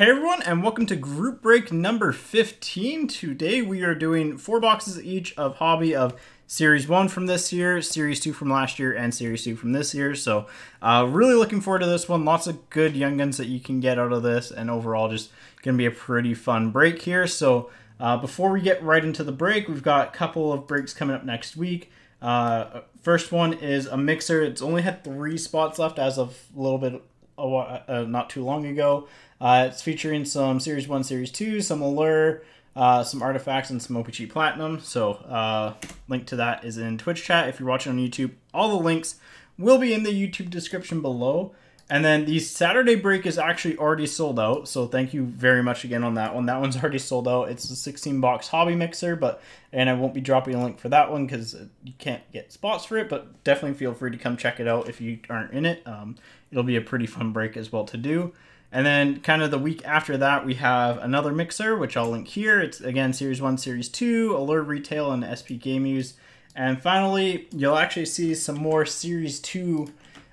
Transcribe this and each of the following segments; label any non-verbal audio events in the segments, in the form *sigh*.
Hey everyone, and welcome to group break number 15. Today we are doing four boxes each of Hobby of Series 1 from this year, Series 2 from last year, and Series 2 from this year. So uh, really looking forward to this one. Lots of good Young Guns that you can get out of this, and overall just going to be a pretty fun break here. So uh, before we get right into the break, we've got a couple of breaks coming up next week. Uh, first one is a mixer. It's only had three spots left as of a little bit, uh, not too long ago. Uh, it's featuring some Series 1, Series 2, some Allure, uh, some artifacts, and some OPC Platinum. So, uh, link to that is in Twitch chat. If you're watching on YouTube, all the links will be in the YouTube description below. And then the Saturday break is actually already sold out. So thank you very much again on that one. That one's already sold out. It's a 16 box hobby mixer, but and I won't be dropping a link for that one because you can't get spots for it. But definitely feel free to come check it out if you aren't in it. Um, it'll be a pretty fun break as well to do. And then kind of the week after that, we have another mixer, which I'll link here. It's again Series 1, Series 2, Allure Retail, and SP Game Use. And finally, you'll actually see some more Series 2.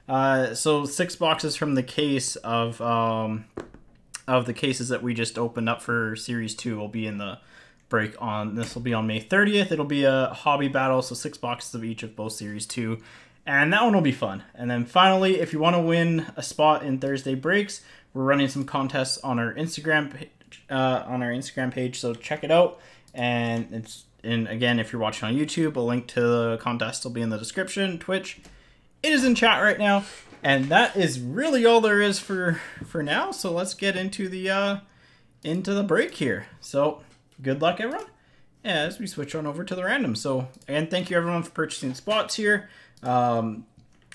Uh, so six boxes from the case of um, of the cases that we just opened up for Series 2 will be in the break on. This will be on May 30th. It'll be a hobby battle, so six boxes of each of both Series 2. And that one will be fun. And then finally, if you want to win a spot in Thursday breaks, we're running some contests on our Instagram uh, on our Instagram page, so check it out. And it's and again, if you're watching on YouTube, a link to the contest will be in the description. Twitch, it is in chat right now, and that is really all there is for for now. So let's get into the uh, into the break here. So good luck, everyone, as we switch on over to the random. So again, thank you everyone for purchasing spots here. Um,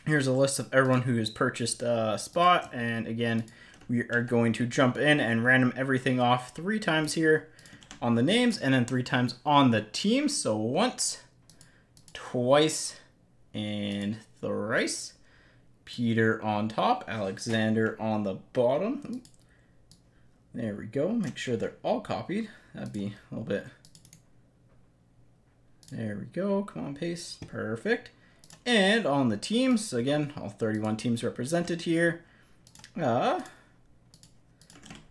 here's a list of everyone who has purchased a spot, and again we are going to jump in and random everything off three times here on the names and then three times on the team. So once, twice, and thrice. Peter on top, Alexander on the bottom. There we go. Make sure they're all copied. That'd be a little bit. There we go. Come on, paste. Perfect. And on the teams, again, all 31 teams represented here. Uh,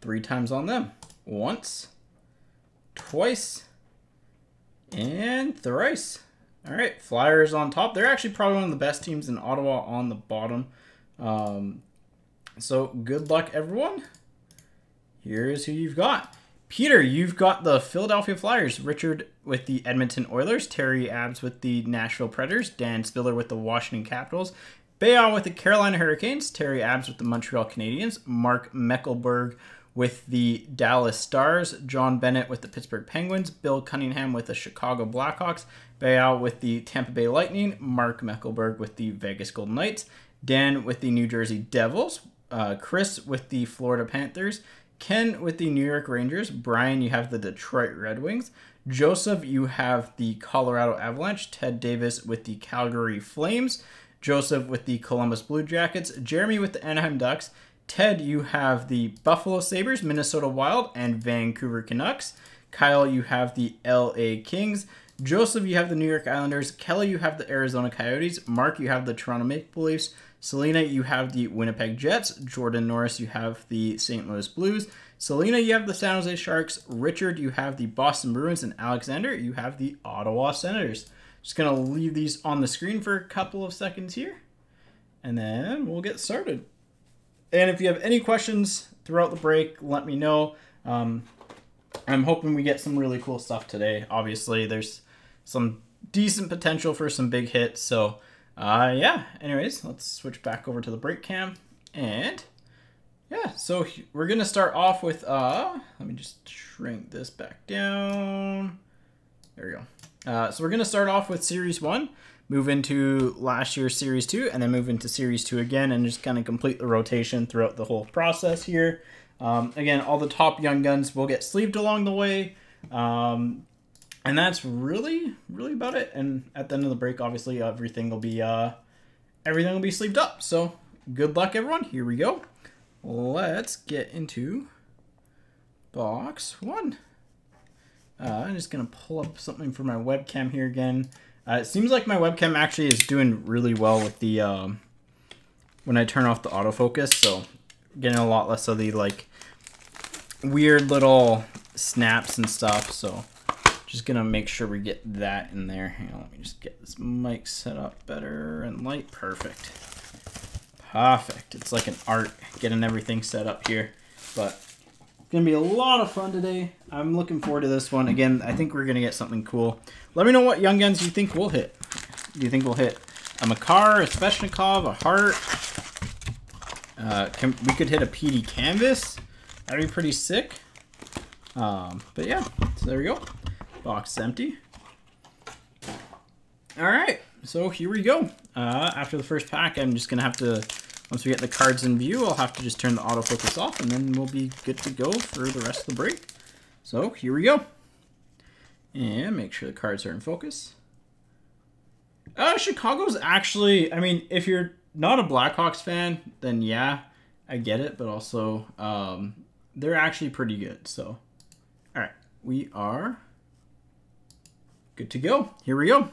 three times on them. Once, twice, and thrice. All right, Flyers on top. They're actually probably one of the best teams in Ottawa on the bottom. Um, so good luck, everyone. Here's who you've got. Peter, you've got the Philadelphia Flyers. Richard with the Edmonton Oilers. Terry Abs with the Nashville Predators. Dan Spiller with the Washington Capitals. Bayon with the Carolina Hurricanes. Terry Abs with the Montreal Canadiens. Mark Meckelberg with the Dallas Stars, John Bennett with the Pittsburgh Penguins, Bill Cunningham with the Chicago Blackhawks, Bayal with the Tampa Bay Lightning, Mark Meckelberg with the Vegas Golden Knights, Dan with the New Jersey Devils, uh, Chris with the Florida Panthers, Ken with the New York Rangers, Brian, you have the Detroit Red Wings, Joseph, you have the Colorado Avalanche, Ted Davis with the Calgary Flames, Joseph with the Columbus Blue Jackets, Jeremy with the Anaheim Ducks, Ted, you have the Buffalo Sabres, Minnesota Wild, and Vancouver Canucks. Kyle, you have the LA Kings. Joseph, you have the New York Islanders. Kelly, you have the Arizona Coyotes. Mark, you have the Toronto Maple Leafs. Selena, you have the Winnipeg Jets. Jordan Norris, you have the St. Louis Blues. Selena, you have the San Jose Sharks. Richard, you have the Boston Bruins. And Alexander, you have the Ottawa Senators. Just going to leave these on the screen for a couple of seconds here. And then we'll get started. And if you have any questions throughout the break, let me know. Um, I'm hoping we get some really cool stuff today. Obviously, there's some decent potential for some big hits. So, uh, yeah. Anyways, let's switch back over to the break cam. And, yeah, so we're going to start off with, uh, let me just shrink this back down. There we go. Uh, so we're going to start off with Series 1 move into last year's Series 2, and then move into Series 2 again, and just kind of complete the rotation throughout the whole process here. Um, again, all the top Young Guns will get sleeved along the way. Um, and that's really, really about it. And at the end of the break, obviously, everything will be uh, everything will be sleeved up. So good luck, everyone. Here we go. Let's get into box one. Uh, I'm just gonna pull up something for my webcam here again. Uh, it seems like my webcam actually is doing really well with the um, when I turn off the autofocus, so getting a lot less of the like weird little snaps and stuff. So just gonna make sure we get that in there. Hang on, let me just get this mic set up better and light. Perfect. Perfect. It's like an art getting everything set up here. But it's gonna be a lot of fun today. I'm looking forward to this one. Again, I think we're gonna get something cool. Let me know what young guns you think we'll hit. Do you think we'll hit a Makar, a Svechnikov, a Hart? Uh, can, we could hit a PD Canvas. That'd be pretty sick. Um, but yeah, so there we go. Box is empty. All right, so here we go. Uh, after the first pack, I'm just gonna have to, once we get the cards in view, I'll have to just turn the autofocus off and then we'll be good to go for the rest of the break. So here we go. And make sure the cards are in focus. Uh, Chicago's actually, I mean, if you're not a Blackhawks fan, then yeah, I get it. But also, um, they're actually pretty good. So, all right, we are good to go. Here we go.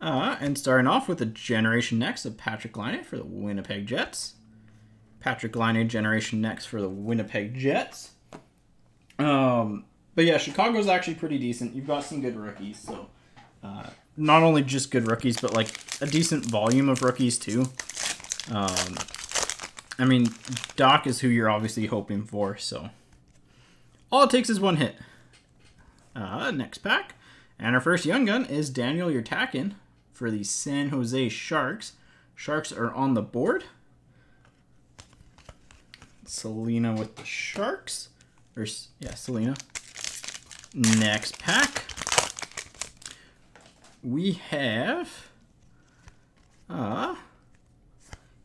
Uh, and starting off with the Generation Next of Patrik Laine for the Winnipeg Jets. Patrik Laine Generation Next for the Winnipeg Jets. Um, but yeah, Chicago's actually pretty decent. You've got some good rookies, so uh, not only just good rookies, but like a decent volume of rookies too. Um, I mean, Dach is who you're obviously hoping for, so all it takes is one hit. Uh, next pack, and our first young gun is Danil Yurtaykin for the San Jose Sharks. Sharks are on the board. Selena with the Sharks. Or, yeah, Selena. Next pack. We have uh,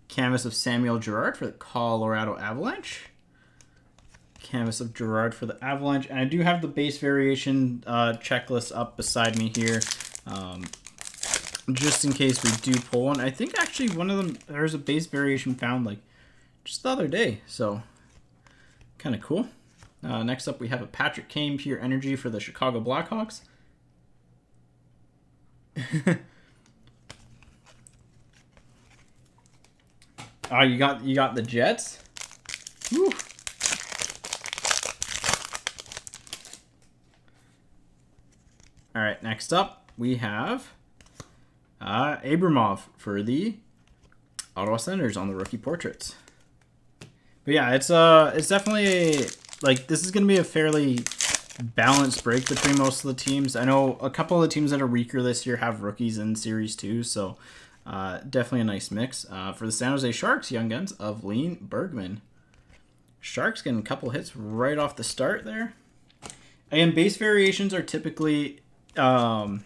canvas of Samuel Girard for the Colorado Avalanche. Canvas of Girard for the Avalanche. And I do have the base variation uh, checklist up beside me here. Um, just in case we do pull one. I think actually one of them, there's a base variation found like just the other day. So kind of cool. Uh, next up, we have a Patrick Kane Pure Energy for the Chicago Blackhawks. oh, *laughs* you got you got the Jets. Whew. All right, next up we have uh, Abramov for the Ottawa Senators on the rookie portraits. But yeah, it's uh, it's definitely like this is gonna be a fairly balanced break between most of the teams. I know a couple of the teams that are weaker this year have rookies in Series 2, so uh, definitely a nice mix. Uh, for the San Jose Sharks, Young Guns of Lean Bergmann. Sharks getting a couple hits right off the start there. And base variations are typically um,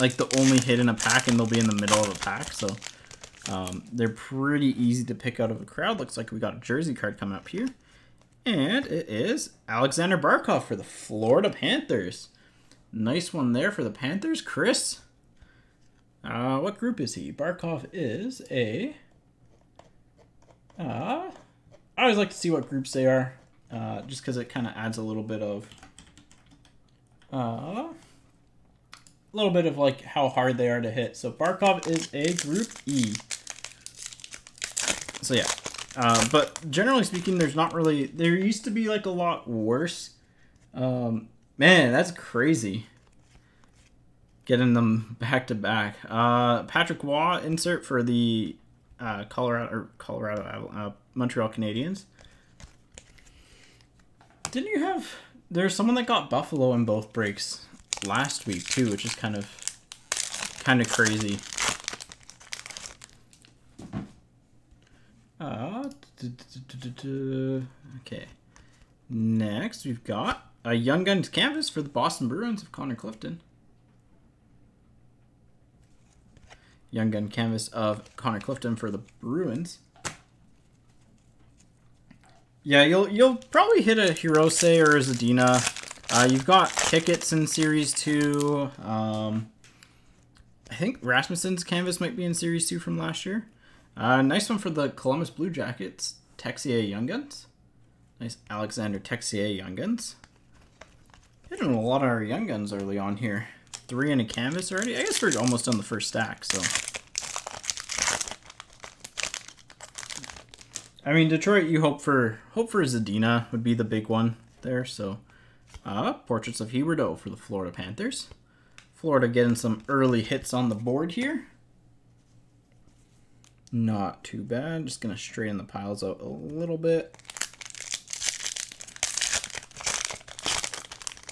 like the only hit in a pack, and they'll be in the middle of a pack, so um, they're pretty easy to pick out of a crowd. Looks like we got a jersey card coming up here. And it is Alexander Barkov for the Florida Panthers. Nice one there for the Panthers. Chris, uh, what group is he? Barkov is a... Uh, I always like to see what groups they are, uh, just because it kind of adds a little bit of... Uh, a little bit of like how hard they are to hit. So Barkov is a group E. So yeah, uh, but generally speaking, there's not really. There used to be like a lot worse. Um, man, that's crazy. Getting them back to back. Uh, Patrick Roy insert for the uh, Colorado or Colorado uh, Montreal Canadiens. Didn't you have? There's someone that got Buffalo in both breaks last week too, which is kind of kind of crazy. Uh, okay. Next, we've got a Young Guns canvas for the Boston Bruins of Connor Clifton. Young Gun canvas of Connor Clifton for the Bruins. Yeah, you'll you'll probably hit a Hirose or a Zadina. Uh, you've got tickets in Series 2. Um, I think Rasmussen's canvas might be in Series 2 from last year. Uh, nice one for the Columbus Blue Jackets, Texier Young Guns. Nice Alexander Texier Young Guns. Hitting a lot of our Young Guns early on here. Three in a canvas already. I guess we're almost on the first stack, so. I mean, Detroit, you hope for hope for Zadina would be the big one there. So, uh, Portraits of Huberdeau for the Florida Panthers. Florida getting some early hits on the board here. Not too bad. Just going to straighten the piles out a little bit.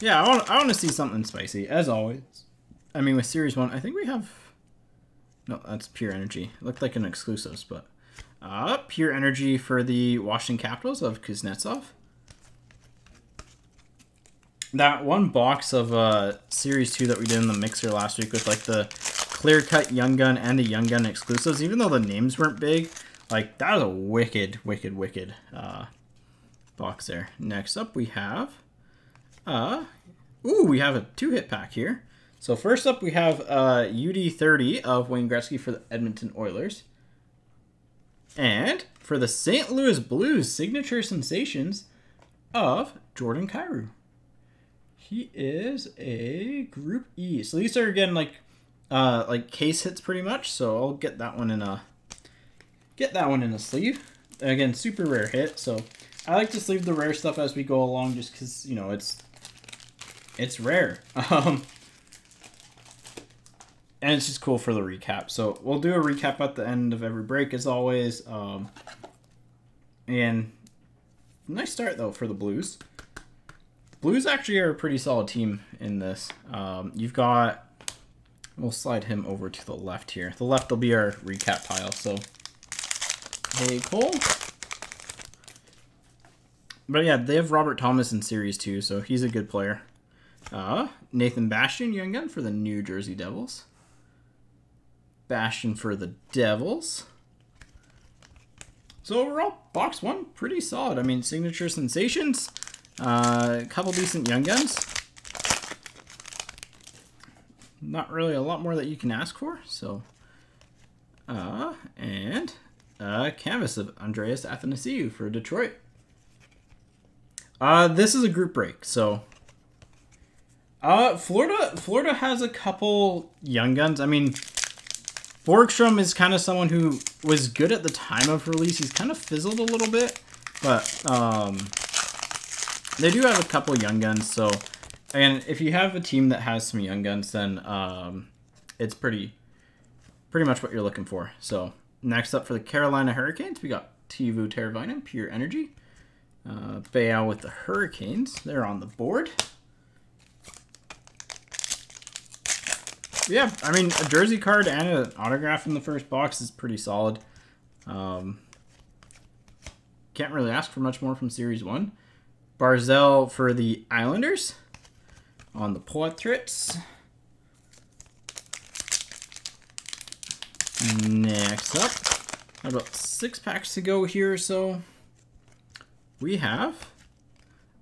Yeah, I want, I want to see something spicy, as always. I mean, with Series 1, I think we have... No, that's Pure Energy. It looked like an exclusives, but... Uh, Pure Energy for the Washington Capitals of Kuznetsov. That one box of uh, Series 2 that we did in the mixer last week with like the clear cut Young Gun and the Young Gun exclusives, even though the names weren't big, like that was a wicked, wicked, wicked uh, box there. Next up we have, uh, ooh, we have a two hit pack here. So first up we have uh, UD30 of Wayne Gretzky for the Edmonton Oilers. And for the St. Louis Blues signature sensations of Jordan Kyrou. He is a Group E. So these are again like uh, like case hits pretty much. So I'll get that one in a get that one in a sleeve. Again, super rare hit. So I like to sleeve the rare stuff as we go along, just because you know it's it's rare. *laughs* Um, and it's just cool for the recap. So we'll do a recap at the end of every break, as always. Um, and nice start though for the Blues. Blues actually are a pretty solid team in this. Um, you've got, we'll slide him over to the left here. The left will be our recap pile. So, hey Cole. But yeah, they have Robert Thomas in Series 2, so he's a good player. Uh, Nathan Bastian, young gun for the New Jersey Devils. Bastian for the Devils. So overall, box one, pretty solid. I mean, signature sensations, uh, a couple decent young guns. Not really a lot more that you can ask for. So, uh, and a canvas of Andreas Athanasiou for Detroit. Uh, this is a group break, so uh, Florida, Florida has a couple young guns. I mean, Borgstrom is kind of someone who was good at the time of release. He's kind of fizzled a little bit, but um, they do have a couple young guns. So, and if you have a team that has some young guns, then um, it's pretty, pretty much what you're looking for. So, next up for the Carolina Hurricanes, we got Teuvo Teravainen, Pure Energy. Uh, Bayou with the Hurricanes. They're on the board. yeah, I mean, a jersey card and an autograph in the first box is pretty solid. Um, can't really ask for much more from Series 1. Barzal for the Islanders on the portraits. Next up, about six packs to go here or so. We have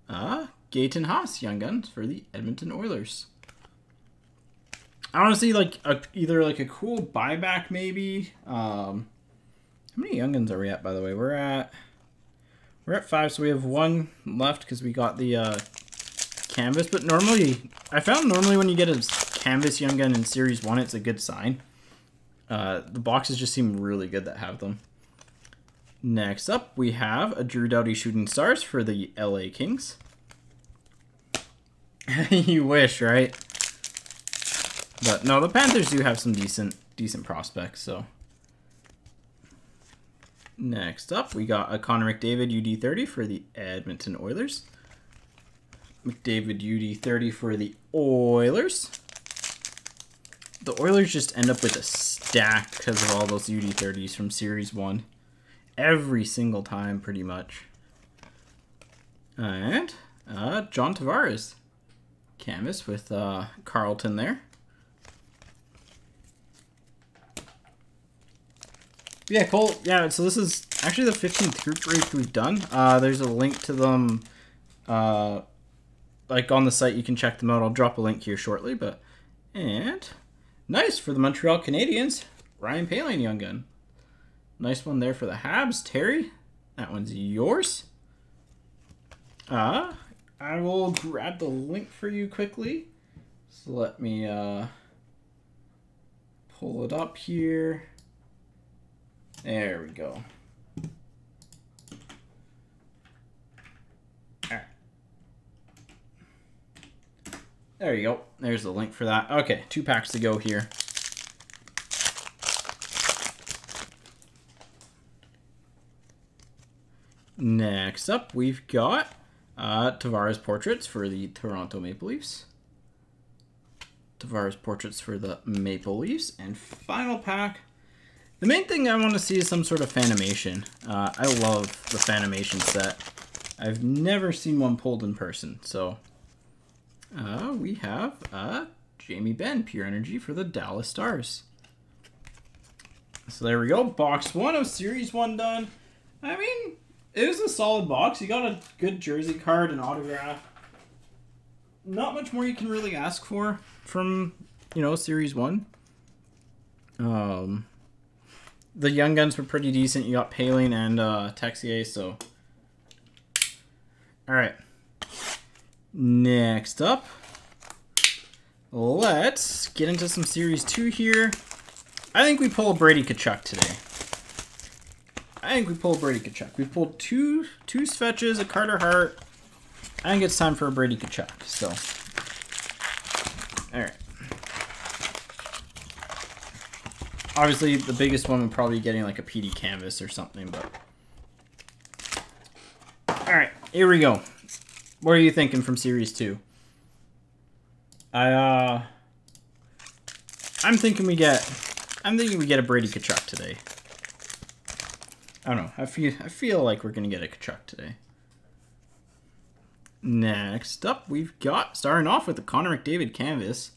uh, Gaetan Haas Young Guns for the Edmonton Oilers. I want to see like a, either like a cool buyback maybe. Um, how many Young Guns are we at by the way? We're at we're at five, so we have one left because we got the uh, canvas. But normally, I found normally when you get a canvas young gun in series one, it's a good sign. Uh, the boxes just seem really good that have them. Next up, we have a Drew Doughty Shooting Stars for the LA Kings. *laughs* you wish, right? But no, the Panthers do have some decent decent prospects, so. Next up, we got a Connor McDavid UD30 for the Edmonton Oilers. McDavid UD30 for the Oilers. The Oilers just end up with a stack because of all those UD30s from Series 1. Every single time, pretty much. And uh, John Tavares. Canvas with uh, Carlton there. Yeah, cool. Yeah, so this is actually the 15th group break we've done. Uh, there's a link to them, uh, like on the site. You can check them out. I'll drop a link here shortly. But and nice for the Montreal Canadiens. Ryan Poehling, young gun. Nice one there for the Habs. Terry, that one's yours. Uh, I will grab the link for you quickly. So let me uh, pull it up here. There we go. There you go. There's the link for that. Okay, two packs to go here. Next up, we've got uh, Tavares Portraits for the Toronto Maple Leafs. Tavares Portraits for the Maple Leafs. And final pack, the main thing I want to see is some sort of Fanimation. Uh, I love the Fanimation set. I've never seen one pulled in person, so uh, we have uh, Jamie Benn, Pure Energy for the Dallas Stars. So there we go. Box one of Series 1 done. I mean, it was a solid box. You got a good jersey card and autograph. Not much more you can really ask for from, you know, Series 1. Um, the Young Guns were pretty decent. You got Poehling and uh, Texier, so... Alright. Next up, let's get into some Series 2 here. I think we pull Brady Tkachuk today. I think we pull Brady Tkachuk. We pulled two two Svetches, a Carter Hart. I think it's time for a Brady Tkachuk. So, all right. Obviously, the biggest one would probably be getting like a PD canvas or something, but all right, here we go. What are you thinking from Series 2? I, uh... I'm thinking we get... I'm thinking we get a Brady Tkachuk today. I don't know. I feel, I feel like we're to get a Tkachuk today. Next up, we've got, starting off with the Connor McDavid canvas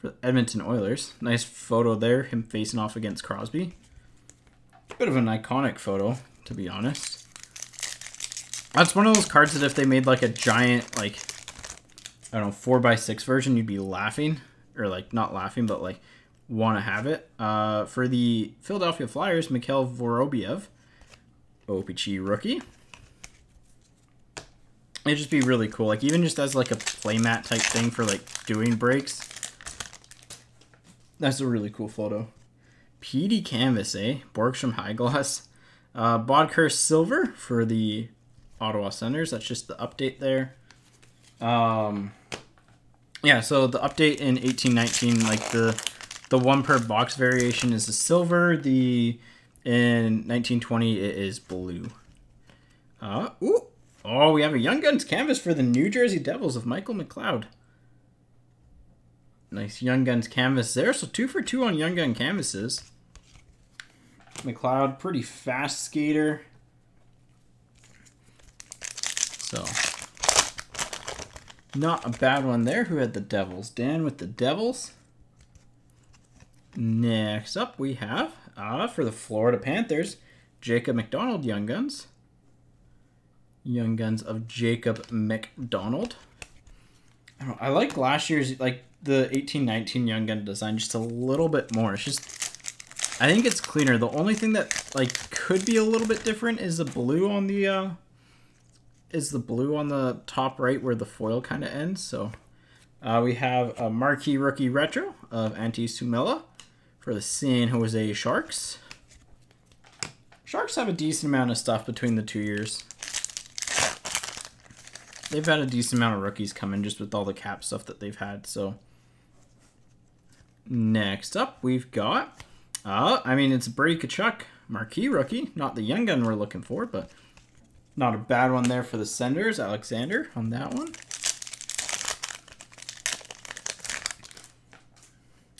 for the Edmonton Oilers. Nice photo there, him facing off against Crosby. Bit of an iconic photo, to be honest. That's one of those cards that if they made like a giant, like, I don't know, 4x6 version, you'd be laughing. Or like, not laughing, but like, want to have it. Uh, for the Philadelphia Flyers, Mikhail Vorobiev, OPC rookie. It'd just be really cool. Like, even just as like a playmat type thing for like doing breaks. That's a really cool photo. PD Canvas, eh? Borgstrom High Gloss. Uh, Boedker Silver for the Ottawa Senators. That's just the update there. Um, yeah, so the update in 1819, like the the one per box variation is the silver. The in 1920 it is blue. Uh, ooh, oh, we have a Young Guns canvas for the New Jersey Devils of Michael McLeod. Nice Young Guns canvas there. So two for two on Young Gun canvases. McLeod, pretty fast skater. So, not a bad one there. Who had the Devils? Dan with the Devils. Next up, we have, uh, for the Florida Panthers, Jacob MacDonald Young Guns. Young Guns of Jacob MacDonald. I, I like last year's, like, the 1819 Young Gun design just a little bit more. It's just, I think it's cleaner. The only thing that, like, could be a little bit different is the blue on the, uh, is the blue on the top right where the foil kind of ends. So uh, we have a marquee rookie retro of Antti Suomela for the San Jose Sharks. Sharks have a decent amount of stuff between the two years. They've had a decent amount of rookies come in just with all the cap stuff that they've had. So next up, we've got, uh, I mean, it's Brady Tkachuk, marquee rookie. Not the young gun we're looking for, but not a bad one there for the senders. Alexander on that one.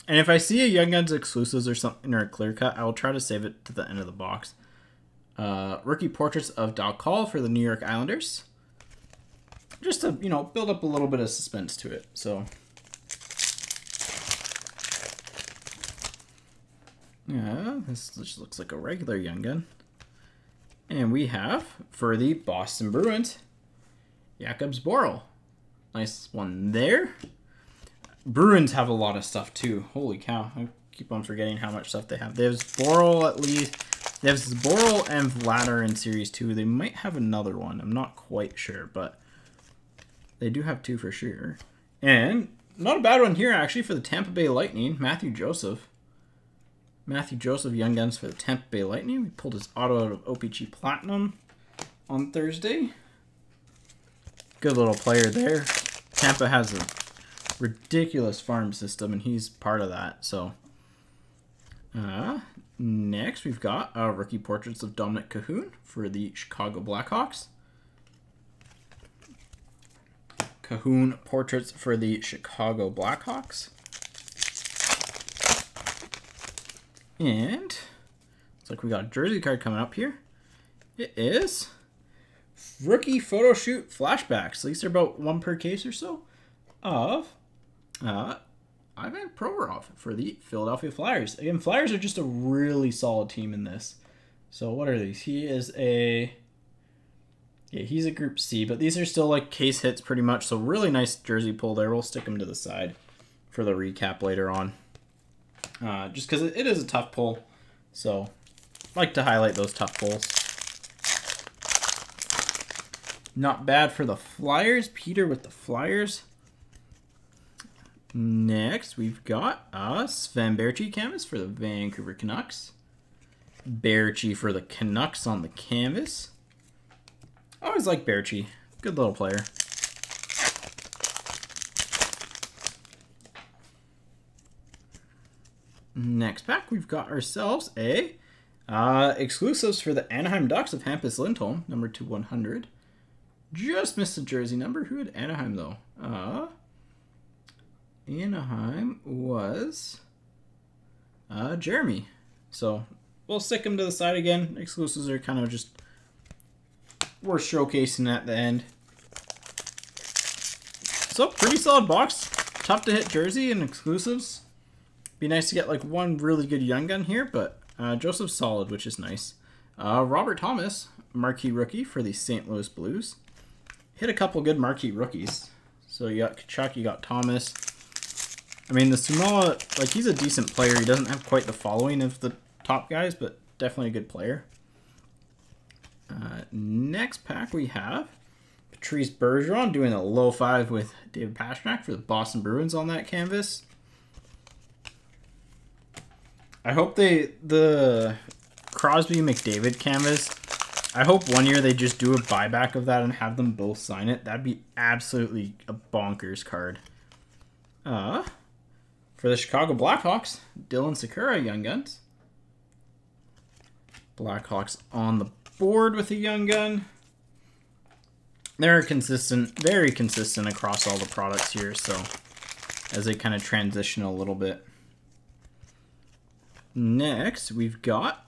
And if I see a Young Guns exclusives or something or a clear cut, I will try to save it to the end of the box. Uh, rookie portraits of Dal Colle for the New York Islanders. Just to, you know, build up a little bit of suspense to it. So, yeah, this just looks like a regular Young Gun. And we have, for the Boston Bruins, Jakub Zboril. Nice one there. Bruins have a lot of stuff too. Holy cow. I keep on forgetting how much stuff they have. They have Zboril at least. They have Zboril and Vladar in Series 2. They might have another one. I'm not quite sure, but they do have two for sure. And not a bad one here, actually, for the Tampa Bay Lightning. Matthew Joseph. Matthew Joseph Young Guns for the Tampa Bay Lightning. We pulled his auto out of OPC Platinum on Thursday. Good little player there. Tampa has a ridiculous farm system, and he's part of that. So, uh, next we've got uh, rookie portraits of Dominik Kahun for the Chicago Blackhawks. Cahoon portraits for the Chicago Blackhawks. And looks like we got a jersey card coming up here. It is rookie photo shoot flashbacks. Least they're about one per case or so of uh, Ivan Provorov for the Philadelphia Flyers. Again, Flyers are just a really solid team in this. So what are these? He is a yeah, he's a Group C, but these are still like case hits pretty much. So really nice jersey pull there. We'll stick them to the side for the recap later on. Uh, just because it is a tough pull. So like to highlight those tough pulls. Not bad for the Flyers. Peter with the Flyers. Next, we've got us Sven Baertschi canvas for the Vancouver Canucks. Baertschi for the Canucks on the canvas. I always like Baertschi. Good little player. Next pack, we've got ourselves a uh, exclusives for the Anaheim Ducks of Hampus Lindholm, number to 100. Just missed the jersey number. Who had Anaheim, though? Uh, Anaheim was uh, Jeremy. So we'll stick him to the side again. Exclusives are kind of just worth showcasing at the end. So pretty solid box. Tough to hit jersey and exclusives. Be nice to get like one really good young gun here, but uh, Joseph solid, which is nice. Uh, Robert Thomas, marquee rookie for the St. Louis Blues. Hit a couple good marquee rookies. So you got Tkachuk, you got Thomas. I mean, the Sumoa, like, he's a decent player. He doesn't have quite the following of the top guys, but definitely a good player. Uh, next pack we have Patrice Bergeron doing a low five with David Pastrnak for the Boston Bruins on that canvas. I hope they the Crosby McDavid canvas. I hope one year they just do a buyback of that and have them both sign it. That'd be absolutely a bonkers card. Uh, for the Chicago Blackhawks, Dylan Sikura, Young Guns. Blackhawks on the board with a Young Gun. They're consistent, very consistent across all the products here, so as they kind of transition a little bit. Next, we've got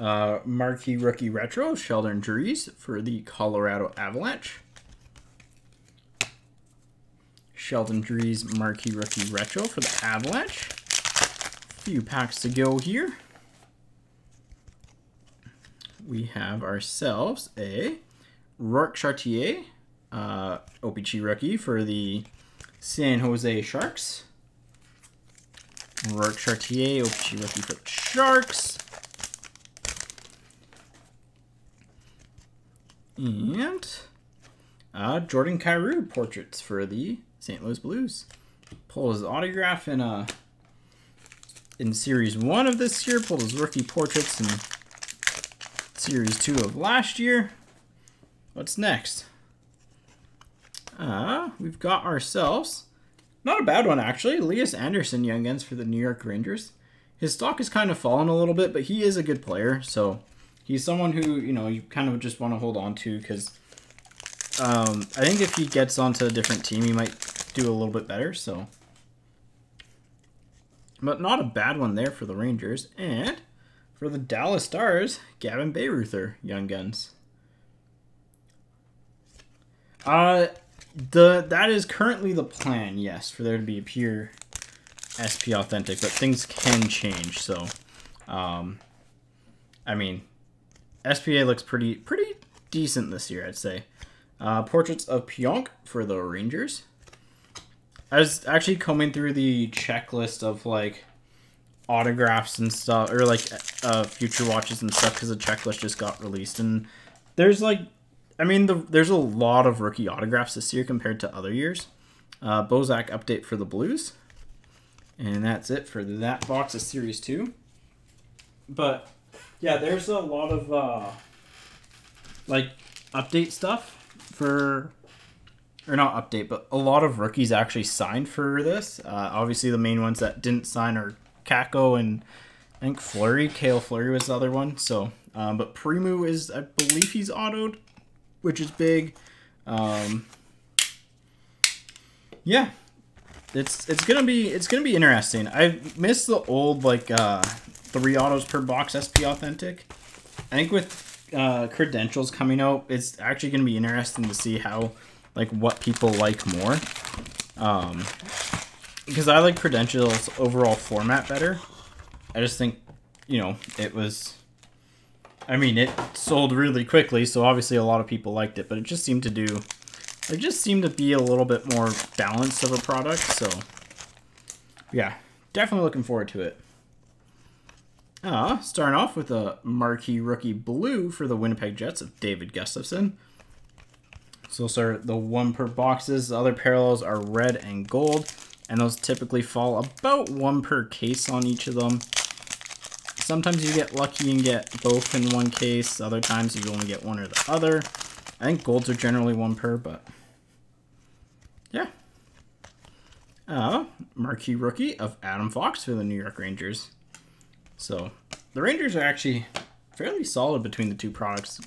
uh, Marquee Rookie Retro, Sheldon Dries for the Colorado Avalanche. Sheldon Dries Marquee Rookie Retro for the Avalanche. A few packs to go here. We have ourselves a Rourke Chartier uh, OPC Rookie for the San Jose Sharks. Rourke Chartier, OPC rookie for the Sharks. And uh, Jordan Kyrou portraits for the St. Louis Blues. Pulled his autograph in uh in series one of this year. Pulled his rookie portraits in series two of last year. What's next? Uh, we've got ourselves not a bad one, actually. Elias Andersson, young guns for the New York Rangers. His stock has kind of fallen a little bit, but he is a good player. So he's someone who, you know, you kind of just want to hold on to because um, I think if he gets onto a different team, he might do a little bit better. So, But not a bad one there for the Rangers. And for the Dallas Stars, Gavin Bayreuther, young guns. Uh, the that is currently the plan, yes, for there to be a pure SP authentic, but things can change. So, um, I mean, SPA looks pretty pretty decent this year, I'd say. Uh, portraits of Pionk for the Rangers. I was actually combing through the checklist of like autographs and stuff, or like uh, future watches and stuff, because the checklist just got released, and there's like I mean, the, there's a lot of rookie autographs this year compared to other years. Uh, Bozak update for the Blues. And that's it for that box of Series 2. But, yeah, there's a lot of, uh, like, update stuff for or not update, but a lot of rookies actually signed for this. Uh, obviously, the main ones that didn't sign are Kakko and I think Fleury. Cale Fleury was the other one. So, um, but Primeau is, I believe he's autoed, which is big. Um, yeah, it's it's gonna be it's gonna be interesting. I miss the old like uh, three autos per box SP authentic. I think with uh, credentials coming out, it's actually gonna be interesting to see how like what people like more. Um, because I like credentials overall format better. I just think, you know, it was. I mean, it sold really quickly, so obviously a lot of people liked it, but it just seemed to do. It just seemed to be a little bit more balanced of a product, so. Yeah, definitely looking forward to it. Uh, starting off with a marquee rookie blue for the Winnipeg Jets of David Gustafsson. So those are the one per boxes. The other parallels are red and gold, and those typically fall about one per case on each of them. Sometimes you get lucky and get both in one case. Other times you only get one or the other. I think golds are generally one per, but yeah. Uh, marquee rookie of Adam Fox for the New York Rangers. So the Rangers are actually fairly solid between the two products.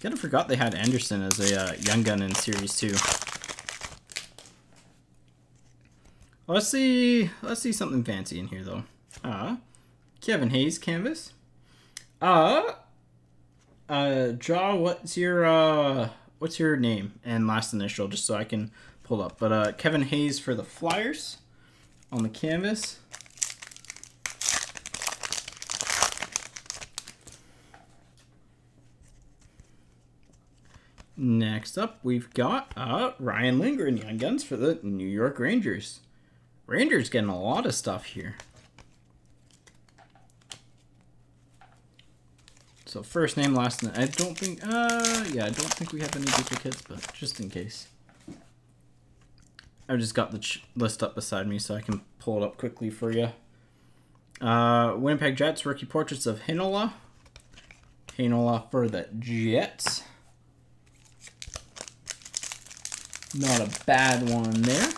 Kind of forgot they had Andersson as a uh, young gun in Series 2. Let's see. Let's see something fancy in here, though. Uh, Kevin Hayes canvas. Uh, uh, Jaw, what's your uh, what's your name and last initial, just so I can pull up. But uh, Kevin Hayes for the Flyers on the canvas. Next up, we've got uh, Ryan Lindgren, Young Guns for the New York Rangers. Rangers getting a lot of stuff here. So first name, last name. I don't think, uh, yeah, I don't think we have any duplicates, but just in case. I've just got the list up beside me so I can pull it up quickly for you. Uh, Winnipeg Jets, rookie portraits of Heinola. Heinola for the Jets. Not a bad one there.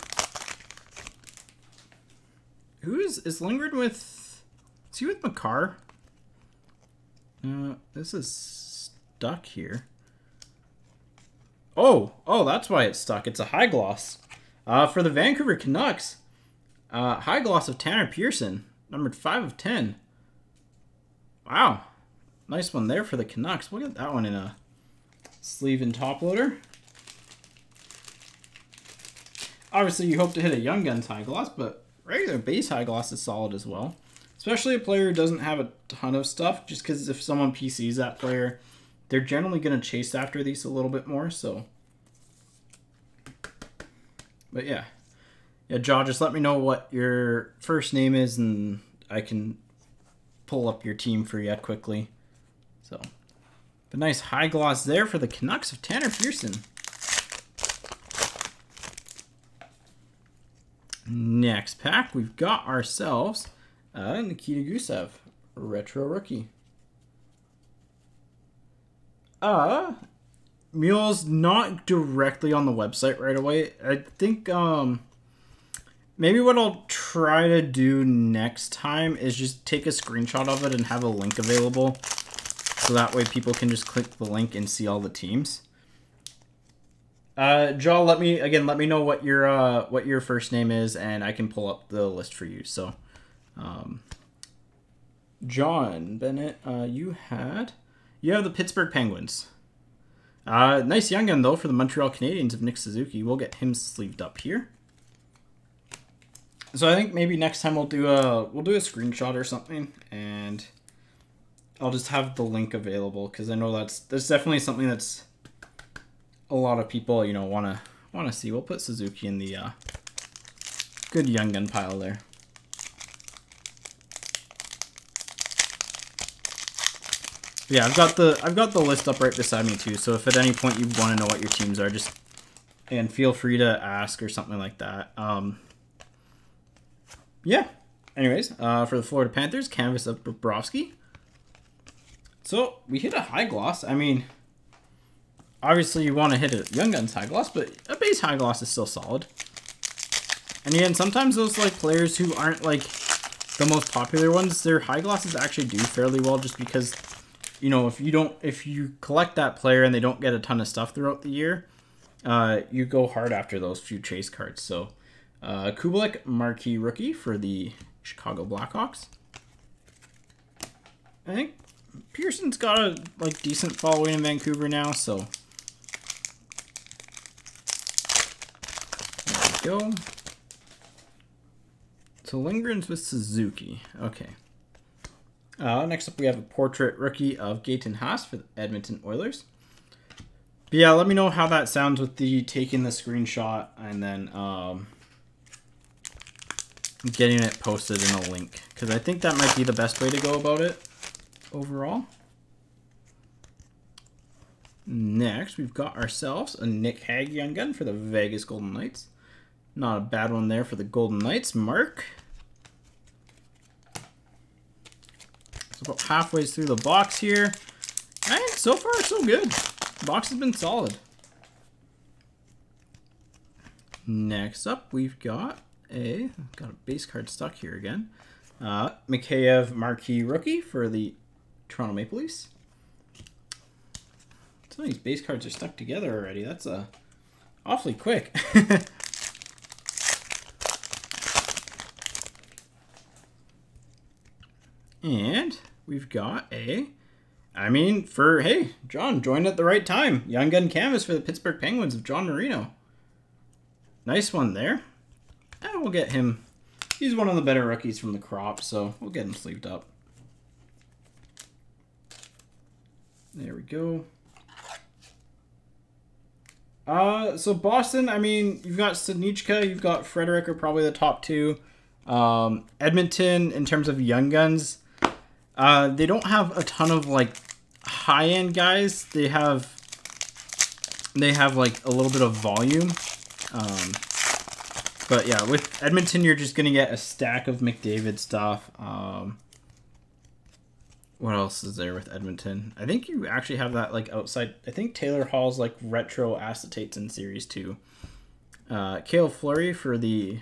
Who is is Lindgren with? Is he with Makar? Uh, this is stuck here. Oh, oh, that's why it's stuck. It's a high gloss. Uh, for the Vancouver Canucks, uh, high gloss of Tanner Pearson, numbered five of ten. Wow, nice one there for the Canucks. We'll get that one in a sleeve and top loader. Obviously, you hope to hit a Young Guns high gloss, but regular base high gloss is solid as well. Especially a player who doesn't have a ton of stuff, just because if someone PCs that player, they're generally going to chase after these a little bit more, so... But yeah. Yeah, Jaw, just let me know what your first name is, and I can pull up your team for you quickly. So, the nice high gloss there for the Canucks of Tanner Pearson. Next pack, we've got ourselves uh, Nikita Gusev, retro rookie. Uh, Mule's not directly on the website right away. I think um, maybe what I'll try to do next time is just take a screenshot of it and have a link available. So that way people can just click the link and see all the teams. Uh, Joel, let me again. Let me know what your uh, what your first name is, and I can pull up the list for you. So, um, John Bennett, uh, you had you have the Pittsburgh Penguins. Uh, nice young gun though for the Montreal Canadiens of Nick Suzuki. We'll get him sleeved up here. So I think maybe next time we'll do a we'll do a screenshot or something, and I'll just have the link available because I know that's that's definitely something that's a lot of people, you know, want to want to see. We'll put Suzuki in the uh, good young gun pile there. Yeah, I've got the I've got the list up right beside me too. So if at any point you want to know what your teams are, just and feel free to ask or something like that. Um, yeah. Anyways, uh, for the Florida Panthers, canvas of Bobrovsky. So we hit a high gloss. I mean, obviously you want to hit a Young Guns high gloss, but a base high gloss is still solid. And again, sometimes those like players who aren't like the most popular ones, their high glosses actually do fairly well just because, you know, if you don't, if you collect that player and they don't get a ton of stuff throughout the year, uh, you go hard after those few chase cards. So, uh, Kubalik, marquee rookie for the Chicago Blackhawks. I think Pearson's got a like decent following in Vancouver now, so there we go. So Lindgren's with Suzuki. Okay. Uh, next up, we have a portrait rookie of Gaetan Haas for the Edmonton Oilers. But yeah, let me know how that sounds with the taking the screenshot and then um, getting it posted in a link. Because I think that might be the best way to go about it overall. Next, we've got ourselves a Nick Hague Young Gun for the Vegas Golden Knights. Not a bad one there for the Golden Knights. Mark. So about halfway through the box here. And so far, so good. box has been solid. Next up, we've got a got a base card stuck here again. Uh, Mikheyev Marquee Rookie for the Toronto Maple Leafs. Some of these base cards are stuck together already. That's a uh, awfully quick. *laughs* and we've got a, I mean, for, hey, John joined at the right time. Young Gun Canvas for the Pittsburgh Penguins of John Marino. Nice one there. And we'll get him, he's one of the better rookies from the crop, so we'll get him sleeved up. There we go. Uh, so Boston, I mean, you've got Studnicka, you've got Frederic are probably the top two. Um, Edmonton, in terms of young guns, uh, they don't have a ton of like high end guys. They have they have like a little bit of volume. Um, but yeah, with Edmonton, you're just gonna get a stack of McDavid stuff. Um, what else is there with Edmonton? I think you actually have that like outside. I think Taylor Hall's like retro acetates in series two. Uh, Cale Fleury for the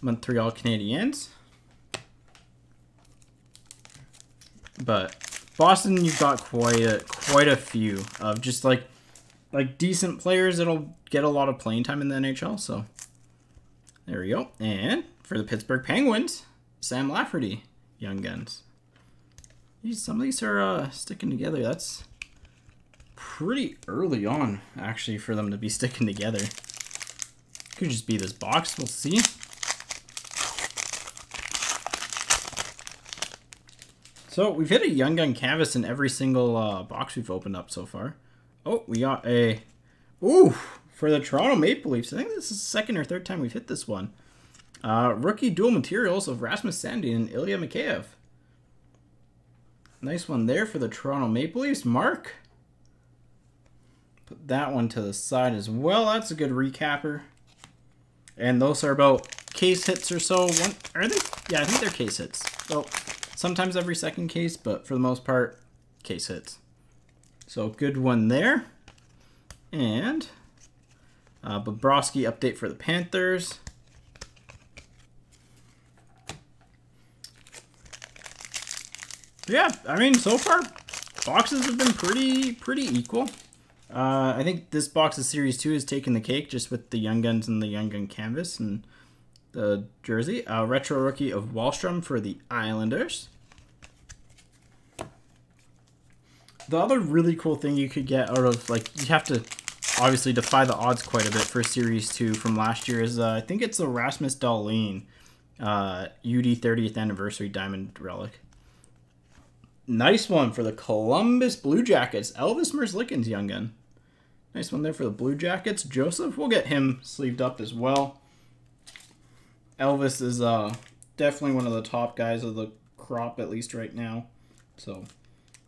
Montreal Canadiens. But Boston, you've got quite a quite a few of just like like decent players that'll get a lot of playing time in the NHL. So there we go. And for the Pittsburgh Penguins, Sam Lafferty, Young Guns. These, some of these are uh, sticking together. That's pretty early on, actually, for them to be sticking together. Could just be this box. We'll see. So we've hit a Young Gun canvas in every single uh, box we've opened up so far. Oh, we got a... Ooh, for the Toronto Maple Leafs. I think this is the second or third time we've hit this one. Uh, rookie dual materials of Rasmus Sandin and Ilya Mikheyev. Nice one there for the Toronto Maple Leafs. Mark. Put that one to the side as well. That's a good recapper. And those are about case hits or so. One, are they? Yeah, I think they're case hits. Well, sometimes every second case, but for the most part, case hits. So good one there. And uh, Bobrovsky update for the Panthers. yeah, I mean, so far, boxes have been pretty pretty equal. Uh, I think this box of Series 2 has taken the cake just with the Young Guns and the Young Gun canvas and the jersey. Uh, retro rookie of Wahlstrom for the Islanders. The other really cool thing you could get out of, like, you have to obviously defy the odds quite a bit for Series 2 from last year is, uh, I think it's the Rasmus uh, UD 30th Anniversary Diamond Relic. Nice one for the Columbus Blue Jackets. Elvis Merzlikins young gun. Nice one there for the Blue Jackets. Joseph, we'll get him sleeved up as well. Elvis is uh, definitely one of the top guys of the crop, at least right now. So,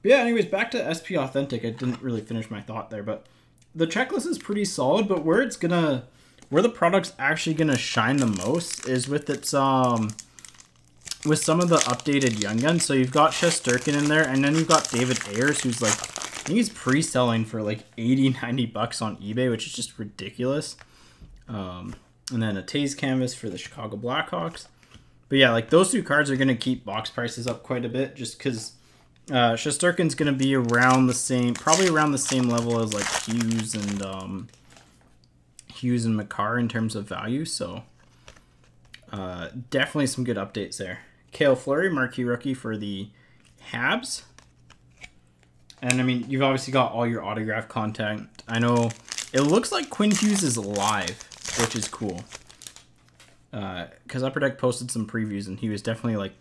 but yeah, anyways, back to SP Authentic. I didn't really finish my thought there, but the checklist is pretty solid, but where it's gonna, where the product's actually gonna shine the most is with its, um, with some of the updated Young Guns. So you've got Shesterkin in there, and then you've got David Ayres, who's like I think he's pre-selling for like 80, 90 bucks on eBay, which is just ridiculous. Um, and then a Toews canvas for the Chicago Blackhawks. But yeah, like those two cards are to keep box prices up quite a bit just because uh, going to be around the same, probably around the same level as like Hughes and um, Hughes and Makar in terms of value. So uh, definitely some good updates there. Cale Fleury, marquee rookie for the Habs. And I mean, you've obviously got all your autograph content. I know it looks like Quinn Hughes is live, which is cool because uh, Upper Deck posted some previews and he was definitely like,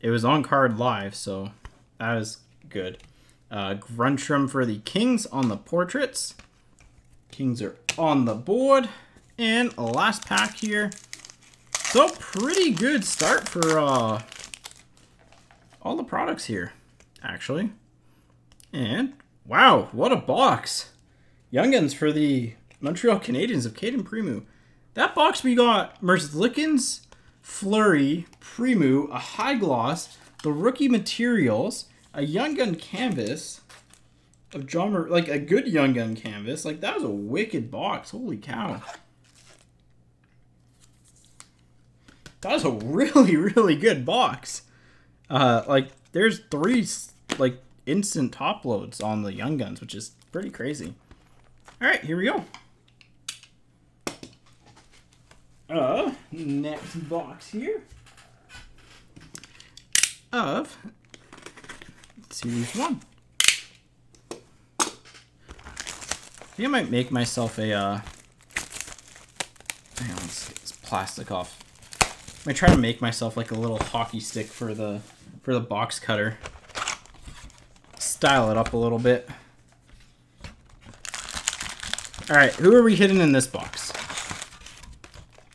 it was on card live, so that is good. Uh, Grundstrom for the Kings on the portraits. Kings are on the board. And a last pack here. So pretty good start for uh, all the products here, actually. And wow, what a box. Youngins for the Montreal Canadiens of Cayden Primeau. That box we got Merzlikins, Fleury, Primeau, a high gloss, the rookie materials, a Young Gun canvas of John, like a good Young Gun canvas. Like that was a wicked box. Holy cow. That was a *laughs* really, really good box. Uh, like there's three like instant top loads on the Young Guns, which is pretty crazy. All right, here we go. Uh, next box here of Series 1. I I might make myself a, uh, hang on, let's get this plastic off. I might try to make myself like a little hockey stick for the, for the box cutter. Style it up a little bit. Alright, who are we hitting in this box?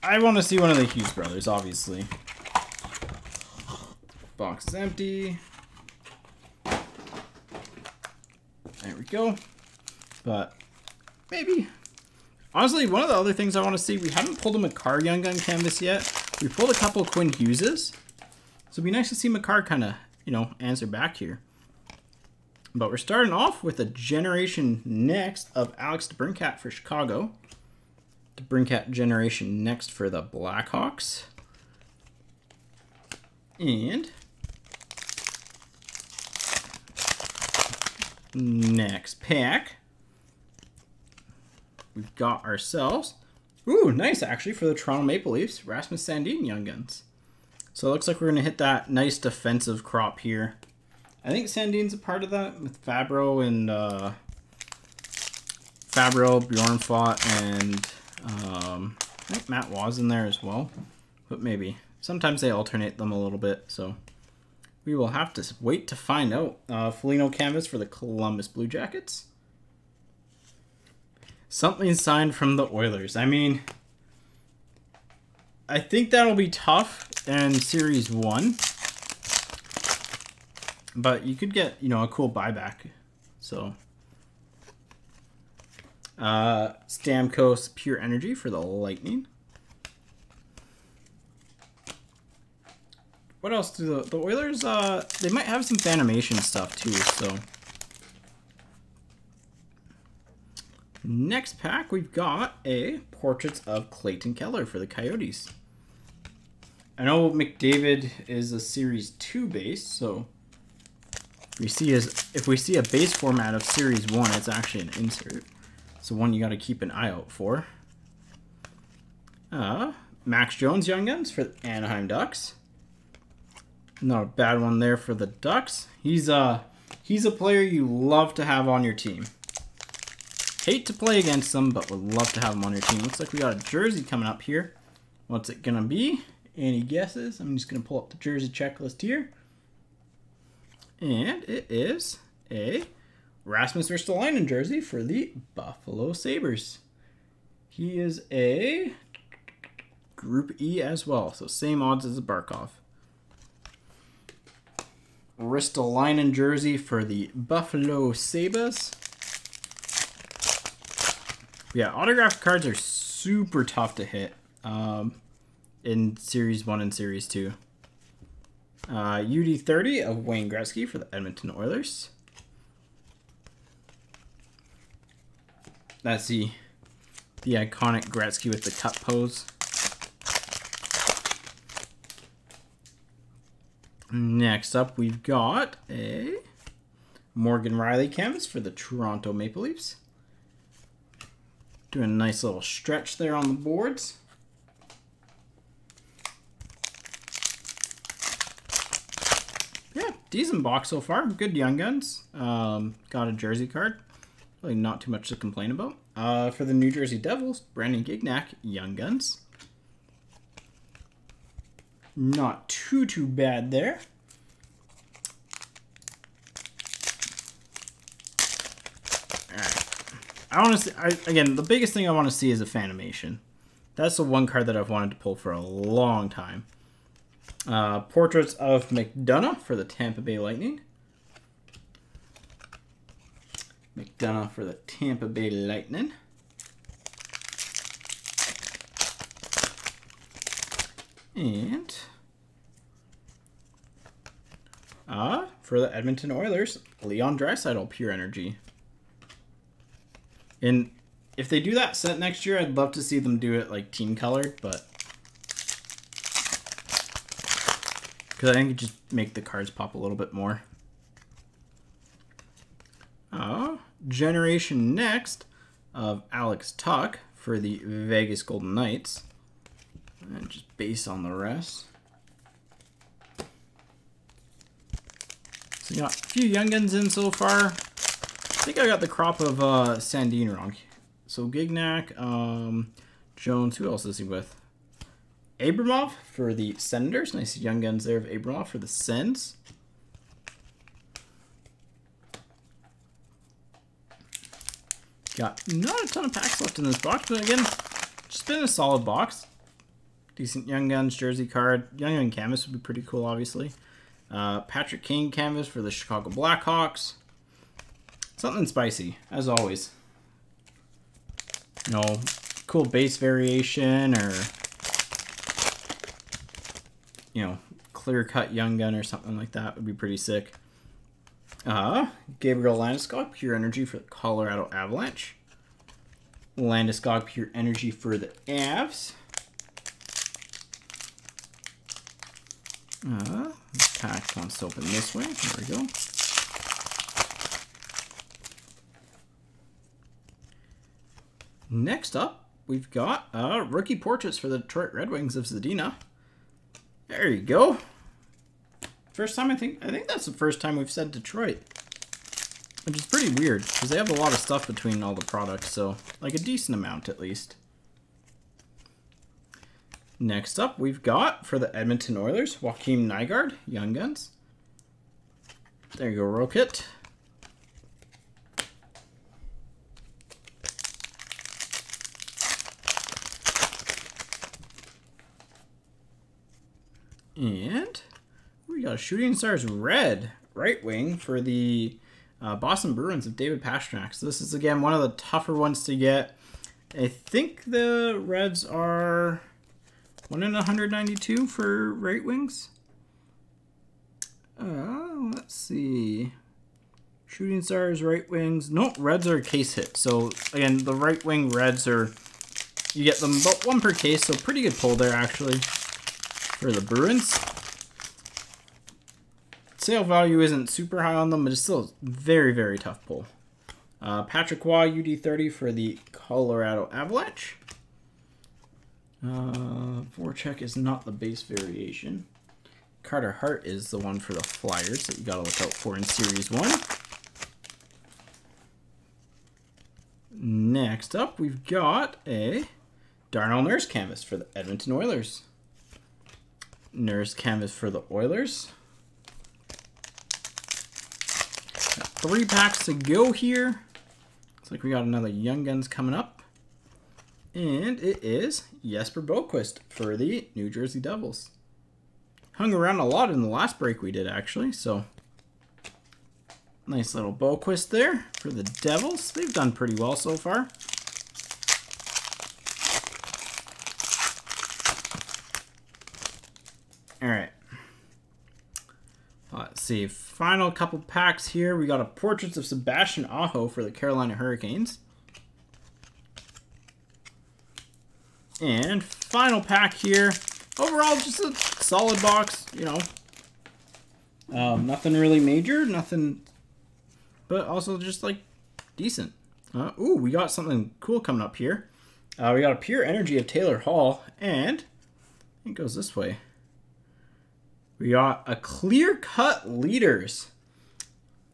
I want to see one of the Hughes brothers, obviously. Box is empty. There we go. But maybe. Honestly, one of the other things I want to see, we haven't pulled a Makar Young Gun canvas yet. We pulled a couple Quinn Hugheses. So it'd be nice to see Makar kind of, you know, answer back here. But we're starting off with a Generation Next of Alex DeBrincat for Chicago. DeBrincat Generation next for the Blackhawks. And next pack, we've got ourselves, ooh, nice actually for the Toronto Maple Leafs, Rasmus Sandin Young Guns. So it looks like we're going to hit that nice defensive crop here. I think Sandin's a part of that with Fabbro and uh, Fabbro, Bjornfot, and um, I think Matt was in there as well, but maybe. Sometimes they alternate them a little bit, so we will have to wait to find out. Uh, Foligno canvas for the Columbus Blue Jackets. Something signed from the Oilers. I mean, I think that'll be tough in Series 1. But you could get, you know, a cool buyback. So uh, Stamkos Pure Energy for the Lightning. What else do the, the Oilers, uh, they might have some Fanimation stuff too, so. Next pack, we've got a Portraits of Clayton Keller for the Coyotes. I know McDavid is a Series 2 base, so we see as if we see a base format of Series 1, it's actually an insert. So one you got to keep an eye out for. Uh, Max Jones Young Guns for the Anaheim Ducks. Not a bad one there for the Ducks. He's uh he's a player you love to have on your team. Hate to play against them, but would love to have him on your team. Looks like we got a jersey coming up here. What's it gonna be? Any guesses? I'm just gonna pull up the jersey checklist here. And it is a Rasmus Ristolainen jersey for the Buffalo Sabres. He is a Group E as well, so same odds as the Barkov. Ristolainen jersey for the Buffalo Sabres. Yeah, autographed cards are super tough to hit um, in Series 1 and Series 2. Uh, UD30 of Wayne Gretzky for the Edmonton Oilers. That's the the iconic Gretzky with the cup pose. Next up, we've got a Morgan Rielly canvas for the Toronto Maple Leafs. Doing a nice little stretch there on the boards. Yeah, decent box so far. Good Young Guns. Um, got a jersey card. Really not too much to complain about. Uh, for the New Jersey Devils, Brandon Gignac, Young Guns. Not too, too bad there. I want to see, I, again, the biggest thing I want to see is a Fanimation. That's the one card that I've wanted to pull for a long time. Uh, Portraits of McDonagh for the Tampa Bay Lightning. McDonagh for the Tampa Bay Lightning. And uh, for the Edmonton Oilers, Leon Draisaitl Pure Energy. And if they do that set next year, I'd love to see them do it like team colored, but because I think it just make the cards pop a little bit more. Uh, Generation Next of Alex Tuch for the Vegas Golden Knights. And just base on the rest. So got a few young guns in so far I think I got the crop of uh, Sandin wrong. So Gignac, um, Jones, who else is he with? Abramov for the Senators. Nice young guns there of Abramov for the Sens. Got not a ton of packs left in this box, but again, just been a solid box. Decent Young Guns jersey card. Young Gun canvas would be pretty cool, obviously. Uh, Patrick Kane canvas for the Chicago Blackhawks. Something spicy, as always. You No cool base variation or, you know, clear cut young gun or something like that would be pretty sick. Uh, Gabriel Landeskog, Pure Energy for the Colorado Avalanche. Landeskog, Pure Energy for the Avs. Uh, pack wants to open this way. There we go. Next up, we've got uh, rookie portraits for the Detroit Red Wings of Zadina. There you go. First time I think I think that's the first time we've said Detroit, which is pretty weird because they have a lot of stuff between all the products, so like a decent amount at least. Next up, we've got for the Edmonton Oilers, Joakim Nygard, Young Guns. There you go, Rokit. And we got a Shooting Stars Red right wing for the uh, Boston Bruins of David Pastrnak. So this is, again, one of the tougher ones to get. I think the Reds are 1 in 192 for right wings. Uh, let's see. Shooting Stars, right wings. No, Reds are case hit. So, again, the right wing Reds are... You get them about one per case, so pretty good pull there, actually for the Bruins. Sale value isn't super high on them, but it's still a very, very tough pull. Uh, Patrick Roy, UD30 for the Colorado Avalanche. Uh, Voracek is not the base variation. Carter Hart is the one for the Flyers that you got to look out for in Series 1. Next up, we've got a Darnell Nurse canvas for the Edmonton Oilers. Nurse canvas for the Oilers. Got three packs to go here. Looks like we got another Young Guns coming up. And it is Jesper Boqvist for the New Jersey Devils. Hung around a lot in the last break we did, actually, so... Nice little Boqvist there for the Devils. They've done pretty well so far. All right. Let's see. Final couple packs here. We got a Portraits of Sebastian Aho for the Carolina Hurricanes. And final pack here. Overall, just a solid box, you know. Um, nothing really major, nothing, but also just like decent. Uh, ooh, we got something cool coming up here. Uh, we got a pure energy of Taylor Hall, and it goes this way. We got a clear cut leaders.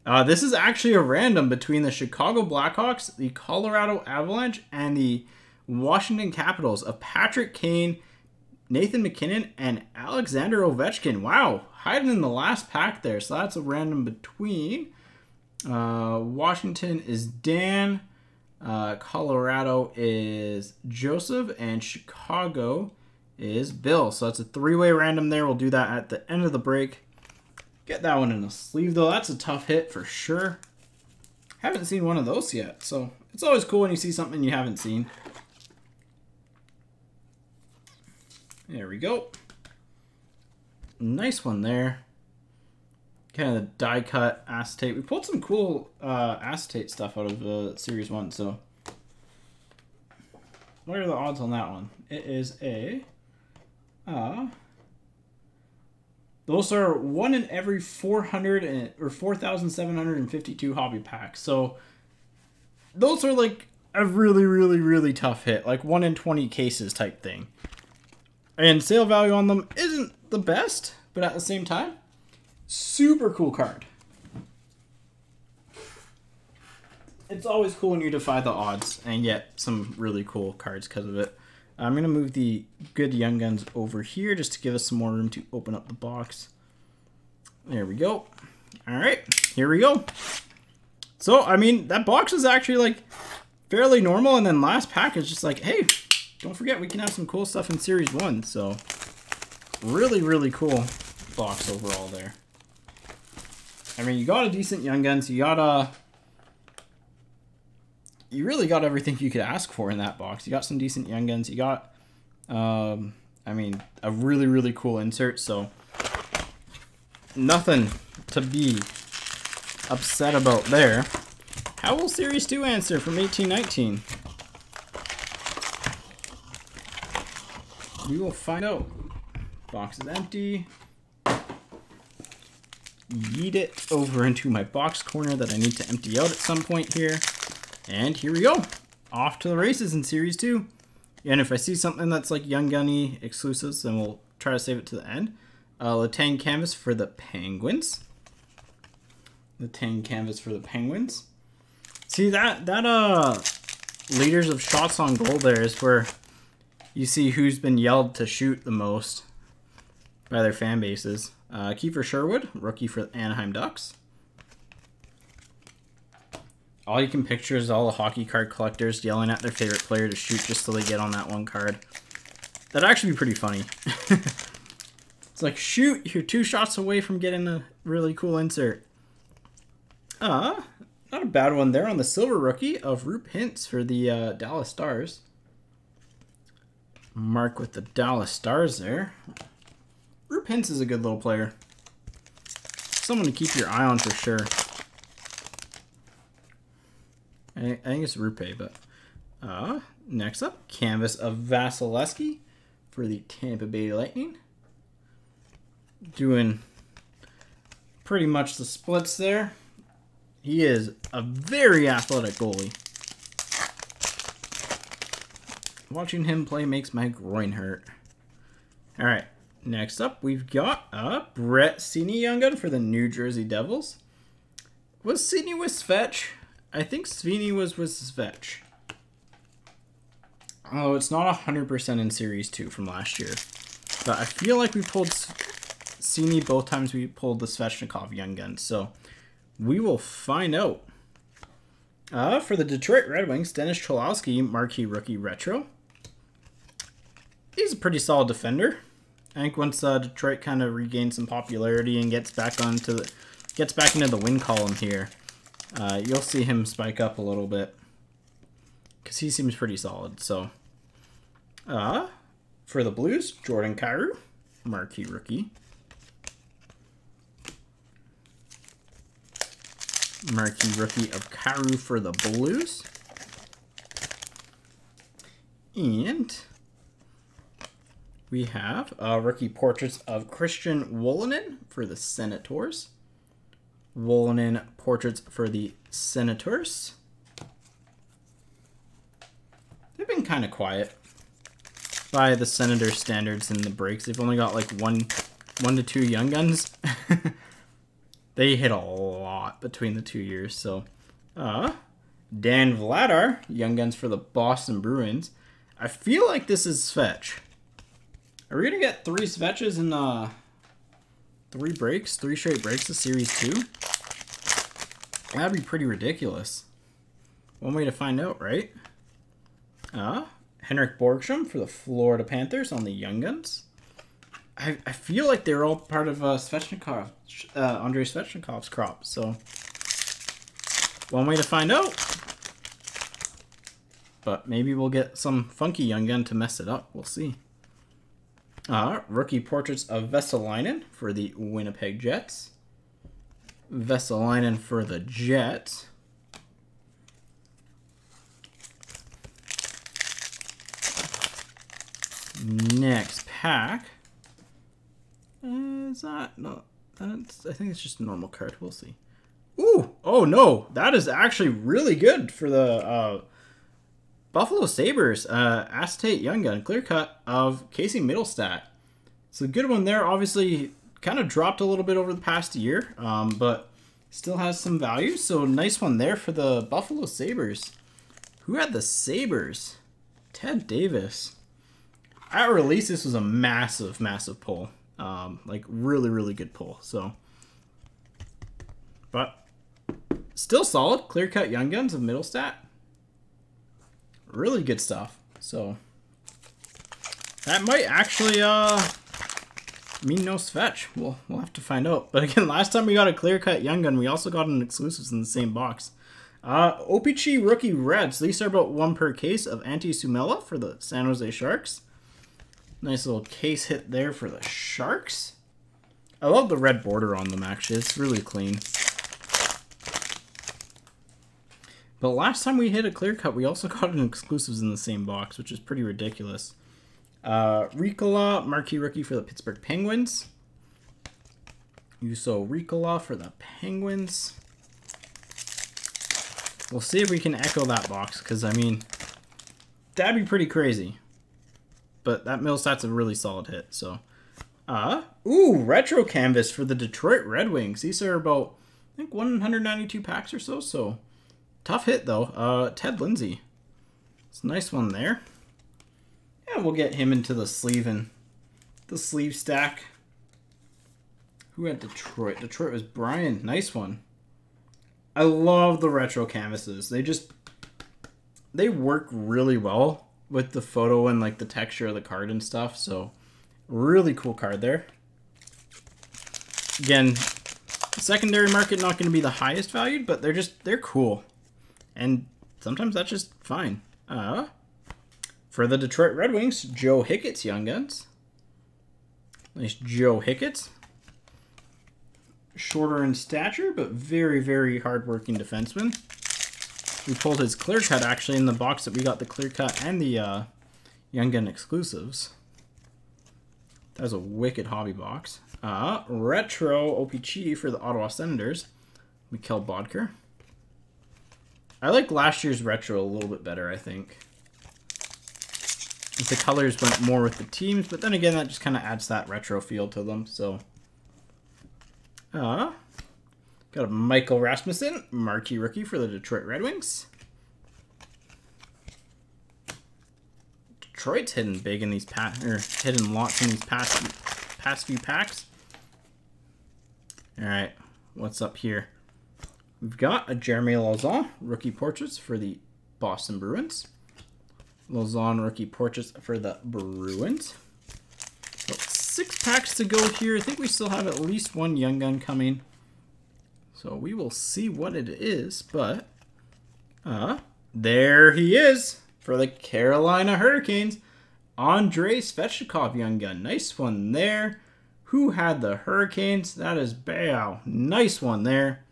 Uh, this is actually a random between the Chicago Blackhawks, the Colorado Avalanche, and the Washington Capitals of Patrick Kane, Nathan MacKinnon, and Alexander Ovechkin. Wow, hiding in the last pack there. So that's a random between. Uh, Washington is Dan. Uh, Colorado is Joseph. And Chicago is Bill. So that's a three-way random there. We'll do that at the end of the break. Get that one in the sleeve, though. That's a tough hit for sure. Haven't seen one of those yet. So it's always cool when you see something you haven't seen. There we go. Nice one there. Kind of die cut acetate. We pulled some cool uh, acetate stuff out of uh, Series 1, so... What are the odds on that one? It is a... Uh, those are one in every 400 and, or 4,752 hobby packs. So those are like a really, really, really tough hit. Like one in 20 cases type thing. And sale value on them isn't the best, but at the same time, super cool card. It's always cool when you defy the odds and get some really cool cards because of it. I'm going to move the good Young Guns over here just to give us some more room to open up the box. There we go. All right, here we go. So, I mean, that box is actually like fairly normal. And then last pack is just like, hey, don't forget, we can have some cool stuff in Series 1. So, really, really cool box overall there. I mean, you got a decent Young Guns. You got a... You really got everything you could ask for in that box. You got some decent Young Guns. You got, um, I mean, a really, really cool insert. So, nothing to be upset about there. How will Series 2 answer from 1819? We will find out. Box is empty. Yeet it over into my box corner that I need to empty out at some point here. And here we go. Off to the races in Series 2. And if I see something that's like Young Gunny exclusives, then we'll try to save it to the end. Uh, Letang canvas for the Penguins. Letang canvas for the Penguins. See that that uh leaders of shots on goal there is where you see who's been yelled to shoot the most by their fan bases. Uh, Kiefer Sherwood, rookie for Anaheim Ducks. All you can picture is all the hockey card collectors yelling at their favorite player to shoot just so they get on that one card. That'd actually be pretty funny. *laughs* it's like, shoot, you're two shots away from getting a really cool insert. Uh, not a bad one there on the silver rookie of Roope Hintz for the uh, Dallas Stars. Mark with the Dallas Stars there. Roope Hintz is a good little player. Someone to keep your eye on for sure. I, I think it's Roope, but uh, next up, canvas of Vasilevskiy for the Tampa Bay Lightning. Doing pretty much the splits there. He is a very athletic goalie. Watching him play makes my groin hurt. All right, next up we've got uh, Brett Seney Young Gun for the New Jersey Devils. Was Seney with Svetch? I think Svini was with Svetch. Oh, it's not 100% in Series 2 from last year. But I feel like we pulled Seney both times we pulled the Svechnikov Young Guns. So we will find out. Uh, for the Detroit Red Wings, Dennis Cholowski, Marquee Rookie Retro he's a pretty solid defender. I think once uh, Detroit kind of regains some popularity and gets back onto the, gets back into the win column here, uh, you'll see him spike up a little bit because he seems pretty solid. So, uh, for the Blues, Jordan Kyrou, marquee rookie. Marquee rookie of Kyrou for the Blues. And we have uh, rookie portraits of Christian Wolanin for the Senators. Wolanin portraits for the Senators. They've been kind of quiet by the Senator standards in the breaks. They've only got like one, one to two young guns. *laughs* they hit a lot between the two years. So, uh, Dan Vladar, young guns for the Boston Bruins. I feel like this is Svetch. Are we gonna get three Svetches in uh three breaks, three straight breaks of series two? That'd be pretty ridiculous. One way to find out, right? Uh, Henrik Borgstrom for the Florida Panthers on the Young Guns. I, I feel like they're all part of uh, Svechnikov, uh, Andrei Svechnikov's crop, so one way to find out. But maybe we'll get some funky Young Gun to mess it up. We'll see. Uh, rookie portraits of Vesalainen for the Winnipeg Jets. Vesalainen for the Jets. Next pack. Is that no? That's I think it's just a normal card. We'll see. Ooh! Oh no, that is actually really good for the uh, Buffalo Sabres. Uh, Acetate Young Gun clear cut of Casey Mittelstadt. It's a good one there. Obviously, kind of dropped a little bit over the past year, um, but still has some value. So nice one there for the Buffalo Sabres. Who had the Sabres? Ted Davis at release, this was a massive, massive pull. Um, like really, really good pull. So, but still solid. Clear cut Young Guns of Mittelstadt. Really good stuff. So that might actually uh mean no fetch. We'll we'll have to find out. But again, *laughs* last time we got a clear cut Young Gun, we also got an exclusives in the same box. Uh, OPC Rookie Reds. These are about one per case of Antti Suomela for the San Jose Sharks. Nice little case hit there for the Sharks. I love the red border on them, actually. It's really clean. But last time we hit a clear cut, we also *laughs* got an exclusives in the same box, which is pretty ridiculous. Uh, Riikola, marquee rookie for the Pittsburgh Penguins. Juuso Riikola for the Penguins. We'll see if we can echo that box, because, I mean, that'd be pretty crazy. But that Mittelstadt's a really solid hit, so. Uh, ooh, retro canvas for the Detroit Red Wings. These are about, I think, 192 packs or so, so tough hit, though. Uh, Ted Lindsay. It's a nice one there. Yeah, we'll get him into the sleeve and the sleeve stack. Who had Detroit? Detroit was Brian. Nice one. I love the retro canvases. They just, they work really well with the photo and like the texture of the card and stuff. So really cool card there. Again, secondary market not going to be the highest valued, but they're just they're cool, and sometimes that's just fine. Uh, for the Detroit Red Wings, Joe Hicketts Young Guns. Nice Joe Hicketts. Shorter in stature, but very, very hardworking defenseman. We pulled his clear cut actually in the box that we got the clear cut and the uh, Young Gun exclusives. That was a wicked hobby box. Uh, retro OPC for the Ottawa Senators. Mikkel Boedker. I like last year's retro a little bit better, I think. The colors went more with the teams, but then again, that just kind of adds that retro feel to them. So, uh, Got a Michael Rasmussen, marquee rookie for the Detroit Red Wings. Detroit's hidden big in these past, or hidden lots in these past past few packs. All right, what's up here? We've got a Jeremy Lauzon rookie portraits for the Boston Bruins. Lauzon rookie portraits for the Bruins. About six packs to go here. I think we still have at least one Young Gun coming. So we will see what it is, but uh, there he is for the Carolina Hurricanes. Andrei Svechnikov, young gun. Nice one there. Who had the Hurricanes? That is Bao. Nice one there.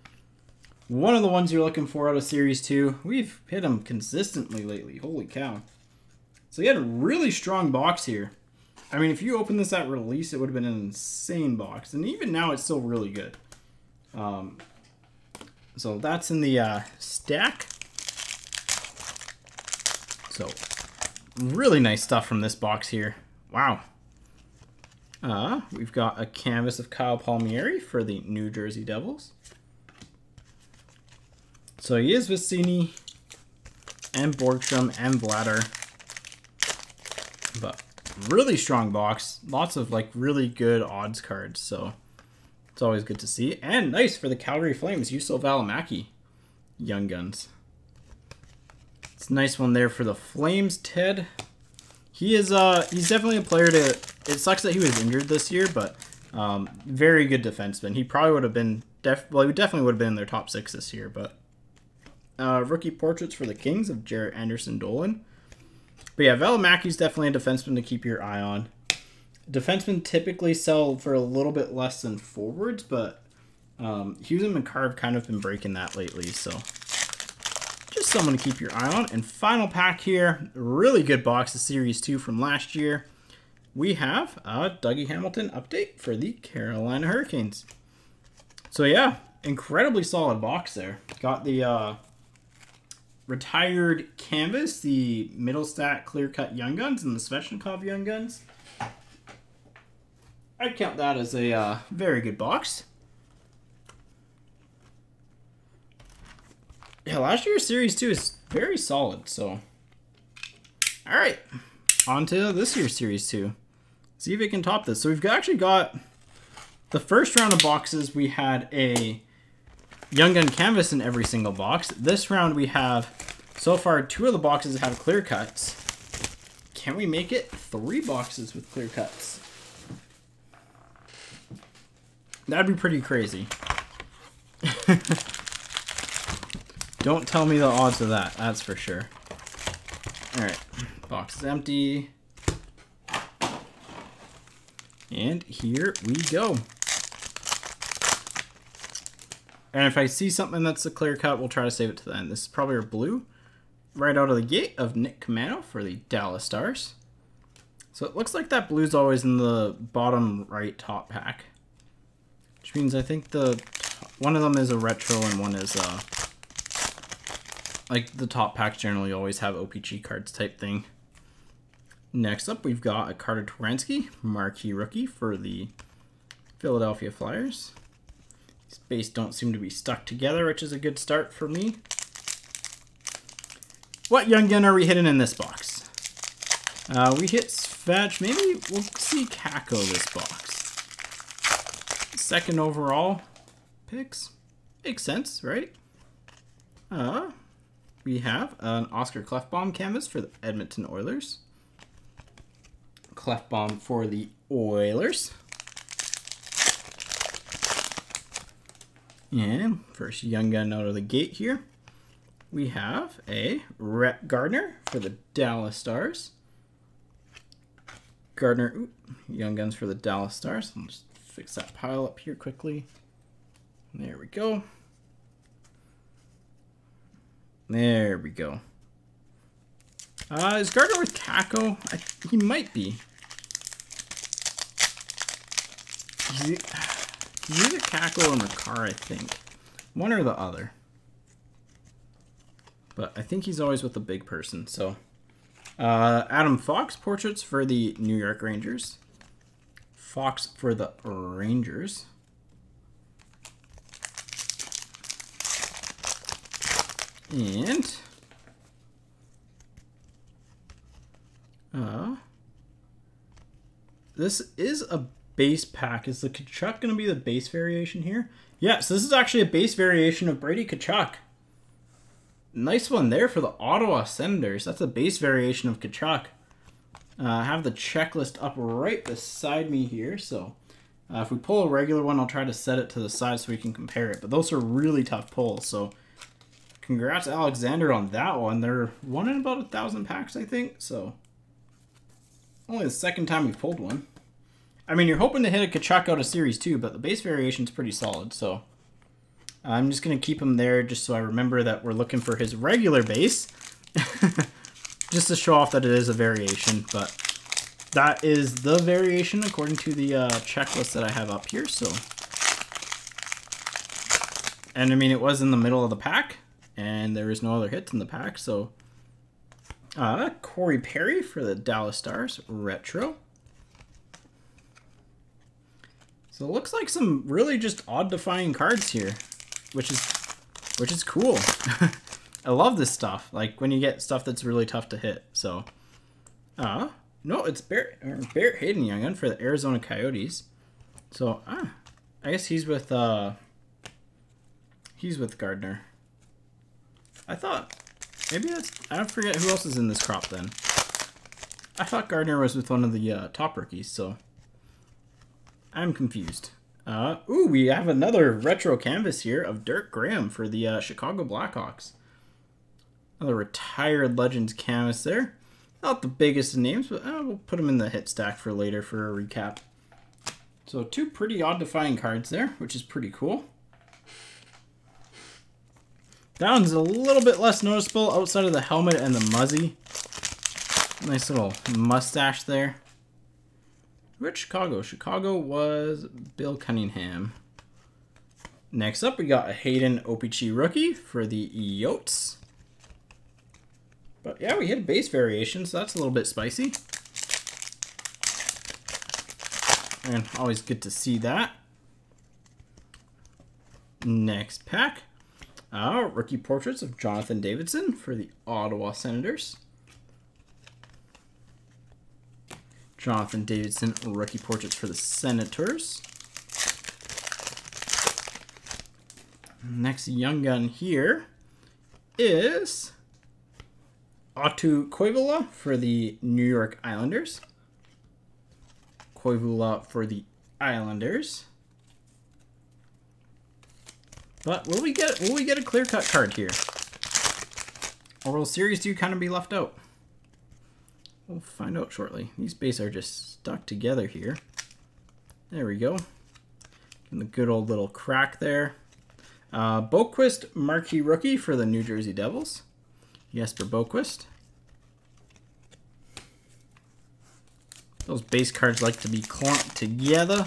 One of the ones you're looking for out of Series 2. We've hit him consistently lately. Holy cow. So he had a really strong box here. I mean, if you open this at release, it would have been an insane box. And even now, it's still really good. Um, so that's in the uh, stack. So, really nice stuff from this box here. Wow. Uh, we've got a canvas of Kyle Palmieri for the New Jersey Devils. So he is Vicini and Borgstrom and Vladar. But really strong box. Lots of like really good odds cards. So it's always good to see. And nice for the Calgary Flames, Juuso Valimaki. Young Guns. It's a nice one there for the Flames, Ted. He is uh he's definitely a player to it sucks that he was injured this year, but um, very good defenseman. He probably would have been def well, he definitely would have been in their top six this year, but uh, rookie portraits for the Kings of Jaret Anderson Dolan. But yeah, Valimaki's definitely a defenseman to keep your eye on. Defensemen typically sell for a little bit less than forwards, but um, Hughes and Makar have kind of been breaking that lately, so just someone to keep your eye on. And final pack here, really good box of Series 2 from last year. We have a Dougie Hamilton update for the Carolina Hurricanes. So yeah, incredibly solid box there. Got the uh, retired canvas, the Mittelstadt clear cut Young Guns, and the Svechnikov Young Guns. I'd count that as a uh, very good box. Yeah, last year's Series 2 is very solid, so... Alright, on to this year's Series 2. See if it can top this. So we've actually got... The first round of boxes, we had a Young Gun Canvas in every single box. This round we have, so far, two of the boxes have clear cuts. Can we make it three boxes with clear cuts? That'd be pretty crazy. *laughs* Don't tell me the odds of that, that's for sure. Alright, box is empty. And here we go. And if I see something that's a clear cut, we'll try to save it to the end. This is probably our blue right out of the gate of Nick Caamano for the Dallas Stars. So it looks like that blue's always in the bottom right top pack. Which means I think the one of them is a retro and one is uh like the top packs generally always have OPC cards type thing. Next up, we've got a Carter Twarynski, marquee rookie for the Philadelphia Flyers. Base don't seem to be stuck together, which is a good start for me. What young gun are we hitting in this box? Uh, we hit Fetch. Maybe we'll see Kakko this box. Second overall picks. Makes sense, right? Uh, we have an Oscar Klefbom canvas for the Edmonton Oilers. Klefbom for the Oilers. And first young gun out of the gate here, we have a Rhett Gardner for the Dallas Stars. Gardner, ooh, young guns for the Dallas Stars. I'll just fix that pile up here quickly. There we go. There we go. Uh, is Gardner with Kakko? I, he might be. He's, he's either Kakko or Makar, I think. One or the other. But I think he's always with the big person, so... Uh, Adam Fox portraits for the New York Rangers. Fox for the Rangers. And uh, this is a base pack. Is the Tkachuk going to be the base variation here? Yes, this is actually a base variation of Brady Tkachuk. Nice one there for the Ottawa Senators. That's a base variation of Tkachuk. Uh, I have the checklist up right beside me here, so uh, if we pull a regular one, I'll try to set it to the side so we can compare it. But those are really tough pulls, so congrats Alexander on that one. They're one in about a thousand packs, I think, so only the second time we've pulled one. I mean, you're hoping to hit a Tkachuk out of Series 2, but the base variation is pretty solid, so I'm just going to keep him there just so I remember that we're looking for his regular base. *laughs* just to show off that it is a variation, but that is the variation according to the uh, checklist that I have up here. So, and I mean, it was in the middle of the pack, and there was no other hits in the pack. So, uh, Corey Perry for the Dallas Stars retro. So it looks like some really just odd defying cards here, which is which is cool. *laughs* I love this stuff. Like when you get stuff that's really tough to hit. So, uh, no, it's Barrett, Barrett Hayton Youngin for the Arizona Coyotes. So, ah, I guess he's with, uh, he's with Gardner. I thought, maybe that's, I forget who else is in this crop then. I thought Gardner was with one of the uh, top rookies, so I'm confused. Uh, ooh, we have another retro canvas here of Dirk Graham for the uh, Chicago Blackhawks. Another retired Legends canvas there. Not the biggest names, but uh, we'll put them in the hit stack for later for a recap. So two pretty odd defying cards there, which is pretty cool. That one's a little bit less noticeable outside of the helmet and the muzzy. Nice little mustache there. Which Chicago? Chicago was Bill Cunningham. Next up, we got a Hayton O-Pee-Chee rookie for the Yotes. But yeah, we hit a base variation, so that's a little bit spicy. And always good to see that. Next pack. Uh, rookie portraits of Jonathan Davidsson for the Ottawa Senators. Jonathan Davidsson rookie portraits for the Senators. Next young gun here is Otto Koivula for the New York Islanders. Koivula for the Islanders. But will we get will we get a clear cut card here? Or will Series 2 kind of be left out? We'll find out shortly. These bases are just stuck together here. There we go. And the good old little crack there. Uh, Boqvist marquee rookie for the New Jersey Devils. Jesper Boqvist. Those base cards like to be clumped together.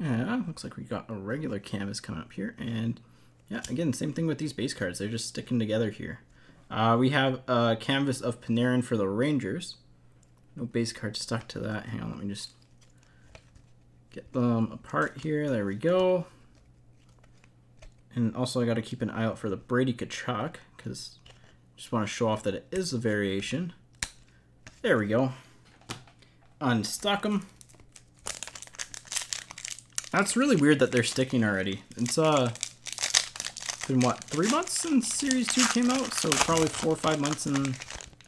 Yeah, looks like we got a regular canvas coming up here. And yeah, again, same thing with these base cards. They're just sticking together here. Uh, we have a canvas of Panarin for the Rangers. No base card stuck to that. Hang on, let me just get them apart here. There we go. And also I got to keep an eye out for the Brady Tkachuk because just want to show off that it is a variation. There we go. Unstuck them. That's really weird that they're sticking already. It's uh been what, three months since Series 2 came out? So probably four or five months in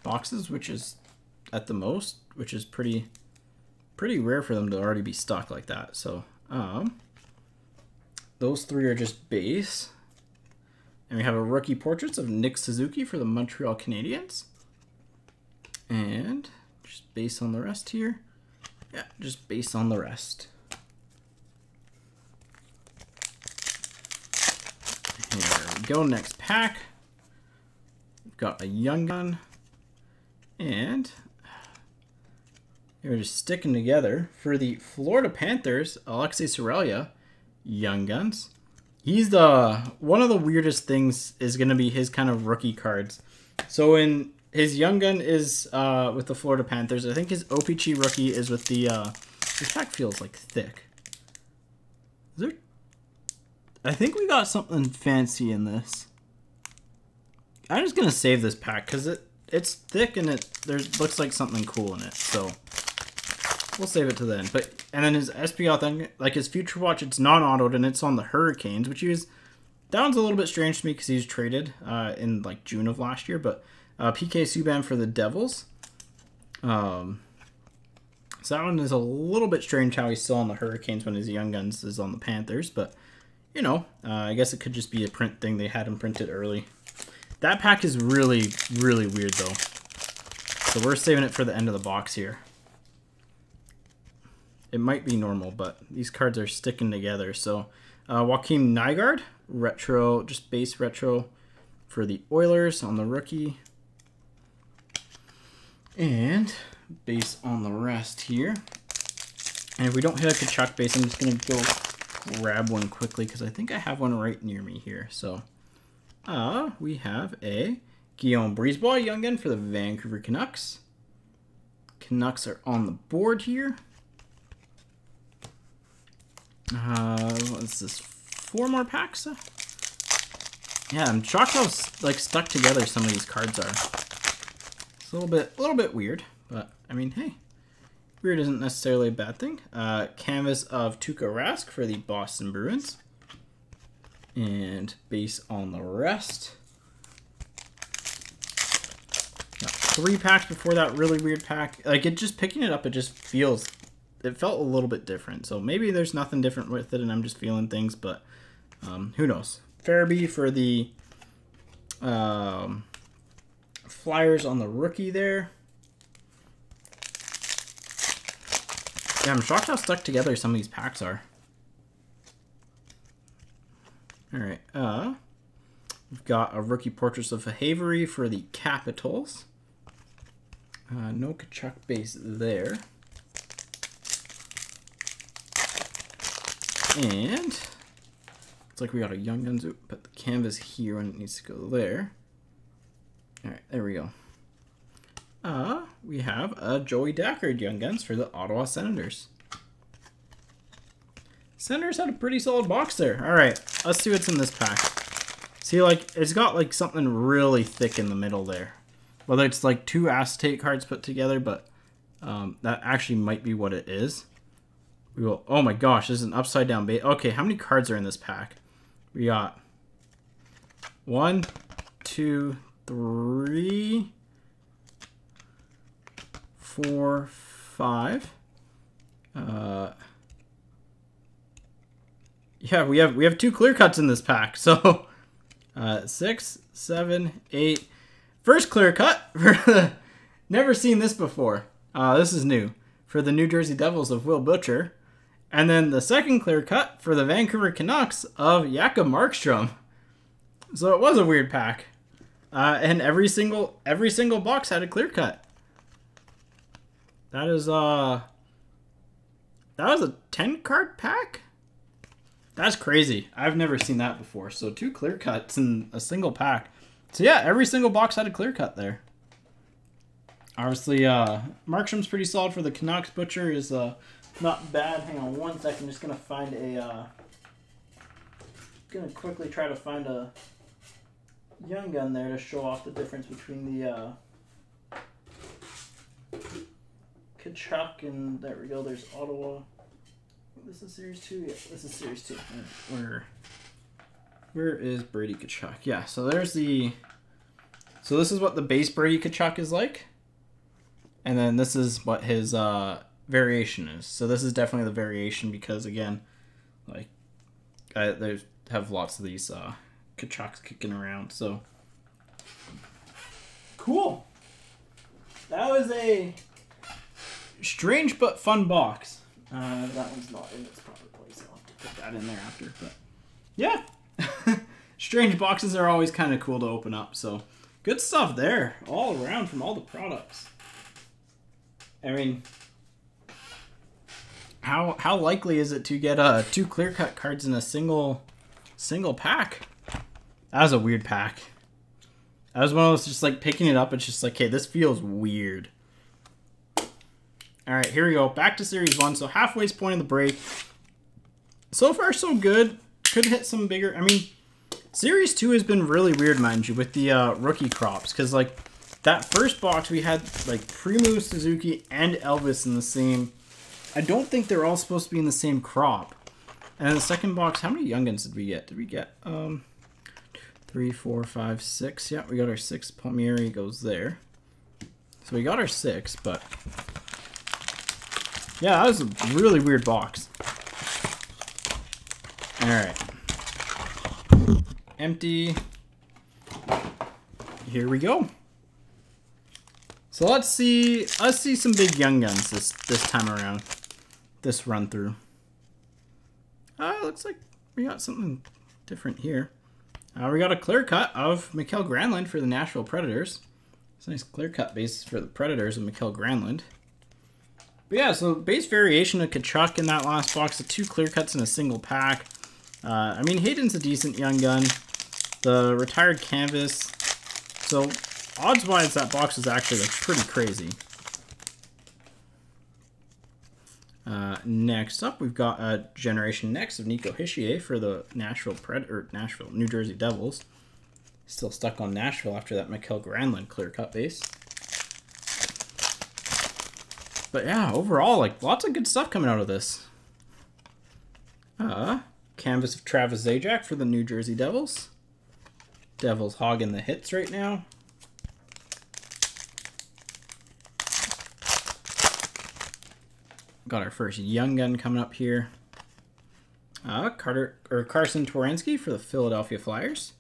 boxes, which is at the most, which is pretty pretty rare for them to already be stuck like that. So um those three are just base. And we have a rookie portraits of Nick Suzuki for the Montreal Canadiens. And just base on the rest here. Yeah, just base on the rest. Here we go, next pack. We've got a Young Gun. And they're just sticking together. For the Florida Panthers, Aleksi Saarela Young Guns. He's the one of the weirdest things is going to be his kind of rookie cards. So in his young gun is uh, with the Florida Panthers. I think his O-Pee-Chee rookie is with the. Uh, this pack feels like thick. Is there? I think we got something fancy in this. I'm just gonna save this pack because it it's thick and it there looks like something cool in it. So we'll save it to then. But and then his SP thing, like his future watch, it's non-autoed and it's on the Hurricanes, which he was. That one's a little bit strange to me because he was traded uh, in like June of last year. But uh, PK Subban for the Devils. Um, so that one is a little bit strange how he's still on the Hurricanes when his Young Guns is on the Panthers. But you know, uh, I guess it could just be a print thing. They had them printed early. That pack is really, really weird though. So we're saving it for the end of the box here. It might be normal, but these cards are sticking together. So uh, Joakim Nygard, retro, just base retro for the Oilers on the rookie. And base on the rest here. And if we don't hit a Tkachuk base, I'm just going to go grab one quickly because I think I have one right near me here. So, uh, we have a Guillaume Brisebois young gun for the Vancouver Canucks. Canucks are on the board here. Uh, what's this? Four more packs? Yeah, I'm shocked how like stuck together some of these cards are. It's a little bit, a little bit weird, but I mean, hey, weird isn't necessarily a bad thing. Uh, canvas of Tuukka Rask for the Boston Bruins, and base on the rest. Three packs before that really weird pack. Like it just picking it up, it just feels, it felt a little bit different. So maybe there's nothing different with it, and I'm just feeling things, but um, who knows? Farabee for the um, Flyers on the rookie there. Yeah, I'm shocked how stuck together some of these packs are. Alright, uh, we've got a rookie portrait of Havery for the Capitals. Uh, no Tkachuk base there. And Looks like we got a Young Guns. Put the canvas here and it needs to go there. Alright, there we go. Uh, we have a Joey Daccord Young Guns for the Ottawa Senators. Senators had a pretty solid box there. Alright, let's see what's in this pack. See, like, it's got, like, something really thick in the middle there. Whether it's, like, two acetate cards put together, but um, that actually might be what it is. We will, oh my gosh, this is an upside down bait. Okay, how many cards are in this pack? We got one, two, three, four, five. Uh, yeah, we have we have two clear cuts in this pack. So uh, six, seven, eight. First clear cut *laughs* never seen this before. Uh, this is new for the New Jersey Devils of Will Butcher. And then the second clear cut for the Vancouver Canucks of Jacob Markstrom. So it was a weird pack. Uh, and every single every single box had a clear cut. That is uh that was a 10 card pack? That's crazy. I've never seen that before. So two clear cuts in a single pack. So yeah, every single box had a clear cut there. Obviously, uh, Markstrom's pretty solid for the Canucks. Butcher is uh, not bad. Hang on one second. Just gonna find a. Uh, gonna quickly try to find a young gun there to show off the difference between the uh, Tkachuk and there we go. There's Ottawa. This is series two. Yeah, this is series two. Where? Where is Brady Tkachuk? Yeah. So there's the. So this is what the base Brady Tkachuk is like. And then this is what his uh, variation is. So this is definitely the variation because again, like I they have lots of these uh Tkachuks kicking around. So cool. That was a strange but fun box. Uh, that one's not in its proper place. I'll have to put that in there after. But yeah, *laughs* strange boxes are always kind of cool to open up. So good stuff there all around from all the products. I mean, how how likely is it to get uh two clear cut cards in a single single pack? That was a weird pack. That was one of those just like picking it up. It's just like, hey, this feels weird. All right, here we go. Back to series one. So halfway's point of the break. So far, so good. Could hit some bigger. I mean, series two has been really weird, mind you, with the uh, rookie crops. Because like that first box, we had like Primeau, Suzuki, and Elvis in the same I don't think they're all supposed to be in the same crop. And the second box, how many youngins did we get? Did we get um three, four, five, six? Yeah, we got our six. Palmieri goes there. So we got our six, but yeah, that was a really weird box. All right, empty. Here we go. So let's see. Let's see some big young guns this this time around this run through. Uh, looks like we got something different here. Uh, we got a clear cut of Mikael Granlund for the Nashville Predators. It's a nice clear cut base for the Predators of Mikael Granlund. But yeah, so base variation of Tkachuk in that last box, the two clear cuts in a single pack. Uh, I mean, Hayton's a decent young gun. The retired canvas. So odds-wise, that box is actually like, pretty crazy. Uh, next up, we've got a Generation Next of Nico Hischier for the Nashville Pred or Nashville, New Jersey Devils. Still stuck on Nashville after that Mikael Granlund clear cut base. But yeah, overall, like lots of good stuff coming out of this. Uh, canvas of Travis Zajac for the New Jersey Devils. Devils hogging the hits right now. Got our first young gun coming up here. Uh, Carter or Carsen Twarynski for the Philadelphia Flyers.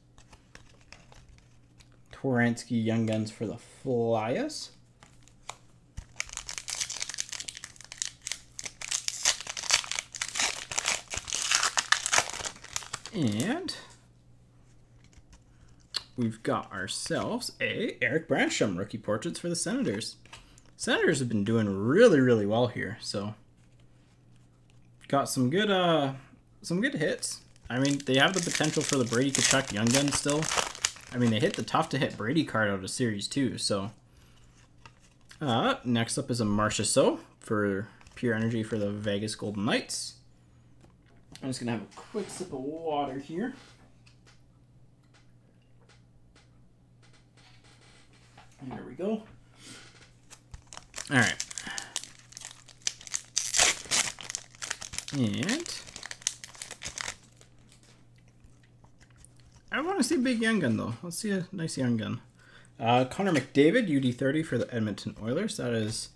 Twarynski Young Guns for the Flyers. And we've got ourselves a Erik Brannstrom rookie portraits for the Senators. Senators have been doing really, really well here. So got some good, uh, some good hits. I mean, they have the potential for the Brady Tkachuk Young Gun still. I mean, they hit the tough to hit Brady card out of Series 2, so. Uh, next up is a Marchessault for Pure Energy for the Vegas Golden Knights. I'm just going to have a quick sip of water here. There we go. All right. And I want to see a big young gun though. Let's see a nice young gun. Uh, Connor McDavid, UD30 for the Edmonton Oilers. That is,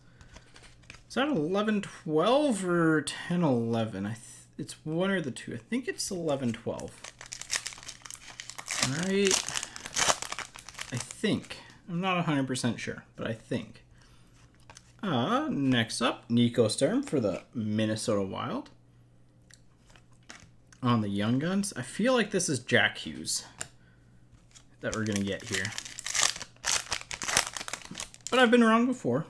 is that 11 12 or 10 11? I it's one or the two. I think it's 11 12. All right. I think. I'm not 100% sure, but I think. Uh, next up, Nico Sturm for the Minnesota Wild. On the Young Guns, I feel like this is Jack Hughes that we're going to get here. But I've been wrong before.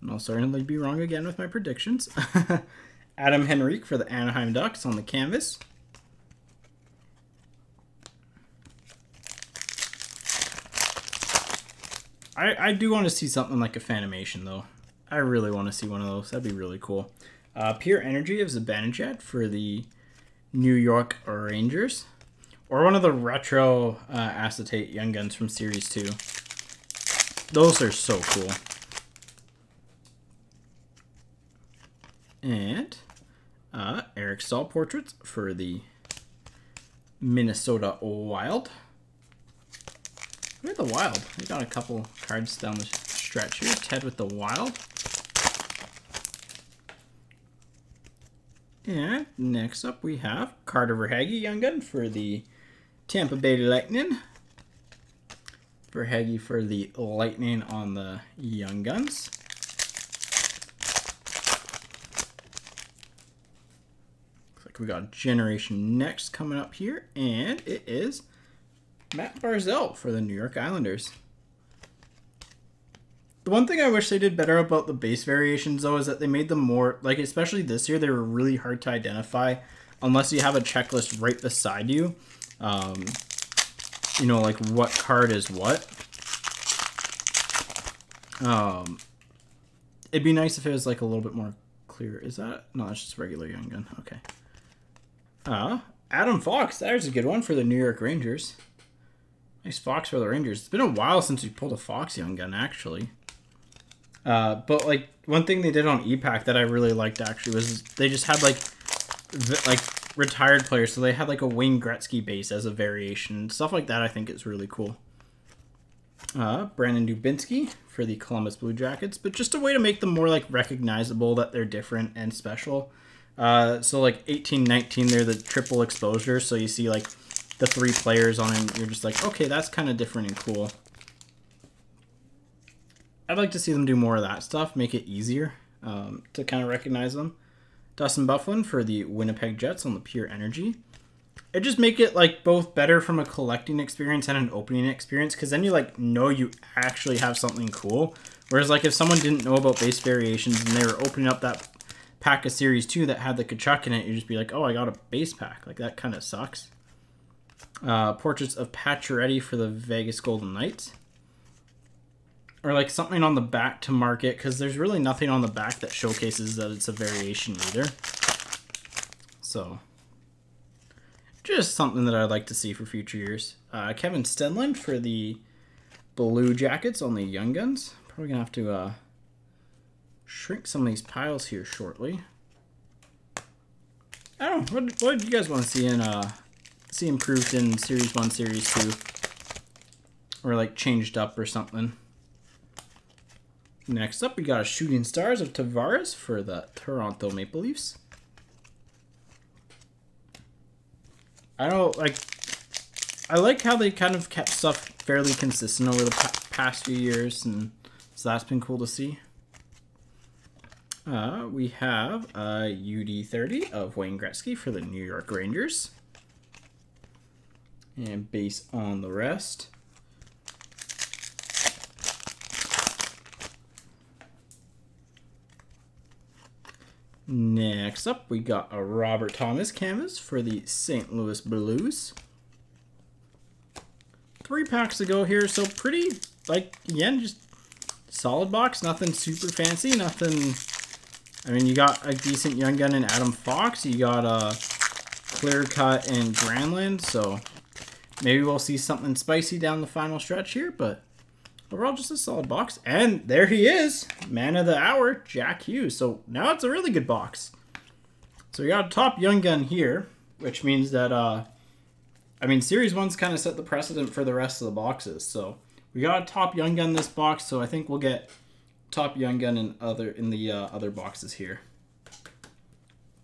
And I'll certainly be wrong again with my predictions. *laughs* Adam Henrique for the Anaheim Ducks on the canvas. I, I do want to see something like a Fanimation, though. I really want to see one of those. That'd be really cool. Uh, Pure Energy of Zibanejad for the New York Rangers. Or one of the retro uh, acetate Young Guns from Series 2. Those are so cool. And uh, Eric Staal portraits for the Minnesota Wild. Look at the Wild. We got a couple cards down the stretch here. Ted with the Wild. And next up we have Carter Verhaeghe Young Gun for the Tampa Bay Lightning. Verhaeghe for the Lightning on the Young Guns. Looks like we got Generation Next coming up here, and it is Mat Barzal for the New York Islanders. The one thing I wish they did better about the base variations, though, is that they made them more, like, especially this year, they were really hard to identify unless you have a checklist right beside you. Um, you know, like what card is what. Um, it'd be nice if it was, like, a little bit more clear. Is that? No, it's just regular Young Gun. Okay. Uh, Adam Fox, there's a good one for the New York Rangers. Nice Fox for the Rangers. It's been a while since we pulled a Fox Young Gun, actually. Uh, but like one thing they did on e-Pack that I really liked actually was they just had like like retired players, so they had like a Wayne Gretzky base as a variation. Stuff like that I think is really cool. Uh, Brandon Dubinsky for the Columbus Blue Jackets, but just a way to make them more like recognizable that they're different and special. Uh, so like 18, 19, they're the triple exposure, so you see like the three players on it, you're just like, okay, that's kind of different and cool. I'd like to see them do more of that stuff, make it easier um, to kind of recognize them. Dustin Byfuglien for the Winnipeg Jets on the Pure Energy. it just make it like both better from a collecting experience and an opening experience because then you like know you actually have something cool. Whereas like if someone didn't know about base variations and they were opening up that pack of series two that had the Tkachuk in it, you'd just be like, oh, I got a base pack. Like that kind of sucks. Uh, portraits of Pacioretty for the Vegas Golden Knights. Or like something on the back to market because there's really nothing on the back that showcases that it's a variation either. So just something that I'd like to see for future years. Uh, Kevin Stenlund for the Blue Jackets on the Young Guns. Probably gonna have to uh, shrink some of these piles here shortly. I don't know. What, what do you guys want to see in uh, see improved in Series One, Series Two, or like changed up or something? Next up, we got a Shooting Stars of Tavares for the Toronto Maple Leafs. I don't like. I like how they kind of kept stuff fairly consistent over the past few years, and so that's been cool to see. Uh, we have a UD30 of Wayne Gretzky for the New York Rangers. And base on the rest. Next up, we got a Robert Thomas canvas for the St. Louis Blues. Three packs to go here, so pretty, like, again, just solid box. Nothing super fancy, nothing... I mean, you got a decent young gun in Adam Fox. You got a clear cut in Granlund, so maybe we'll see something spicy down the final stretch here, but Overall, just a solid box. And there he is, man of the hour, Jack Hughes. So now it's a really good box. So we got a top young gun here, which means that, uh, I mean, Series 1's kind of set the precedent for the rest of the boxes. So we got a top young gun this box, so I think we'll get top young gun in other in the uh, other boxes here.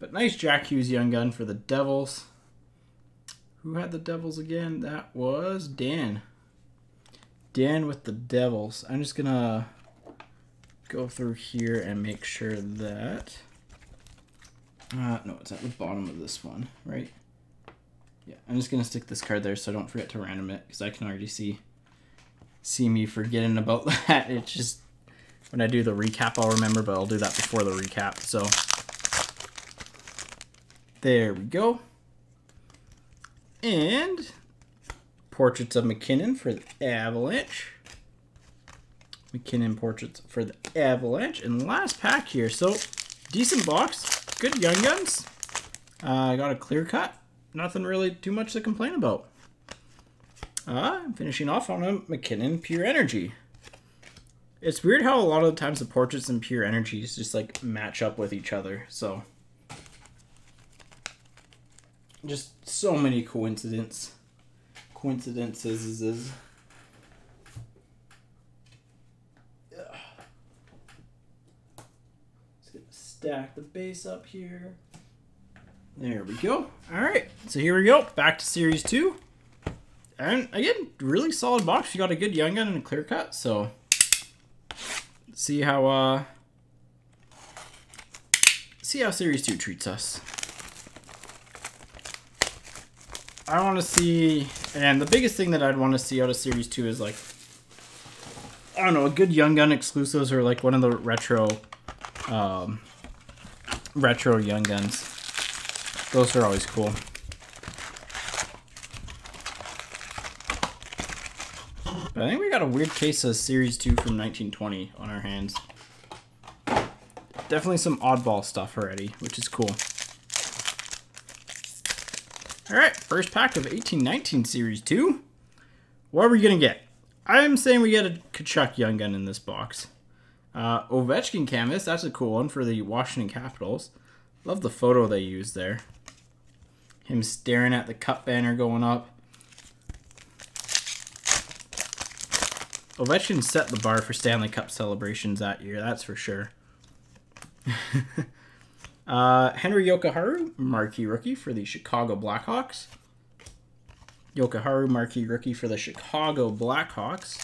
But nice Jack Hughes young gun for the Devils. Who had the Devils again? That was Dan. Dan with the Devils. I'm just gonna go through here and make sure that uh, no, it's at the bottom of this one, right? Yeah, I'm just gonna stick this card there so I don't forget to random it because I can already see see me forgetting about *laughs* that. It's just when I do the recap, I'll remember, but I'll do that before the recap. So there we go. And Portraits of MacKinnon for the Avalanche. MacKinnon portraits for the Avalanche. And last pack here. So, decent box. Good Young Guns. I uh, got a clear cut. Nothing really too much to complain about. Uh, finishing off on a MacKinnon Pure Energy. It's weird how a lot of the times the portraits and Pure Energies just like match up with each other. So, just so many coincidences coincidences is, stack the base up here. There we go. All right, so here we go. Back to Series 2. And again, really solid box. You got a good Young Gun and a clear cut, so see how uh see how Series 2 treats us. I want to see, and the biggest thing that I'd want to see out of Series 2 is like, I don't know, a good Young Gun exclusives or like one of the retro, um, retro Young Guns. Those are always cool. But I think we got a weird case of Series 2 from 1920 on our hands. Definitely some oddball stuff already, which is cool. All right, first pack of 1819 Series 2. What are we going to get? I'm saying we get a Tkachuk Young Gun in this box. Uh, Ovechkin canvas, that's a cool one for the Washington Capitals. Love the photo they used there. Him staring at the cup banner going up. Ovechkin set the bar for Stanley Cup celebrations that year, that's for sure. *laughs* Uh, Henri Jokiharju, marquee rookie for the Chicago Blackhawks. Jokiharju, marquee rookie for the Chicago Blackhawks.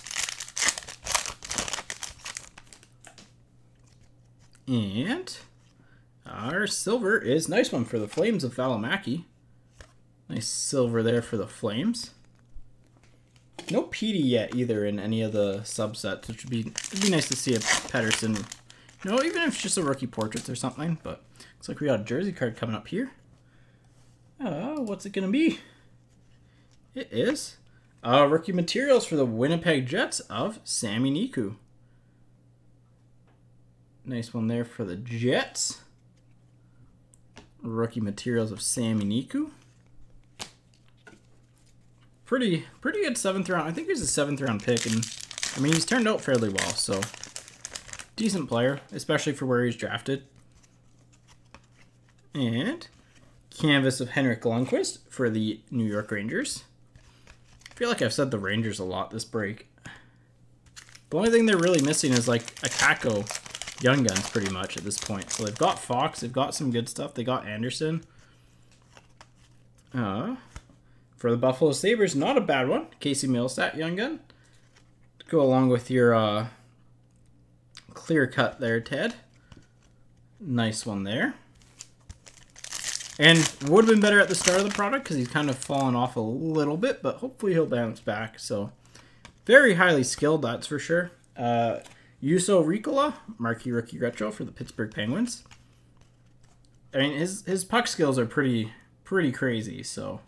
And our silver is nice one for the Flames of Valimaki. Nice silver there for the Flames. No Petey yet either in any of the subsets, which would be it'd be nice to see a Pettersson. You know, even if it's just a rookie portraits or something. But looks like we got a jersey card coming up here. Uh, what's it gonna be? It is uh, rookie materials for the Winnipeg Jets of Sami Niku. Nice one there for the Jets. Rookie materials of Sami Niku. Pretty, pretty good seventh round. I think he's a seventh round pick, and I mean he's turned out fairly well. So decent player, especially for where he's drafted. And canvas of Henrik Lundqvist for the New York Rangers. I feel like I've said the Rangers a lot this break. The only thing they're really missing is like a Kakko Young Guns pretty much at this point. So they've got Fox, they've got some good stuff. They got Andersson. Uh, for the Buffalo Sabres, not a bad one. Casey Mittelstadt Young Gun. Go along with your uh, clear cut there, Ted. Nice one there. And would have been better at the start of the product because he's kind of fallen off a little bit, but hopefully he'll bounce back. So very highly skilled, that's for sure. Uh, Juuso Riikola, marquee rookie retro for the Pittsburgh Penguins. I mean, his his puck skills are pretty pretty crazy. So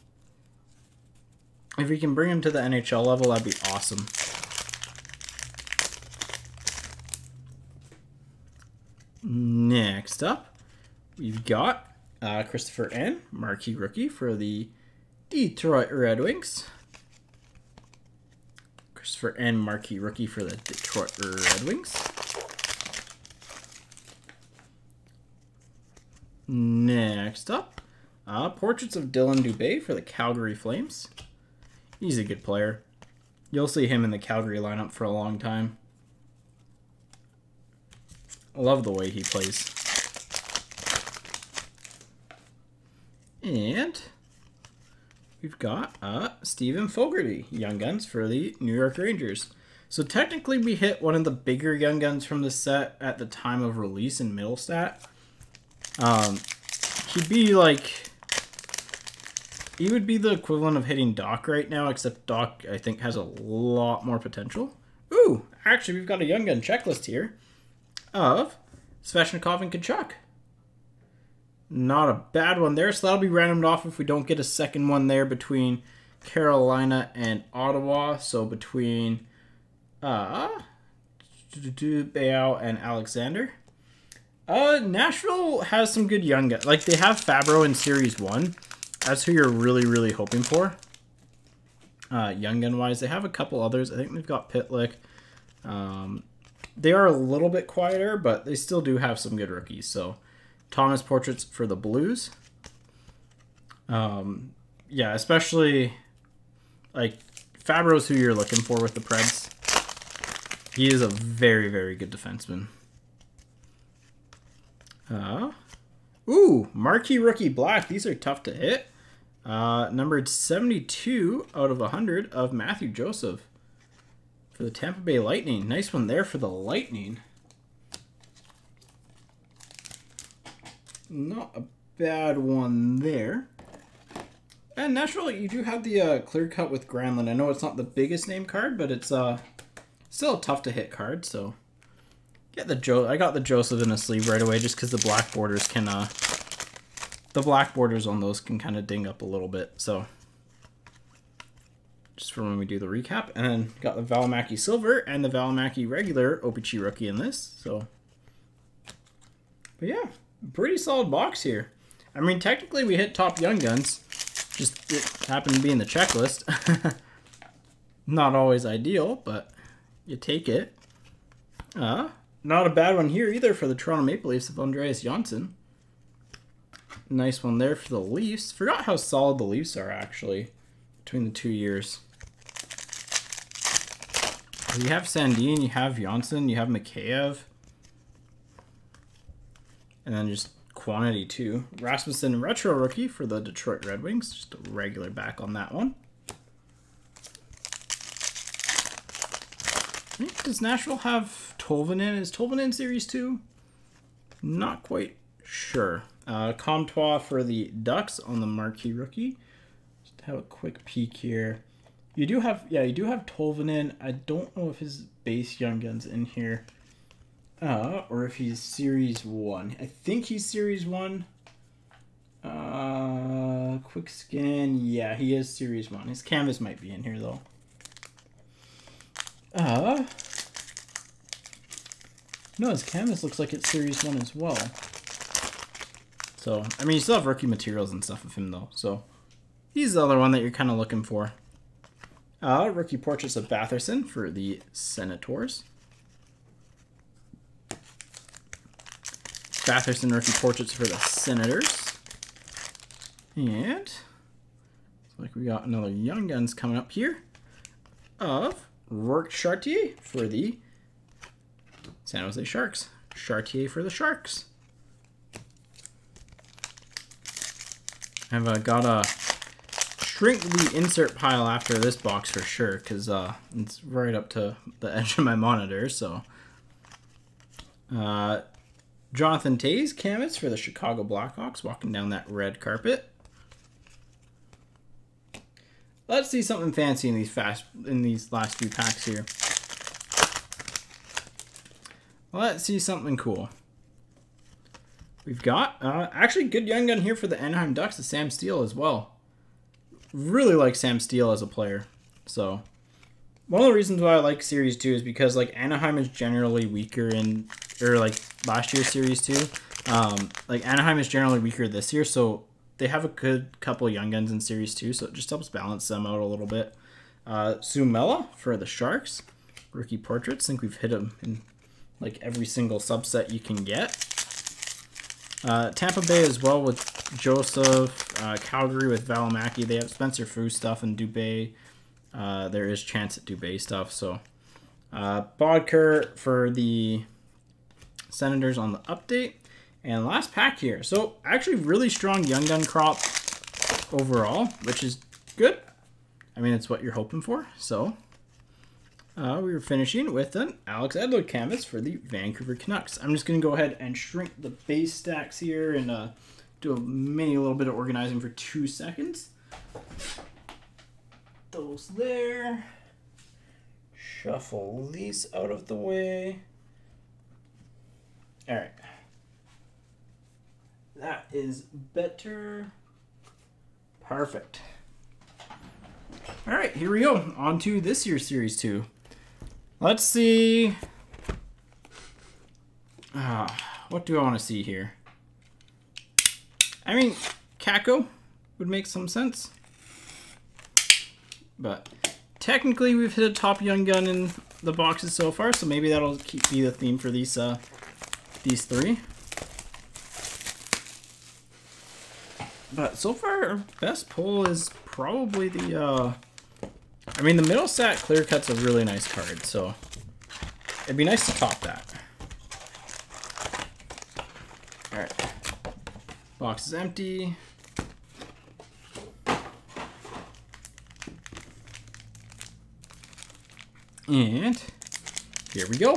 if we can bring him to the NHL level, that'd be awesome. Next up, we've got uh, Christoffer Ehn, marquee rookie for the Detroit Red Wings. Christoffer Ehn, marquee rookie for the Detroit Red Wings. Next up, uh, Portraits of Dillon Dubé for the Calgary Flames. He's a good player. You'll see him in the Calgary lineup for a long time. Love the way he plays. And we've got uh, Steven Fogarty, Young Guns for the New York Rangers. So technically we hit one of the bigger Young Guns from the set at the time of release in Mittelstadt. Um, he'd be like... He would be the equivalent of hitting Dach right now, except Dach, I think, has a lot more potential. Ooh, actually, we've got a Young Gun checklist here of Svechnikov and Tkachuk. Not a bad one there. So that'll be randomed off if we don't get a second one there between Carolina and Ottawa. So between uh, Bayou and Alexander. Uh, Nashville has some good young guys. Like they have Fabbro in Series One. That's who you're really, really hoping for. Uh, young gun wise, they have a couple others. I think they've got Pitlick. Um, they are a little bit quieter, but they still do have some good rookies. So Thomas portraits for the Blues. Um, yeah, especially like Fabbro's who you're looking for with the Preds. He is a very, very good defenseman. Uh, ooh, marquee rookie black. These are tough to hit. Uh, numbered 72 out of 100 of Matthew Joseph for the Tampa Bay Lightning. Nice one there for the Lightning. Not a bad one there. And naturally, you do have the uh, clear cut with Granlund. I know it's not the biggest name card, but it's uh, still a tough to hit card. So get the Joe. I got the Joseph in a sleeve right away, just because the black borders can uh, the black borders on those can kind of ding up a little bit. So just for when we do the recap, and then got the Valimaki Silver and the Valimaki Regular OPC Rookie in this. So, but yeah pretty solid box here. I mean, technically we hit top young guns. Just it happened to be in the checklist. *laughs* not always ideal, but you take it. Uh, not a bad one here either for the Toronto Maple Leafs of Andreas Johnsson. Nice one there for the Leafs. Forgot how solid the Leafs are actually between the two years. You have Sandin, you have Janssen, you have Mikheyev. And then just quantity too. Rasmussen retro rookie for the Detroit Red Wings. Just a regular back on that one. Hmm, does Nashville have Tolvanen? Is Tolvanen in Series 2? Not quite sure. Uh, Comtois for the Ducks on the marquee rookie. Just have a quick peek here. You do have, yeah, you do have Tolvanen. I don't know if his base Young Gun's in here. Uh, or if he's Series 1. I think he's Series 1. Uh, quick scan. Yeah, he is Series 1. His canvas might be in here, though. Uh, no, his canvas looks like it's Series 1 as well. So, I mean, you still have rookie materials and stuff of him, though. So, he's the other one that you're kind of looking for. Uh, rookie portraits of Batherson for the Senators. Batherson rookie portraits for the Senators. And like we got another Young Guns coming up here of Rourke Chartier for the San Jose Sharks. Chartier for the Sharks. I've uh, got a shrink the insert pile after this box for sure because uh, it's right up to the *laughs* edge of my monitor. So, uh, Jonathan Toews canvas for the Chicago Blackhawks, walking down that red carpet. Let's see something fancy in these fast in these last few packs here. Let's see something cool. We've got uh, actually good young gun here for the Anaheim Ducks, the Sam Steel as well really like Sam Steel as a player. So one of the reasons why I like Series 2 is because like Anaheim is generally weaker in or like last year's Series 2. Um, like Anaheim is generally weaker this year, so they have a good couple young guns in Series 2, so it just helps balance them out a little bit. Uh, Suomela for the Sharks. Rookie portraits. Think we've hit them in like every single subset you can get. Uh, Tampa Bay as well with Joseph, uh, Calgary with Valimaki. They have Spencer Foo stuff and Dubé. Uh, there is chance at Dubé stuff. So uh, Boedker for the Senators on the update. And last pack here. So actually really strong Young Gun crop overall, which is good. I mean, it's what you're hoping for. So uh, we were finishing with an Alex Edler canvas for the Vancouver Canucks. I'm just going to go ahead and shrink the base stacks here and uh, do a mini little bit of organizing for two seconds. Those there. Shuffle these out of the way. All right. That is better. Perfect. All right, here we go. On to this year's Series 2. Let's see. Uh, what do I want to see here? I mean, Kakko would make some sense. But technically we've hit a top young gun in the boxes so far, so maybe that'll keep be the theme for these uh, these three. But so far, our best pull is probably the uh, I mean, the Mittelstadt clear cut's a really nice card, so it'd be nice to top that. Alright. Box is empty. And here we go.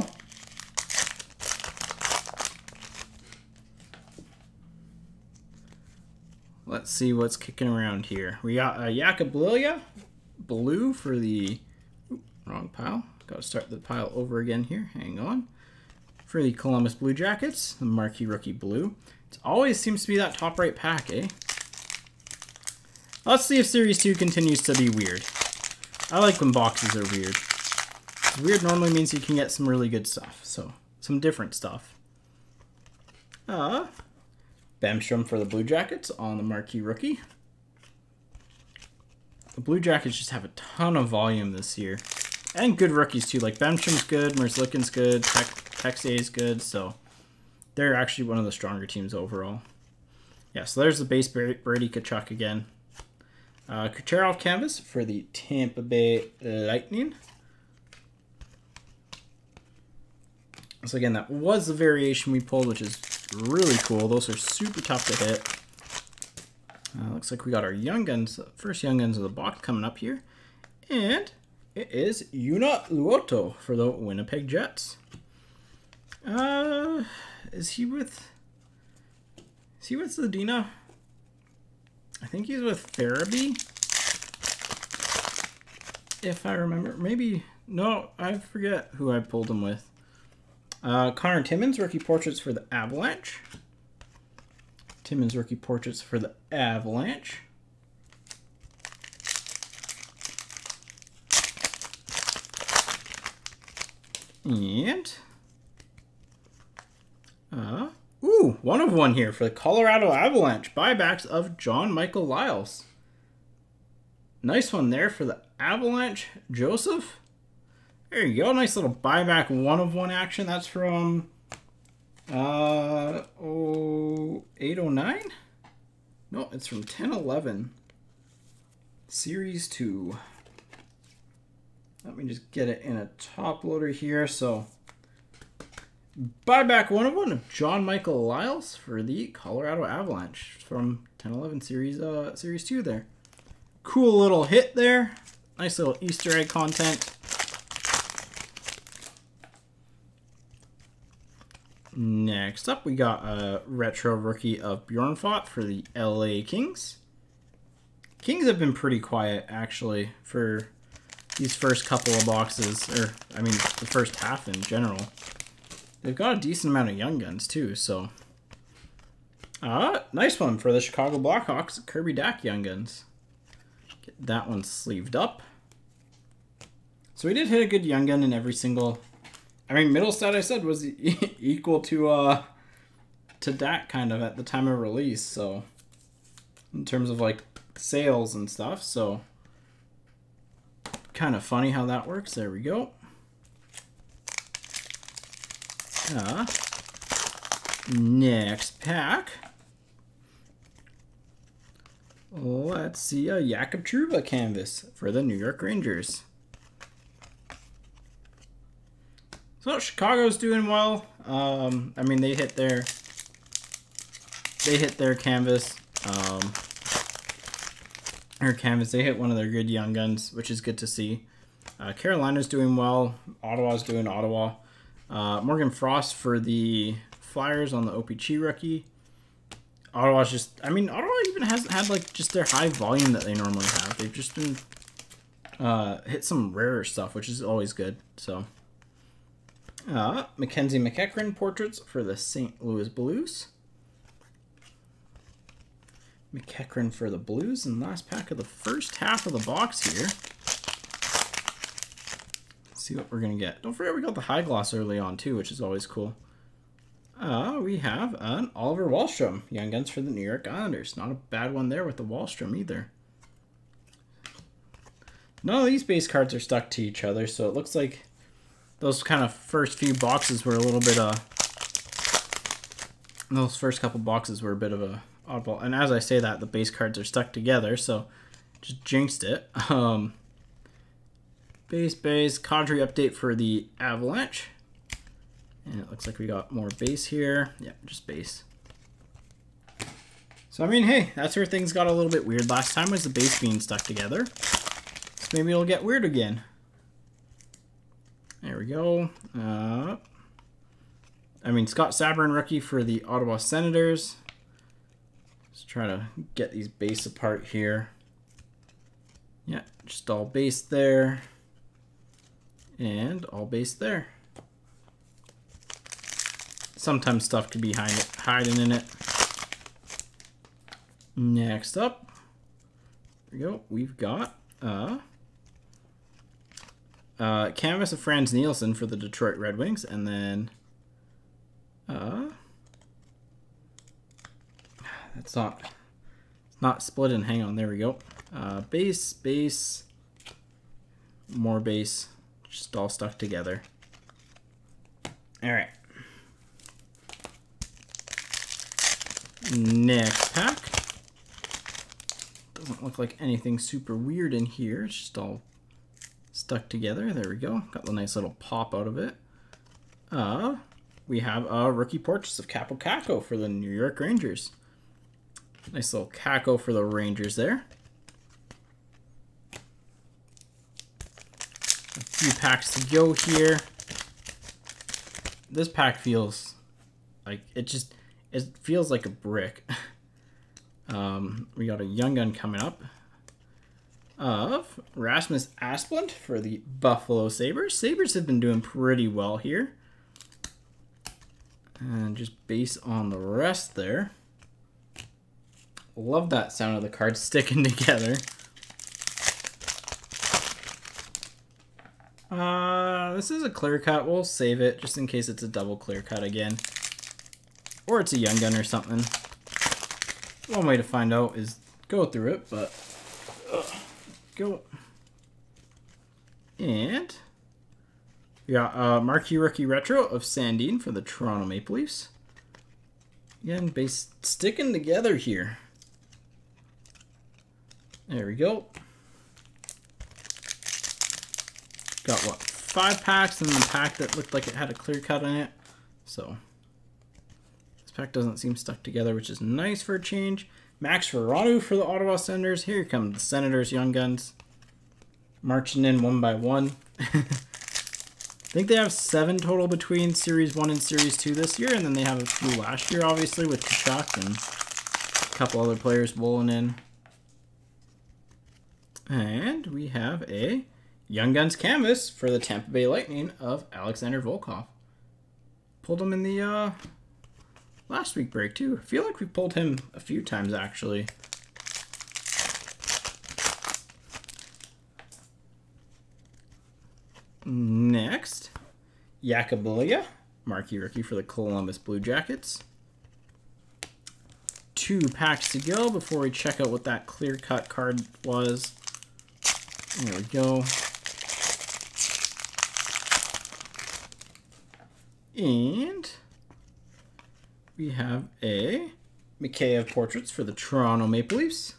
Let's see what's kicking around here. We got a Liljegren, blue for the oops, wrong pile. Got to start the pile over again here. Hang on. For the Columbus Blue Jackets, the Marquee Rookie Blue. It always seems to be that top right pack, eh? Let's see if Series 2 continues to be weird. I like when boxes are weird. Weird normally means you can get some really good stuff, so some different stuff. Uh, Bemstrom for the Blue Jackets on the Marquee Rookie. The Blue Jackets just have a ton of volume this year. And good rookies, too. Like, Bemstrom's good, Merzlikins good, is good, so they're actually one of the stronger teams overall. Yeah, so there's the base Brady Tkachuk again. Uh, Kucherov canvas for the Tampa Bay Lightning. So again, that was the variation we pulled, which is really cool. Those are super tough to hit. Uh, looks like we got our Young Guns, first Young Guns of the box coming up here. And it is Joona Luoto for the Winnipeg Jets. Uh, is he with... Is he with Zadina? I think he's with Farabee. if I remember. Maybe, no, I forget who I pulled him with. Uh, Connor Timmins, rookie portraits for the Avalanche. Timmins rookie portraits for the Avalanche. And uh, ooh, one of one here for the Colorado Avalanche. Buybacks of John Michael Liles. Nice one there for the Avalanche, Joseph. There you go. Nice little buyback one of one action. That's from uh oh 809? No, it's from 1011. Series 2. Let me just get it in a top loader here. So buyback one of one of John Michael Liles for the Colorado Avalanche from 1011 series uh series 2 there. Cool little hit there. Nice little Easter egg content. Next up, we got a retro rookie of Bjornfot for the LA Kings. Kings have been pretty quiet, actually, for these first couple of boxes, or, I mean, the first half in general. They've got a decent amount of young guns, too, so... Ah, nice one for the Chicago Blackhawks, Kirby Dach Young Guns. Get that one sleeved up. So we did hit a good Young Gun in every single I mean, Mittelstadt, I said, was *laughs* equal to uh, to that kind of at the time of release. So, in terms of like sales and stuff, so kind of funny how that works. There we go. Uh, next pack. Let's see a Jacob Trouba canvas for the New York Rangers. So Chicago's doing well. Um, I mean, they hit their they hit their canvas. Um, their canvas. They hit one of their good young guns, which is good to see. Uh, Carolina's doing well. Ottawa's doing Ottawa. Uh, Morgan Frost for the Flyers on the OPC rookie. Ottawa's just, I mean, Ottawa even hasn't had like just their high volume that they normally have. They've just been uh, hit some rarer stuff, which is always good. So. Uh, Mackenzie MacEachern portraits for the St. Louis Blues. MacEachern for the Blues. And last pack of the first half of the box here. Let's see what we're going to get. Don't forget we got the high gloss early on too, which is always cool. Uh, we have an Oliver Wahlstrom. Young Guns for the New York Islanders. Not a bad one there with the Wahlstrom either. None of these base cards are stuck to each other, so it looks like those kind of first few boxes were a little bit uh those first couple boxes were a bit of a oddball. And as I say that, the base cards are stuck together, so just jinxed it. *laughs* Um, base base Kadri update for the Avalanche. And it looks like we got more base here. Yeah, just base. So I mean, hey, that's where things got a little bit weird. Last time was the base being stuck together. So maybe it'll get weird again. There we go. Uh, I mean, Scott Sabourin rookie for the Ottawa Senators. Let's try to get these base apart here. Yeah, just all base there. And all base there. Sometimes stuff could be hiding, hiding in it. Next up, there we go. We've got uh, uh, canvas of Frans Nielsen for the Detroit Red Wings, and then uh, that's not not split and hang on. There we go. Uh, base, base, more base, just all stuck together. All right. Next pack. Doesn't look like anything super weird in here. It's just all stuck together. There we go. Got the nice little pop out of it. Uh, we have a rookie purchase of Kaapo Kakko for the New York Rangers. Nice little Kakko for the Rangers there. A few packs to go here. This pack feels like it just it feels like a brick. *laughs* um, we got a young gun coming up. Of Rasmus Asplund for the Buffalo Sabres. Sabres have been doing pretty well here. And just based on the rest there. Love that sound of the cards *laughs* sticking together. Uh, this is a clear cut. We'll save it just in case it's a double clear cut again. Or it's a young gun or something. One way to find out is go through it, but uh, go. And we got uh, Marquee Rookie Retro of Sandin for the Toronto Maple Leafs. Again, base sticking together here. There we go. Got what? Five packs and the pack that looked like it had a clear cut in it. So this pack doesn't seem stuck together, which is nice for a change. Max Veronneau for the Ottawa Senators. Here come the Senators Young Guns. Marching in one by one. I *laughs* think they have seven total between Series 1 and Series 2 this year, and then they have a few last year, obviously, with Tkachuk and a couple other players rolling in. And we have a Young Guns canvas for the Tampa Bay Lightning of Alexander Volkov. Pulled him in the uh, last week break too. I feel like we pulled him a few times actually. Next, Jakob Lilja, marquee rookie for the Columbus Blue Jackets. Two packs to go before we check out what that clear cut card was. There we go. And we have a Mikheyev Portraits for the Toronto Maple Leafs.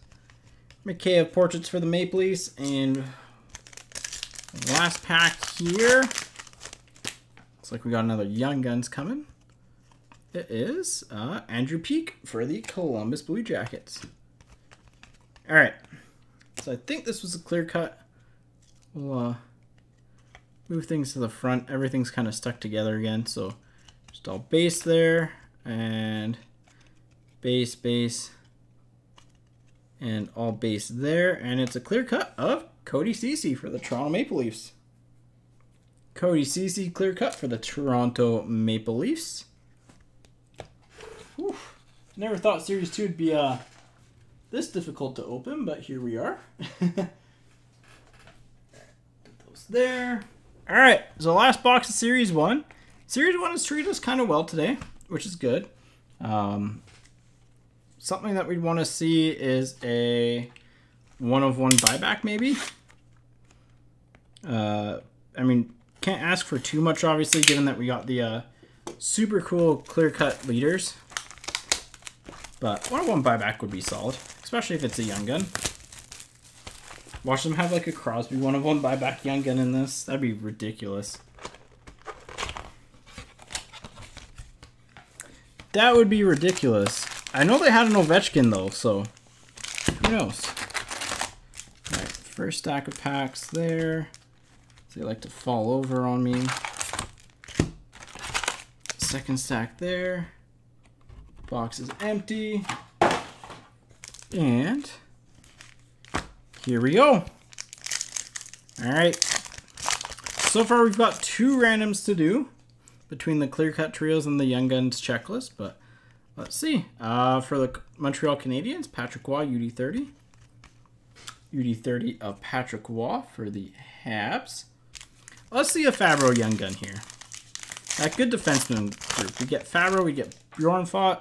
Mikheyev Portraits for the Maple Leafs. And last pack here. Looks like we got another Young Guns coming. It is uh, Andrew Peeke for the Columbus Blue Jackets. All right. So I think this was a clear cut. We'll uh, move things to the front. Everything's kind of stuck together again. So just all base there and base, base, and all base there. And it's a clear cut of Cody Ceci for the Toronto Maple Leafs. Cody Ceci clear cut for the Toronto Maple Leafs. Whew. Never thought Series 2 would be uh, this difficult to open, but here we are. *laughs* Those there. All right, so last box of Series 1. Series 1 has treated us kind of well today, which is good. Um, something that we'd want to see is a one of one buyback, maybe. Uh, I mean, can't ask for too much, obviously, given that we got the uh, super cool clear-cut leaders. But one of one buyback would be solid, especially if it's a young gun. Watch them have like a Crosby one of one buyback young gun in this. That'd be ridiculous. That would be ridiculous. I know they had an Ovechkin though, so who knows? Alright, first stack of packs there. They like to fall over on me. Second stack there. Box is empty. And here we go. All right. So far, we've got two randoms to do between the clear cut trios and the Young Guns checklist, but let's see. Uh, for the Montreal Canadiens, Patrick Roy, UD30. UD30 of Patrick Roy for the Habs. Let's see a Fabbro Young Gun here. That good defenseman group. We get Fabbro, we get Bjornfot.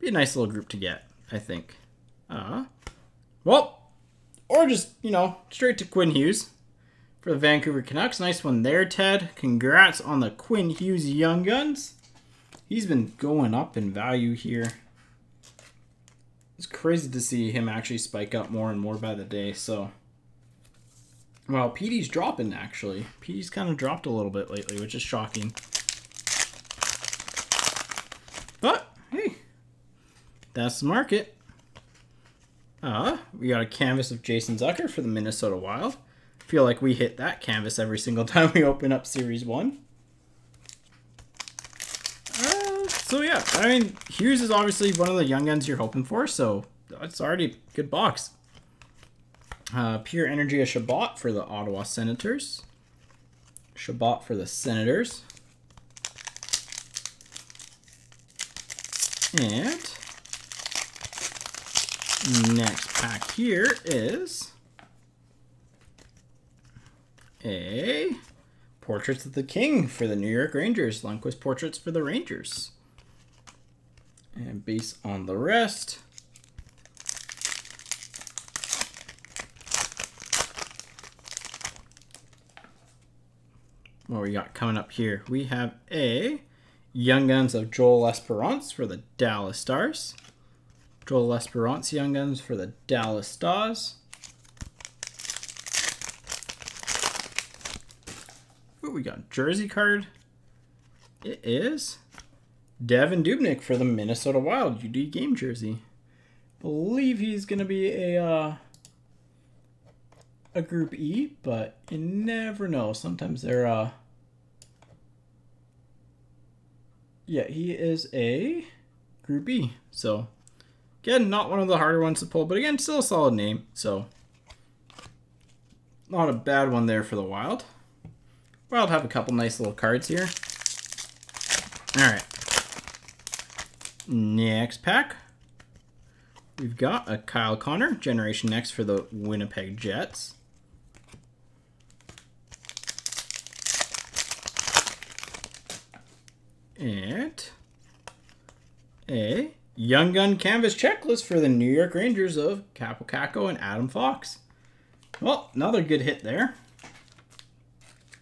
Be a nice little group to get, I think. Uh, well, or just, you know, straight to Quinn Hughes for the Vancouver Canucks. Nice one there, Ted. Congrats on the Quinn Hughes Young Guns. He's been going up in value here. It's crazy to see him actually spike up more and more by the day, so... Well, PD's dropping, actually. PD's kind of dropped a little bit lately, which is shocking. But, hey, that's the market. Uh, we got a canvas of Jason Zucker for the Minnesota Wild. Feel like we hit that canvas every single *laughs* time we open up Series 1. Uh, so yeah, I mean, Hughes is obviously one of the young guns you're hoping for, so it's already a good box. Uh, pure Energy of Chabot for the Ottawa Senators. Chabot for the Senators. And next pack here is a Portraits of the King for the New York Rangers. Lundqvist Portraits for the Rangers. And base on the rest. What we got coming up here? We have a Young Guns of Joel L'Esperance for the Dallas Stars. Joel L'Esperance Young Guns for the Dallas Stars. We got? Jersey card. It is Devan Dubnyk for the Minnesota Wild UD game jersey. Believe he's gonna be a uh, a Group E, but you never know. Sometimes they're uh, yeah, he is a Group E. So, again, not one of the harder ones to pull, but again, still a solid name. So, not a bad one there for the Wild. Wild have a couple nice little cards here. All right. Next pack. We've got a Kyle Connor, Generation X for the Winnipeg Jets. And a Young Gun Canvas Checklist for the New York Rangers of Kaapo Kakko and Adam Fox. Well, another good hit there.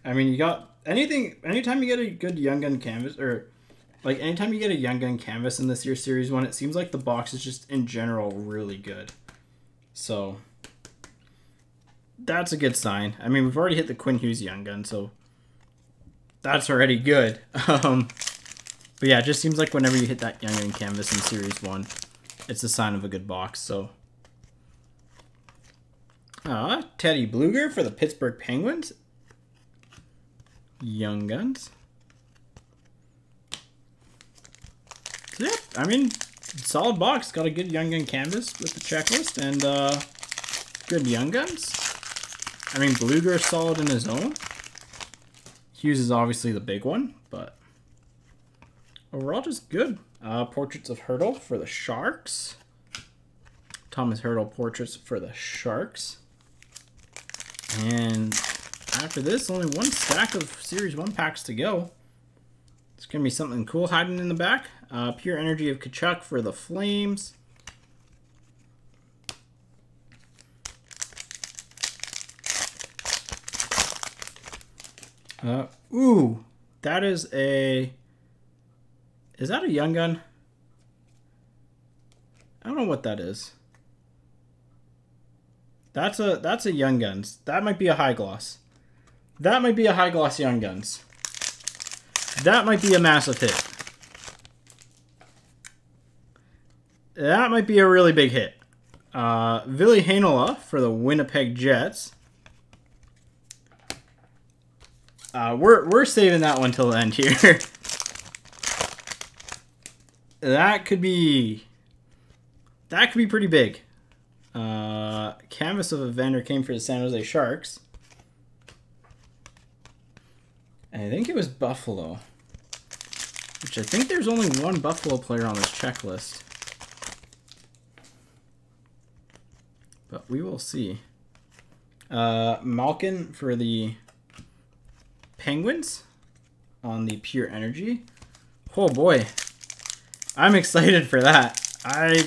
I mean, you got anything, anytime you get a good Young Gun Canvas, or like anytime you get a Young Gun Canvas in this year Series 1, it seems like the box is just in general really good. So, that's a good sign. I mean, we've already hit the Quinn Hughes Young Gun, so that's already good. *laughs* Um, but yeah, it just seems like whenever you hit that Young Gun Canvas in Series 1, it's a sign of a good box, so... Uh, Teddy Blueger for the Pittsburgh Penguins. Young Guns. So yeah, I mean, solid box. Got a good Young Gun canvas with the checklist and uh, good Young Guns. I mean, Blueger is solid in his own. Hughes is obviously the big one, but overall just good. Uh, portraits of Hertl for the Sharks. Thomas Hertl portraits for the Sharks. And after this, only one stack of Series 1 packs to go. It's going to be something cool hiding in the back. Uh, Pure Energy of Tkachuk for the Flames. Uh, ooh, that is a... Is that a Young Gun? I don't know what that is. That's a that's a Young Guns. That might be a High Gloss. That might be a High Gloss Young Guns. That might be a massive hit. That might be a really big hit. Uh, Ville Heinola for the Winnipeg Jets. Uh, we're, we're saving that one till the end here. *laughs* that could be... That could be pretty big. Uh, canvas of Evander Kane for the San Jose Sharks. I think it was Buffalo. Which I think there's only one Buffalo player on this checklist. But we will see. Uh, Malkin for the Penguins on the Pure Energy. Oh boy. I'm excited for that. I...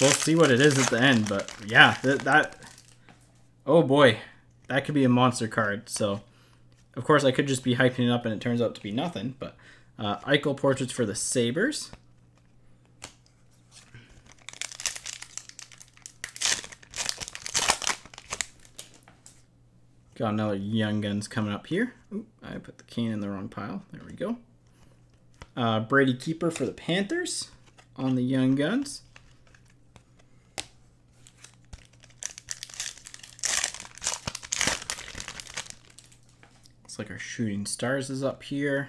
We'll see what it is at the end, but yeah, that... that oh boy. That could be a monster card, so... Of course, I could just be hyping it up and it turns out to be nothing, but uh, Eichel portraits for the Sabres. Got another Young Guns coming up here. Oop, I put the can in the wrong pile. There we go. Uh, Brady Keeper for the Panthers on the Young Guns. Looks like our Shooting Stars is up here.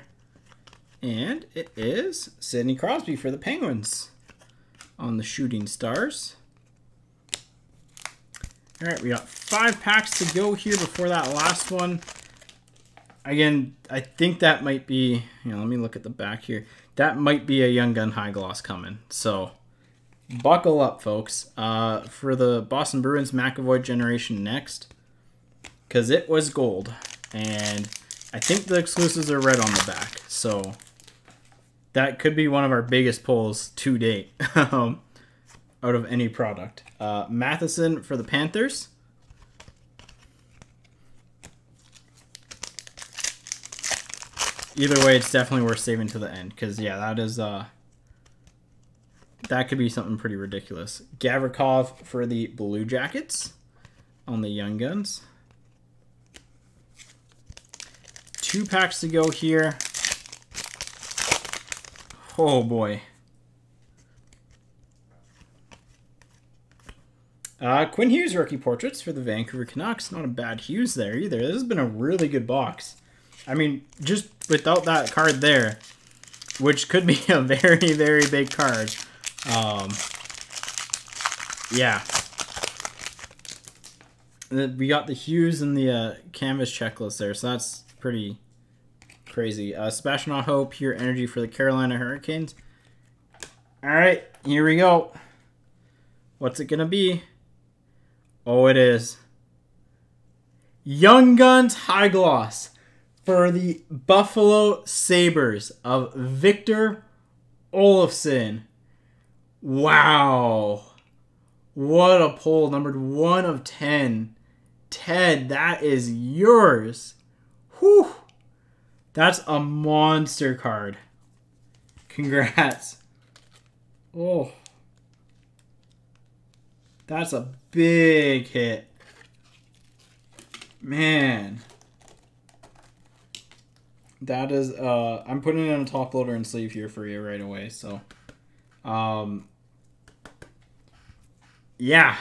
And it is Sidney Crosby for the Penguins on the Shooting Stars. All right, we got five packs to go here before that last one. Again, I think that might be, you know, let me look at the back here. That might be a Young Gun High Gloss coming. So, buckle up, folks. Uh, for the Boston Bruins McAvoy generation next, because it was gold. And I think the exclusives are red on the back. So, that could be one of our biggest pulls to date *laughs* um, out of any product. Uh, Matheson for the Panthers. Either way, it's definitely worth saving to the end because yeah, that is uh, that could be something pretty ridiculous. Gavrikov for the Blue Jackets on the Young Guns. Two packs to go here. Oh boy. Uh, Quinn Hughes rookie portraits for the Vancouver Canucks. Not a bad Hughes there either. This has been a really good box. I mean, just without that card there, which could be *laughs* a very, very big card. Um, yeah. We got the Hughes and the uh, canvas checklist there, so that's pretty crazy. Uh, Sebastian Aho, pure energy for the Carolina Hurricanes. All right, here we go. What's it going to be? Oh, it is. Young Guns High Gloss for the Buffalo Sabres of Victor Olofsson. Wow. What a pull. Numbered 1 of 10. Ted, that is yours. Whew. That's a monster card. Congrats. Oh. That's a big hit. Man. That is, uh, I'm putting it in a top loader and sleeve here for you right away. So, um, yeah.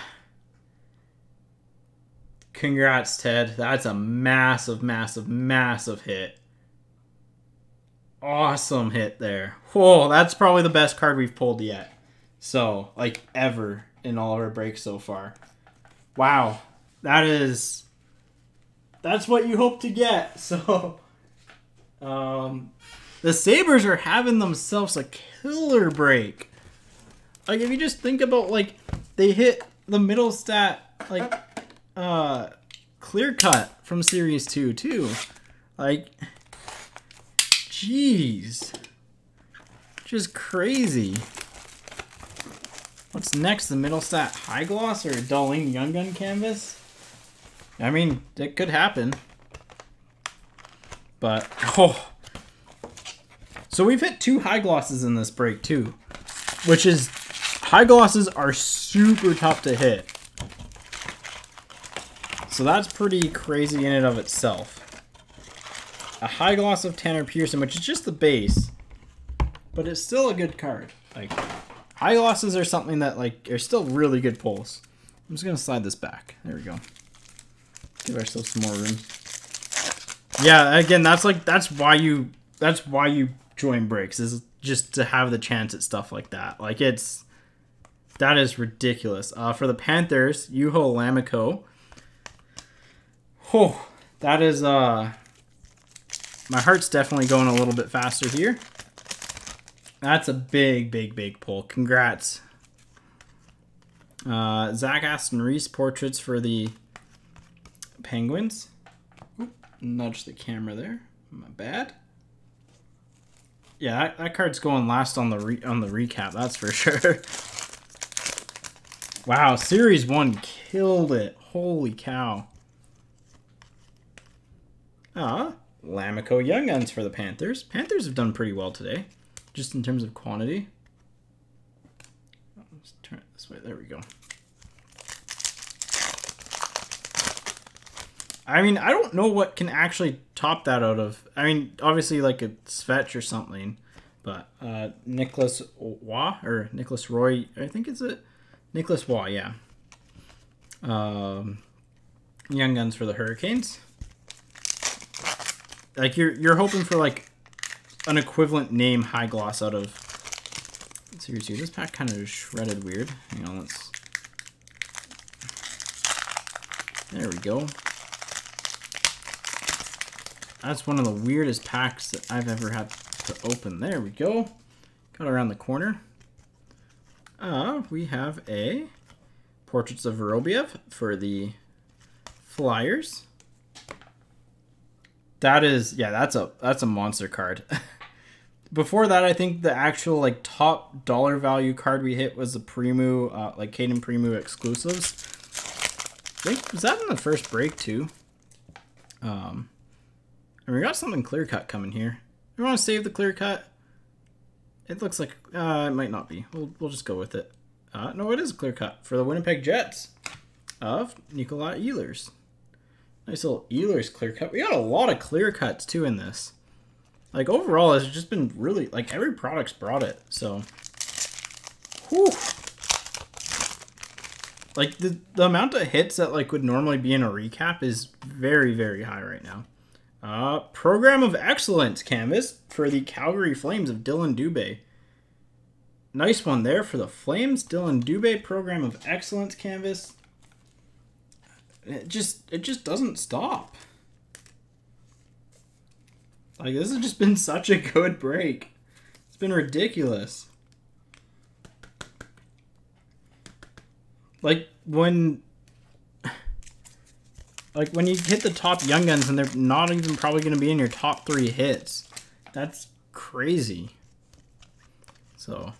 Congrats, Ted. That's a massive, massive, massive hit. Awesome hit there. Whoa, that's probably the best card we've pulled yet. So, like, ever in all of our breaks so far. Wow. That is... That's what you hope to get. *laughs* So... Um, the Sabres are having themselves a killer break. Like, if you just think about, like, they hit the Mittelstadt, like, uh, clear cut from Series 2, too. Like, jeez. Just crazy. What's next? The Mittelstadt High Gloss or Dahlin Young Gun Canvas? I mean, it could happen. But, oh. So we've hit two high glosses in this break too. Which is, high glosses are super tough to hit. So that's pretty crazy in and of itself. A high gloss of Tanner Pearson, which is just the base. But it's still a good card. Like, high glosses are something that, like, are still really good pulls. I'm just going to slide this back. There we go. Give ourselves some more room. Yeah, again, that's like that's why you that's why you join breaks is just to have the chance at stuff like that. Like it's that is ridiculous. Uh, for the Panthers, Juho Lammikko. Oh, that is uh my heart's definitely going a little bit faster here. That's a big, big, big pull. Congrats. Uh, Zach Aston Reese portraits for the Penguins nudge the camera there. My bad. Yeah, that, that card's going last on the re, on the recap. That's for *laughs* sure. wow, Series One killed it. Holy cow. Ah, Lammikko Young Guns for the Panthers. Panthers have done pretty well today, just in terms of quantity. Let's turn it this way. There we go. I mean, I don't know what can actually top that out of. I mean, obviously like a Svetch or something, but uh, Nicholas Waugh or Nicholas Roy, I think it's a Nicholas Waugh, yeah. Um, Young Guns for the Hurricanes. Like you're you're hoping for like an equivalent name high gloss out of. Seriously, this pack kind of shredded weird. Hang on, let's There we go. That's one of the weirdest packs that I've ever had to open. There we go. Got around the corner. Uh, we have a Portraits of Vorobiev for the Flyers. That is, yeah, that's a that's a monster card. *laughs* Before that, I think the actual like top dollar value card we hit was the Primeau, uh, like Cayden Primeau exclusives. I think was that in the first break too. Um, and we got something clear cut coming here. We want to save the clear cut. It looks like uh, it might not be. We'll we'll just go with it. Uh, no, it is a clear cut for the Winnipeg Jets of Nikolai Ehlers. Nice little Ehlers clear cut. We got a lot of clear cuts too in this. Like overall, it's just been really like every product's brought it. So, whew. Like the the amount of hits that like would normally be in a recap is very very high right now. Uh, program of excellence canvas for the Calgary Flames of Dillon Dubé. Nice one there for the Flames. Dillon Dubé program of excellence canvas. It just it just doesn't stop. Like this has just been *laughs* such a good break. It's been ridiculous. Like when *sighs* like when you hit the top young guns and they're not even probably going to be in your top 3 hits. That's crazy. So,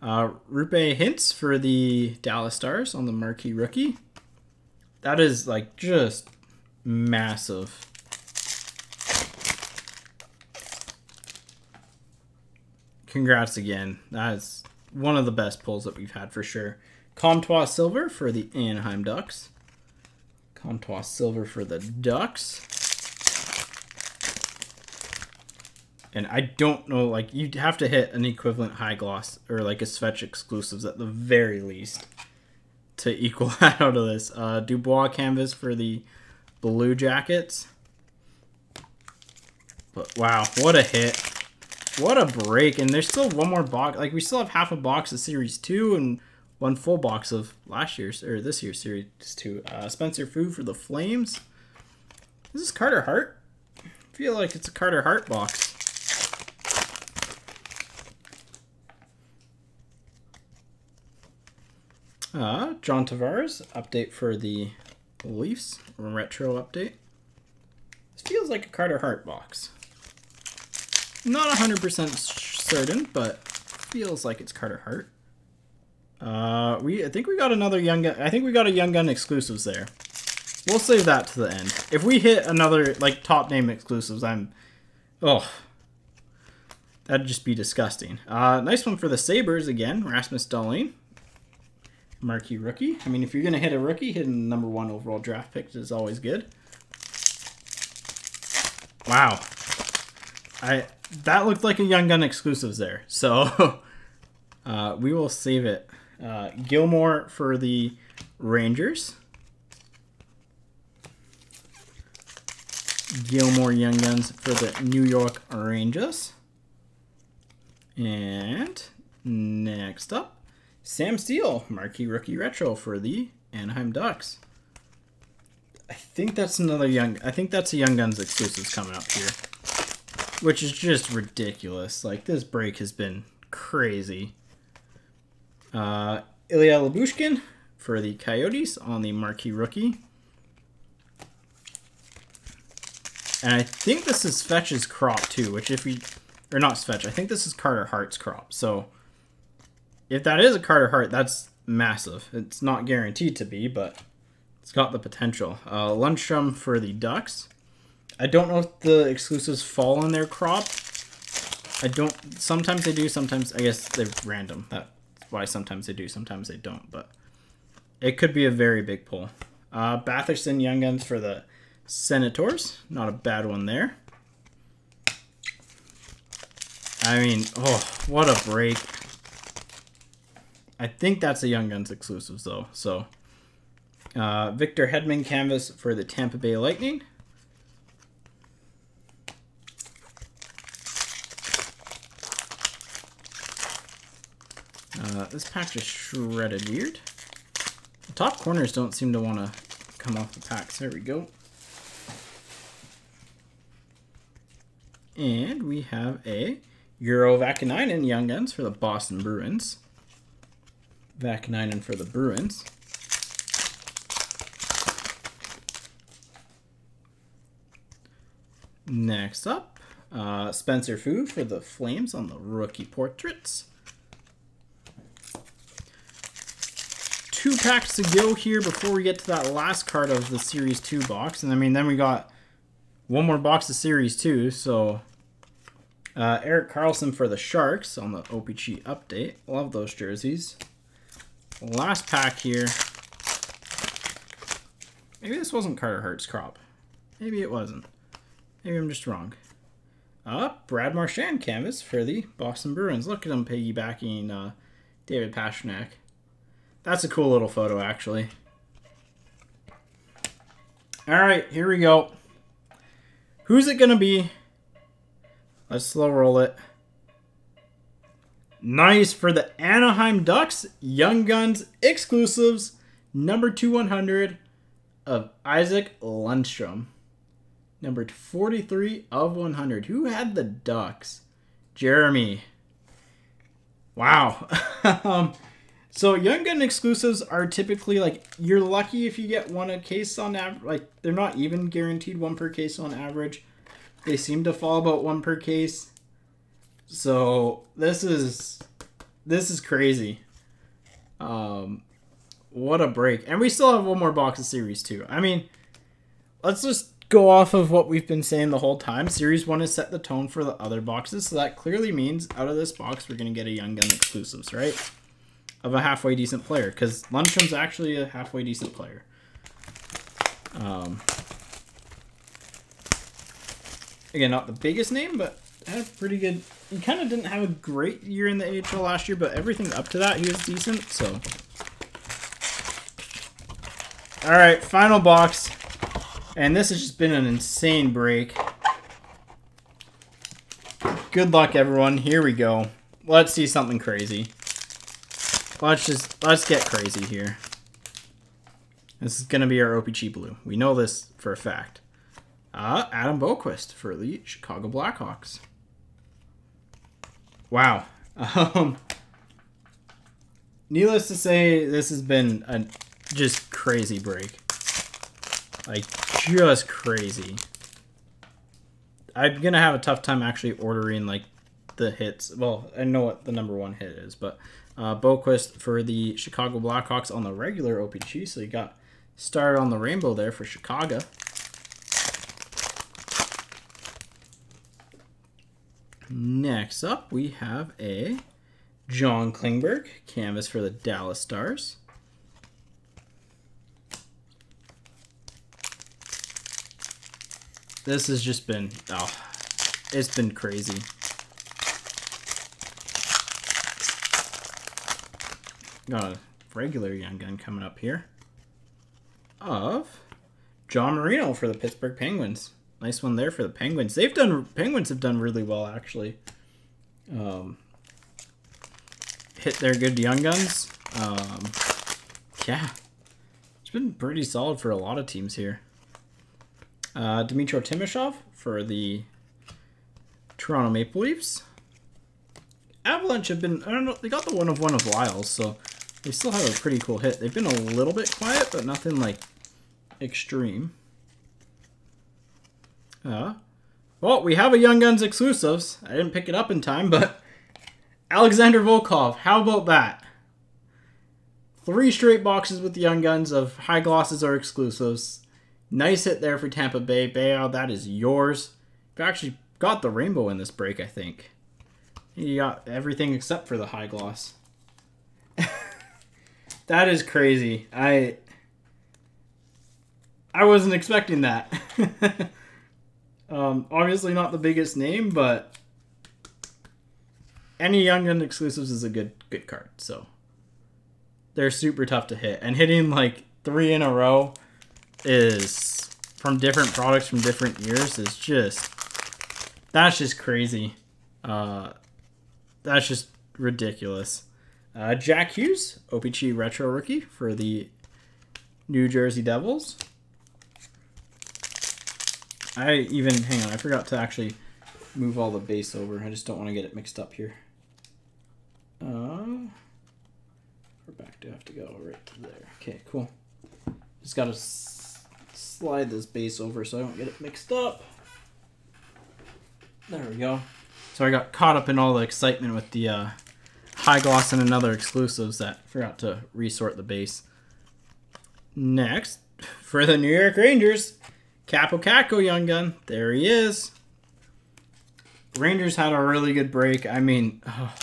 uh, Roope Hintz for the Dallas Stars on the marquee rookie. That is like just massive. Congrats again. That's one of the best pulls that we've had for sure. Comtois Silver for the Anaheim Ducks. Comtois Silver for the Ducks. And I don't know, like, you'd have to hit an equivalent high gloss or like a Svetch exclusives at the very least to equal *laughs* out of this. Uh, Dubois canvas for the Blue Jackets. But wow, what a hit. What a break. And there's still one more box. Like, we still have half a box of Series 2 and one full box of last year's, or this year's Series 2. Uh, Spencer Foo for the Flames. This Is this Carter Hart? I feel like it's a Carter Hart box. Uh, John Tavares, update for the Leafs, retro update. This feels like a Carter Hart box. Not 100% certain, but feels like it's Carter Hart. Uh, we I think we got another young gun. I think we got a young gun exclusives there. We'll save that to the end. If we hit another like top name exclusives, I'm, oh, that'd just be disgusting. Uh, nice one for the Sabres again, Rasmus Dahlin marquee rookie. I mean, if you're going to hit a rookie, hitting number one overall draft pick is always good. Wow. I That looked like a Young Gun exclusives there. So *laughs* uh, we will save it. Uh, Gilmour for the Rangers. Gilmour Young Guns for the New York Rangers. And next up, Sam Steel, marquee rookie retro for the Anaheim Ducks. I think that's another young. I think that's a Young Guns exclusives coming up here, which is just ridiculous. Like this break has been crazy. Uh, Ilya Lyubushkin for the Coyotes on the marquee rookie. And I think this is Svetch's crop too, which if we, or not Svetch, I think this is Carter Hart's crop. So if that is a Carter Hart, that's massive. It's not guaranteed to be, but it's got the potential. Uh, Lundstrom for the Ducks. I don't know if the exclusives fall in their crop. I don't. Sometimes they do. Sometimes I guess they're random. That's why sometimes they do. Sometimes they don't. But it could be a very big pull. Uh, Batherson Young Guns for the Senators. Not a bad one there. I mean, oh, what a break. I think that's a Young Guns exclusive though. So uh, Victor Hedman canvas for the Tampa Bay Lightning. Uh, this pack is shredded weird. The top corners don't seem to want to come off the packs. There we go. And we have a Urho Vaakanainen Young Guns for the Boston Bruins. Vaakanainen for the Bruins. Next up, uh, Spencer Foo for the Flames on the rookie portraits. Two packs to go here before we get to that last card of the Series 2 box. And I mean, then we got one more box of Series 2. So, uh, Erik Karlsson for the Sharks on the OPC update. Love those jerseys. Last pack here. Maybe this wasn't Carter Hart's crop. Maybe it wasn't. Maybe I'm just wrong. Uh, Brad Marchand canvas for the Boston Bruins. Look at him piggybacking uh, David Pastrnak. That's a cool little photo, actually. All right, here we go. Who's it going to be? Let's slow roll it. Nice for the Anaheim Ducks. Young Guns exclusives. Number 2 100 of Isaac Lundstrom number 43 of 100. Who had the Ducks? Jeremy. Wow. *laughs* um, so Young Gun exclusives are typically like you're lucky if you get one a case on average. Like they're not even guaranteed one per case on average. They seem to fall about one per case. So this is this is crazy. Um, what a break! And we still have one more box of series two. I mean, let's just go off of what we've been saying the whole time. Series 1 has set the tone for the other boxes, so that clearly means out of this box we're going to get a Young Gun exclusives, right? Of a halfway decent player, because Lundstrom's actually a halfway decent player. Um, again, not the biggest name, but had pretty good... He kind of didn't have a great year in the AHL last year, but everything up to that, he was decent, so... Alright, final box. And this has just been an insane break. Good luck, everyone. Here we go. Let's see something crazy. Let's just, let's get crazy here. This is going to be our OPC Blue. We know this for a fact. Uh, Adam Boqvist for the Chicago Blackhawks. Wow. Um, needless to say, this has been a just crazy break. Like, just crazy. I'm gonna have a tough time actually ordering like the hits. Well, I know what the number one hit is, but uh, Boqvist for the Chicago Blackhawks on the regular OPC. So you got started on the rainbow there for Chicago. Next up, we have a John Klingberg canvas for the Dallas Stars. This has just been, oh, it's been crazy. Got a regular Young Gun coming up here of John Marino for the Pittsburgh Penguins. Nice one there for the Penguins. They've done Penguins have done really well actually. Um, hit their good young guns. Um, yeah, it's been pretty solid for a lot of teams here. Uh, Dmytro Timashov for the Toronto Maple Leafs. Avalanche have been, I don't know, they got the one of one of Liles, so they still have a pretty cool hit. They've been a little bit quiet, but nothing like extreme. Uh, well, we have a Young Guns exclusives. I didn't pick it up in time, but *laughs* Alexander Volkov, how about that? Three straight boxes with the Young Guns of high glosses or exclusives. Nice hit there for Tampa Bay. Bayo, that is yours. You actually got the rainbow in this break, I think. You got everything except for the high gloss. *laughs* that is crazy. I I wasn't expecting that. *laughs* um, obviously not the biggest name, but any Young Gun exclusives is a good good card. So they're super tough to hit, and hitting like three in a row is from different products from different years is just that's just crazy. Uh, that's just ridiculous. Uh, Jack Hughes, OPC Retro Rookie for the New Jersey Devils. I even, hang on, I forgot to actually move all the base over. I just don't want to get it mixed up here. Uh, we're back I have to go? Right to there. Okay, cool. Just got to slide this base over so I don't get it mixed up. There we go. So I got caught up in all the excitement with the uh, high gloss and another exclusives that forgot to resort the base. Next, for the New York Rangers, Kaapo Kakko Young Gun. There he is. Rangers had a really good break. I mean, oh,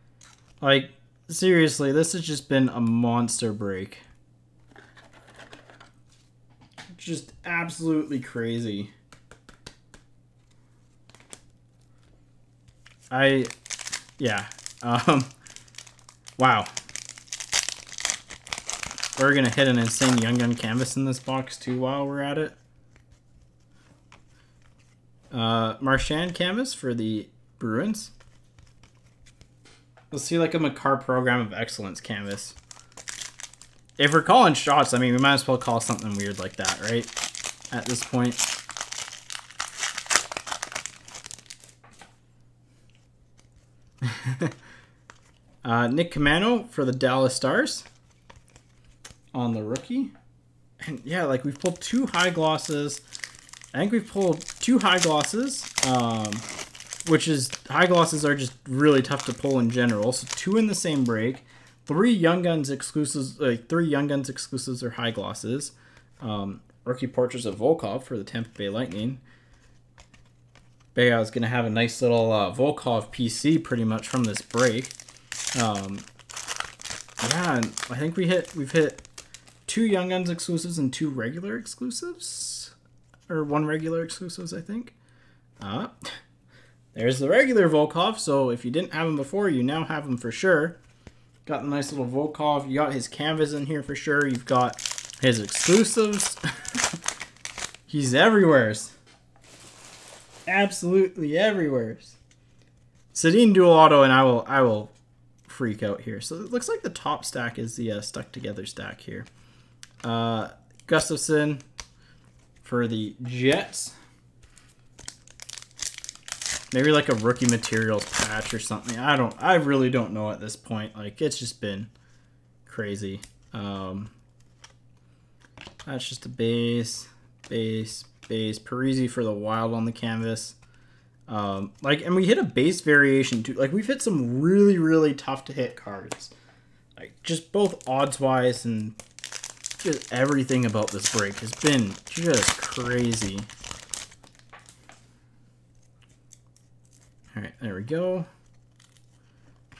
*sighs* like, seriously, this has just been a monster break. Just absolutely crazy. I, yeah. Um, wow. We're going to hit an insane Young Gun canvas in this box, too, while we're at it. Uh, Marchand canvas for the Bruins. Let's see like a Makar program of excellence canvas. If we're calling shots, I mean, we might as well call something weird like that, right? At this point. *laughs* uh, Nick Caamano for the Dallas Stars on the rookie. And yeah, like we've pulled two high glosses. I think we've pulled two high glosses, um, which is high glosses are just really tough to pull in general. So two in the same break, three Young Guns exclusives, like three Young Guns exclusives are high glosses. Um, rookie portraits of Volkov for the Tampa Bay Lightning. Bay is gonna have a nice little uh, Volkov PC pretty much from this break. Um, yeah, I think we hit we've hit two Young Guns exclusives and two regular exclusives. Or one regular exclusives, I think. Uh, *laughs* there's the regular Volkov, so if you didn't have him before, you now have him for sure. Got the nice little Volkov. You got his canvas in here for sure. You've got his exclusives. *laughs* He's everywhere. Absolutely everywhere. Sedin dual auto, and I will I will freak out here. So it looks like the top stack is the uh, stuck together stack here. Uh, Gustafsson for the Jets. Maybe like a rookie materials patch or something. I don't. I really don't know at this point. Like it's just been crazy. Um, that's just a base, base, base. Parise for the wild on the canvas. Um, like, and we hit a base variation too. Like we've hit some really, really tough to hit cards. Like just both odds wise and just everything about this break has been just crazy. Alright, there we go.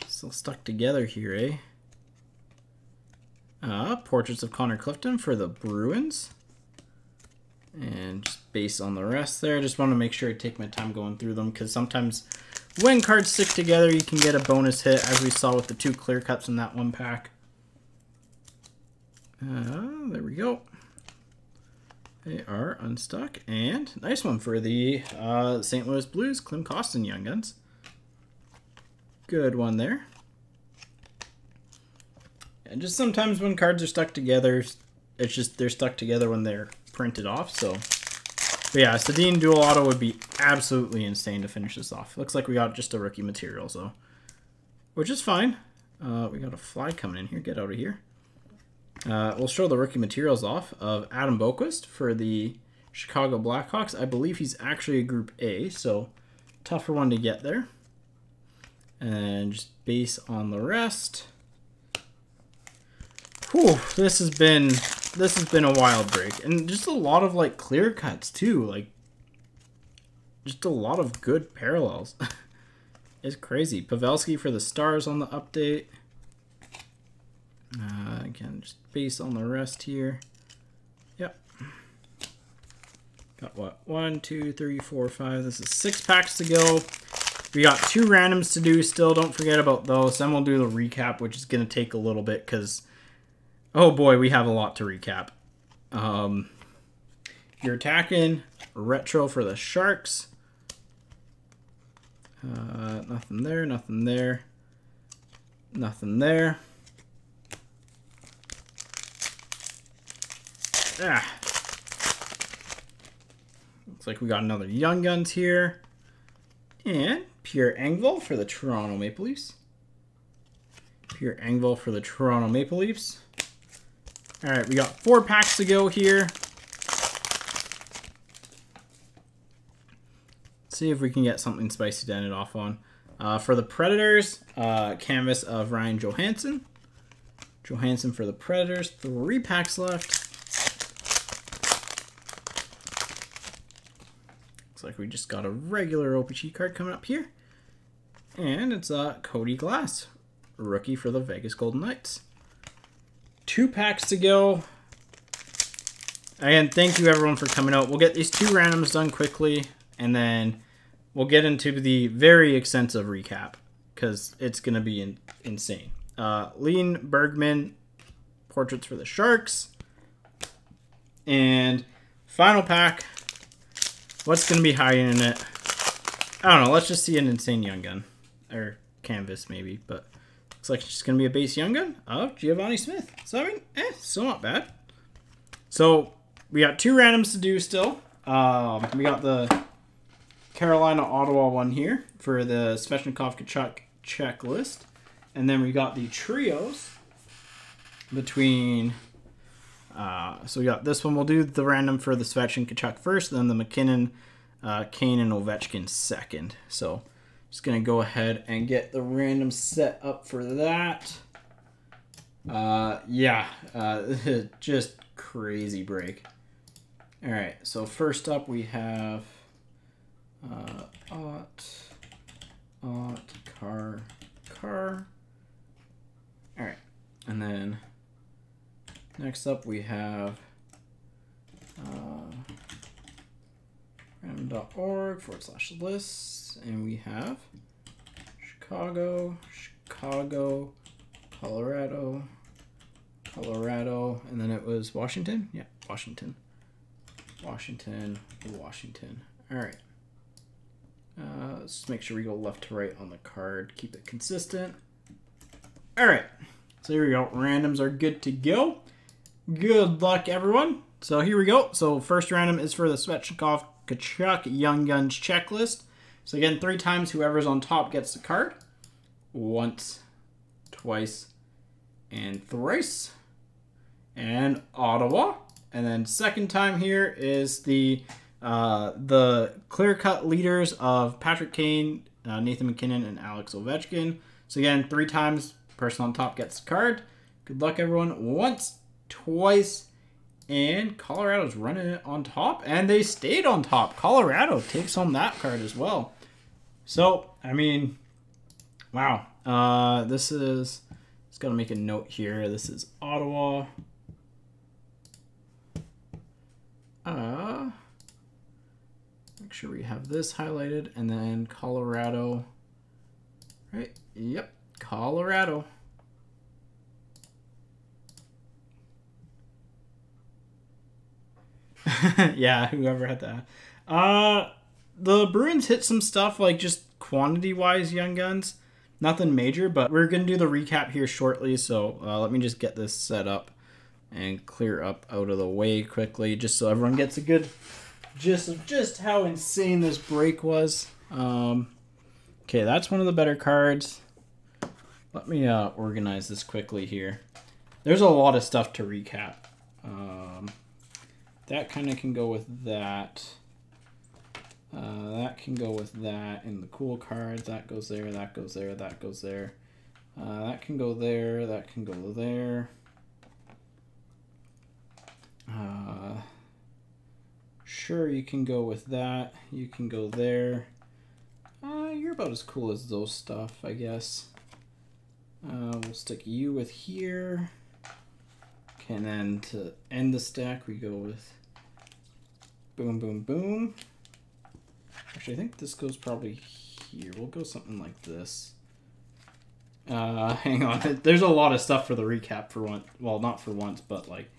Still stuck together here, eh? Uh, Portraits of Connor Clifton for the Bruins. And just base on the rest there. I just want to make sure I take my time going through them because sometimes when cards stick together, you can get a bonus hit, as we saw with the two clear cuts in that one pack. Uh, there we go. They are unstuck. And nice one for the uh, St. Louis Blues, Klim Kostin Young Guns. Good one there. And just sometimes when cards are stuck together, it's just they're stuck together when they're printed off. So, but yeah, Sedin Dual Auto would be absolutely insane to finish this off. Looks like we got just a rookie material, so which is fine. Uh, we got a fly coming in here. Get out of here. Uh, we'll show the rookie materials off of Adam Boqvist for the Chicago Blackhawks. I believe he's actually a Group A, so tougher one to get there. And just base on the rest. Whew, this has been this has been a wild break, and just a lot of like clear cuts too. Like, just a lot of good parallels. *laughs* it's crazy. Pavelski for the Stars on the update. Uh, again, just base on the rest here. Yep. Got what? One, two, three, four, five. This is six packs to go. We got two randoms to do still. Don't forget about those. Then we'll do the recap, which is going to take a little bit because, oh boy, we have a lot to recap. Um, you're attacking retro for the Sharks. Uh, nothing there, nothing there, nothing there. Ah. Looks like we got another Young Guns here. And Pierre Engvall for the Toronto Maple Leafs. Pierre Engvall for the Toronto Maple Leafs. All right, we got four packs to go here. see if we can get something spicy to end it off on. Uh, for the Predators, uh, canvas of Ryan Johansen. Johansen for the Predators. Three packs left. Looks like we just got a regular OPC card coming up here. And it's uh, Cody Glass, rookie for the Vegas Golden Knights. Two packs to go. Again, thank you everyone for coming out. We'll get these two randoms done quickly, and then we'll get into the very extensive recap because it's going to be in, insane. Uh, Lean Bergmann, Portraits for the Sharks. And final pack, what's going to be hiding in it? I don't know. Let's just see an insane young gun. Or canvas, maybe. But looks like it's just going to be a base young gun of Givani Smith. So, I mean, eh, still not bad. So, we got two randoms to do still. Um, we got the Carolina Ottawa one here for the Svechnikov Tkachuk checklist. And then we got the trios between. Uh, so we got this one. We'll do the random for the Svechin Tkachuk first, then the MacKinnon, uh, Kane, and Ovechkin second. So just going to go ahead and get the random set up for that. Uh, yeah, uh, *laughs* just crazy break. All right, so first up we have uh, ot, ot, car, car. All right, and then next up we have uh, random.org forward slash lists, and we have Chicago, Chicago, Colorado, Colorado, and then it was Washington. Yeah, Washington, Washington, Washington. All right. Uh, let's make sure we go left to right on the card. Keep it consistent. All right. So here we go. Randoms are good to go. Good luck, everyone. So here we go. So first random is for the Svechnikov Tkachuk Young Guns checklist. So again, three times whoever's on top gets the card. Once, twice, and thrice. And Ottawa. And then second time here is the uh, the clear cut leaders of Patrick Kane, uh, Nathan MacKinnon, and Alex Ovechkin. So again, three times, person on top gets the card. Good luck, everyone. Once, twice, and Colorado's running it on top, and they stayed on top. Colorado takes home that card as well. So, I mean, wow. Uh, this is, just to make a note here. This is Ottawa. Uh, Make sure we have this highlighted and then Colorado. Right? Yep, Colorado. *laughs* yeah, whoever had that. Uh, the Bruins hit some stuff like just quantity wise, young guns. Nothing major, but we're to do the recap here shortly. So uh, let me just get this set up and clear up out of the way quickly just so everyone gets a good just of just how insane this break was. Um, okay, that's one of the better cards. Let me uh, organize this quickly here. There's a lot of stuff to recap. Um, that kind of can go with that. Uh, that can go with that in the cool cards. That goes there, that goes there, that goes there. Uh, that can go there, that can go there. Uh, Sure, you can go with that. You can go there. Uh, you're about as cool as those stuff, I guess. Uh, we'll stick you with here. And then to end the stack, we go with boom, boom, boom. Actually, I think this goes probably here. We'll go something like this. Uh, *laughs* hang on. *laughs* There's a lot of stuff for the recap for one. Well, not for once, but like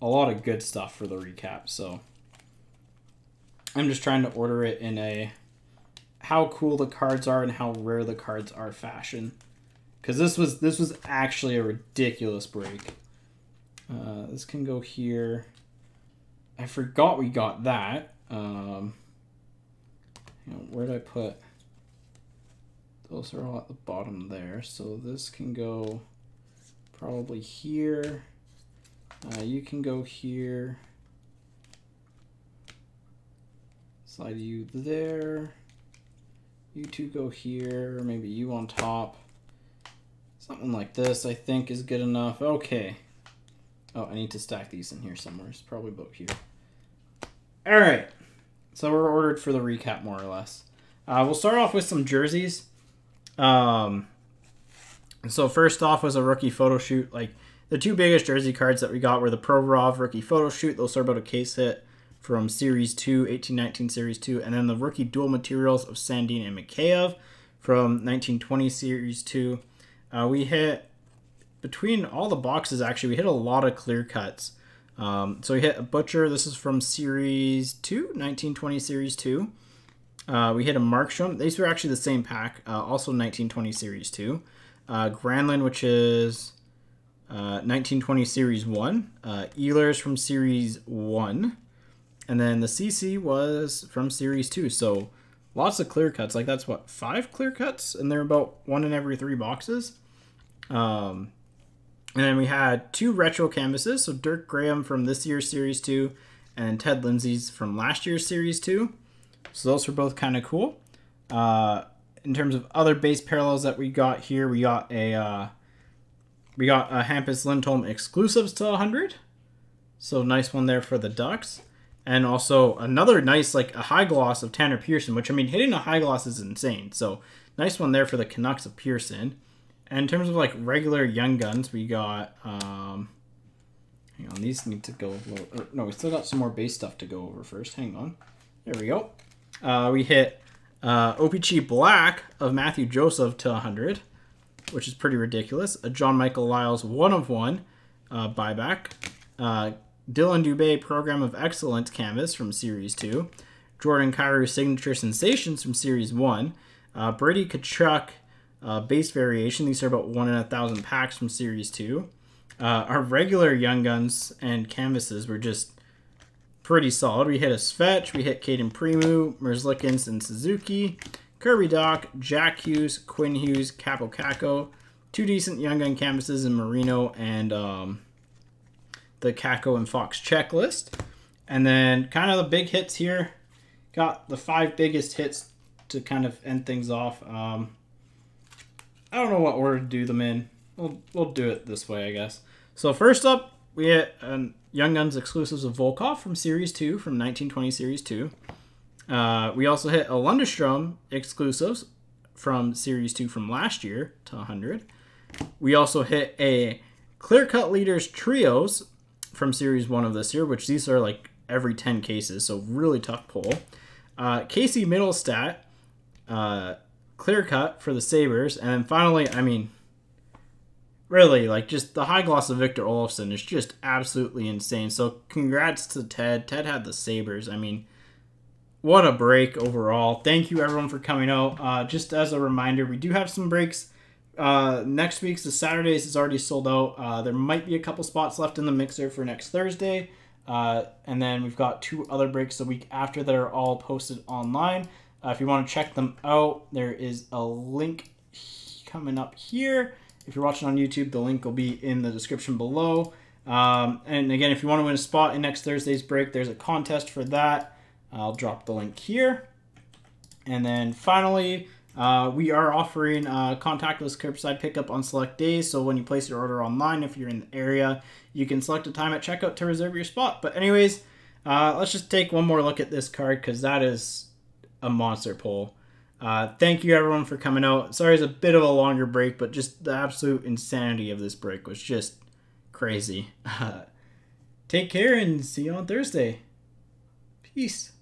a lot of good stuff for the recap. So. I'm just trying to order it in a how cool the cards are and how rare the cards are fashion. Because this was this was actually a ridiculous break. Uh, this can go here. I forgot we got that. Um, you know, where did I put? Those are all at the bottom there. So this can go probably here. Uh, you can go here. Slide you there. You two go here, maybe you on top. Something like this, I think, is good enough. Okay. Oh, I need to stack these in here somewhere. It's probably about here. All right. So we're ordered for the recap, more or less. Uh, we'll start off with some jerseys. Um, so first off was a rookie photo shoot. Like the two biggest jersey cards that we got were the Provorov rookie photo shoot. Those a case hit from Series 2, 1819 Series 2, and then the rookie dual materials of Sandin and Mikheyev from 1920 Series 2. Uh, we hit, between all the boxes actually, we hit a lot of clear cuts. Um, so we hit a Butcher, this is from Series 2, 1920 Series 2. Uh, we hit a Markstrom, these were actually the same pack, uh, also 1920 Series 2. Uh, Granlund, which is 1920 uh, Series 1. Uh, Ehlers from Series 1. And then the CC was from Series 2. So lots of clear cuts. Like that's what, five clear cuts? And they're about one in every three boxes. Um, and then we had two retro canvases. So Dirk Graham from this year's Series 2 and Ted Lindsay's from last year's Series 2. So those were both kind of cool. Uh, in terms of other base parallels that we got here, we got a uh, we got a Hampus Lindholm exclusives to 100. So nice one there for the Ducks and also another nice like a high gloss of Tanner Pearson, which I mean hitting a high gloss is insane. So nice one there for the Canucks of Pearson. In terms of like regular young guns, we got um hang on, these need to go little, or, no, we still got some more base stuff to go over first. Hang on. There we go. Uh, we hit uh, OPC Black of Mathieu Joseph to 100, which is pretty ridiculous. A John Michael Liles one of one uh, buyback. Uh, Dillon Dubé Program of Excellence canvas from Series 2, Jordan Kyrou Signature Sensations from Series 1, uh, Brady Tkachuk uh, Base Variation. These are about one in a thousand packs from Series 2. Uh, our regular Young Guns and canvases were just pretty solid. We hit a Svetch, we hit Cayden Primeau, Merzlikins, and Suzuki, Kirby Dach, Jack Hughes, Quinn Hughes, Kaapo Kakko, two decent Young Gun canvases in Marino and um, the Caco and Fox checklist. And then kind of the big hits here. Got the five biggest hits to kind of end things off. Um, I don't know what order to do them in. We'll, we'll do it this way, I guess. So first up, we hit um, Young Guns exclusives of Volkov from Series 2, from 1920 Series 2. Uh, we also hit a Lundestrom exclusives from Series 2 from last year to 100. We also hit a Clear Cut Leaders Trios from Series 1 of this year, which these are like every 10 cases, so really tough pull. Uh, Casey Mittelstadt, uh, clear cut for the Sabres. And then finally, I mean, really, like just the high gloss of Victor Olofsson is just absolutely insane. So congrats to Ted. Ted had the Sabres. I mean, what a break overall. Thank you everyone for coming out. Uh, just as a reminder, we do have some breaks uh, next week's the Saturdays is already sold out. Uh, there might be a couple spots left in the mixer for next Thursday. Uh, and then we've got two other breaks the week after that are all posted online. Uh, if you want to check them out, there is a link coming up here. If you're watching on YouTube, the link will be in the description below. Um, and again, if you want to win a spot in next Thursday's break, there's a contest for that. I'll drop the link here. And then finally, uh, we are offering uh, contactless curbside pickup on select days. So when you place your order online, if you're in the area, you can select a time at checkout to reserve your spot. But anyways, uh, let's just take one more look at this card because that is a monster pull. Uh, thank you everyone for coming out. Sorry it's a bit of a longer break, but just the absolute insanity of this break was just crazy. *laughs* take care and see you on Thursday. Peace.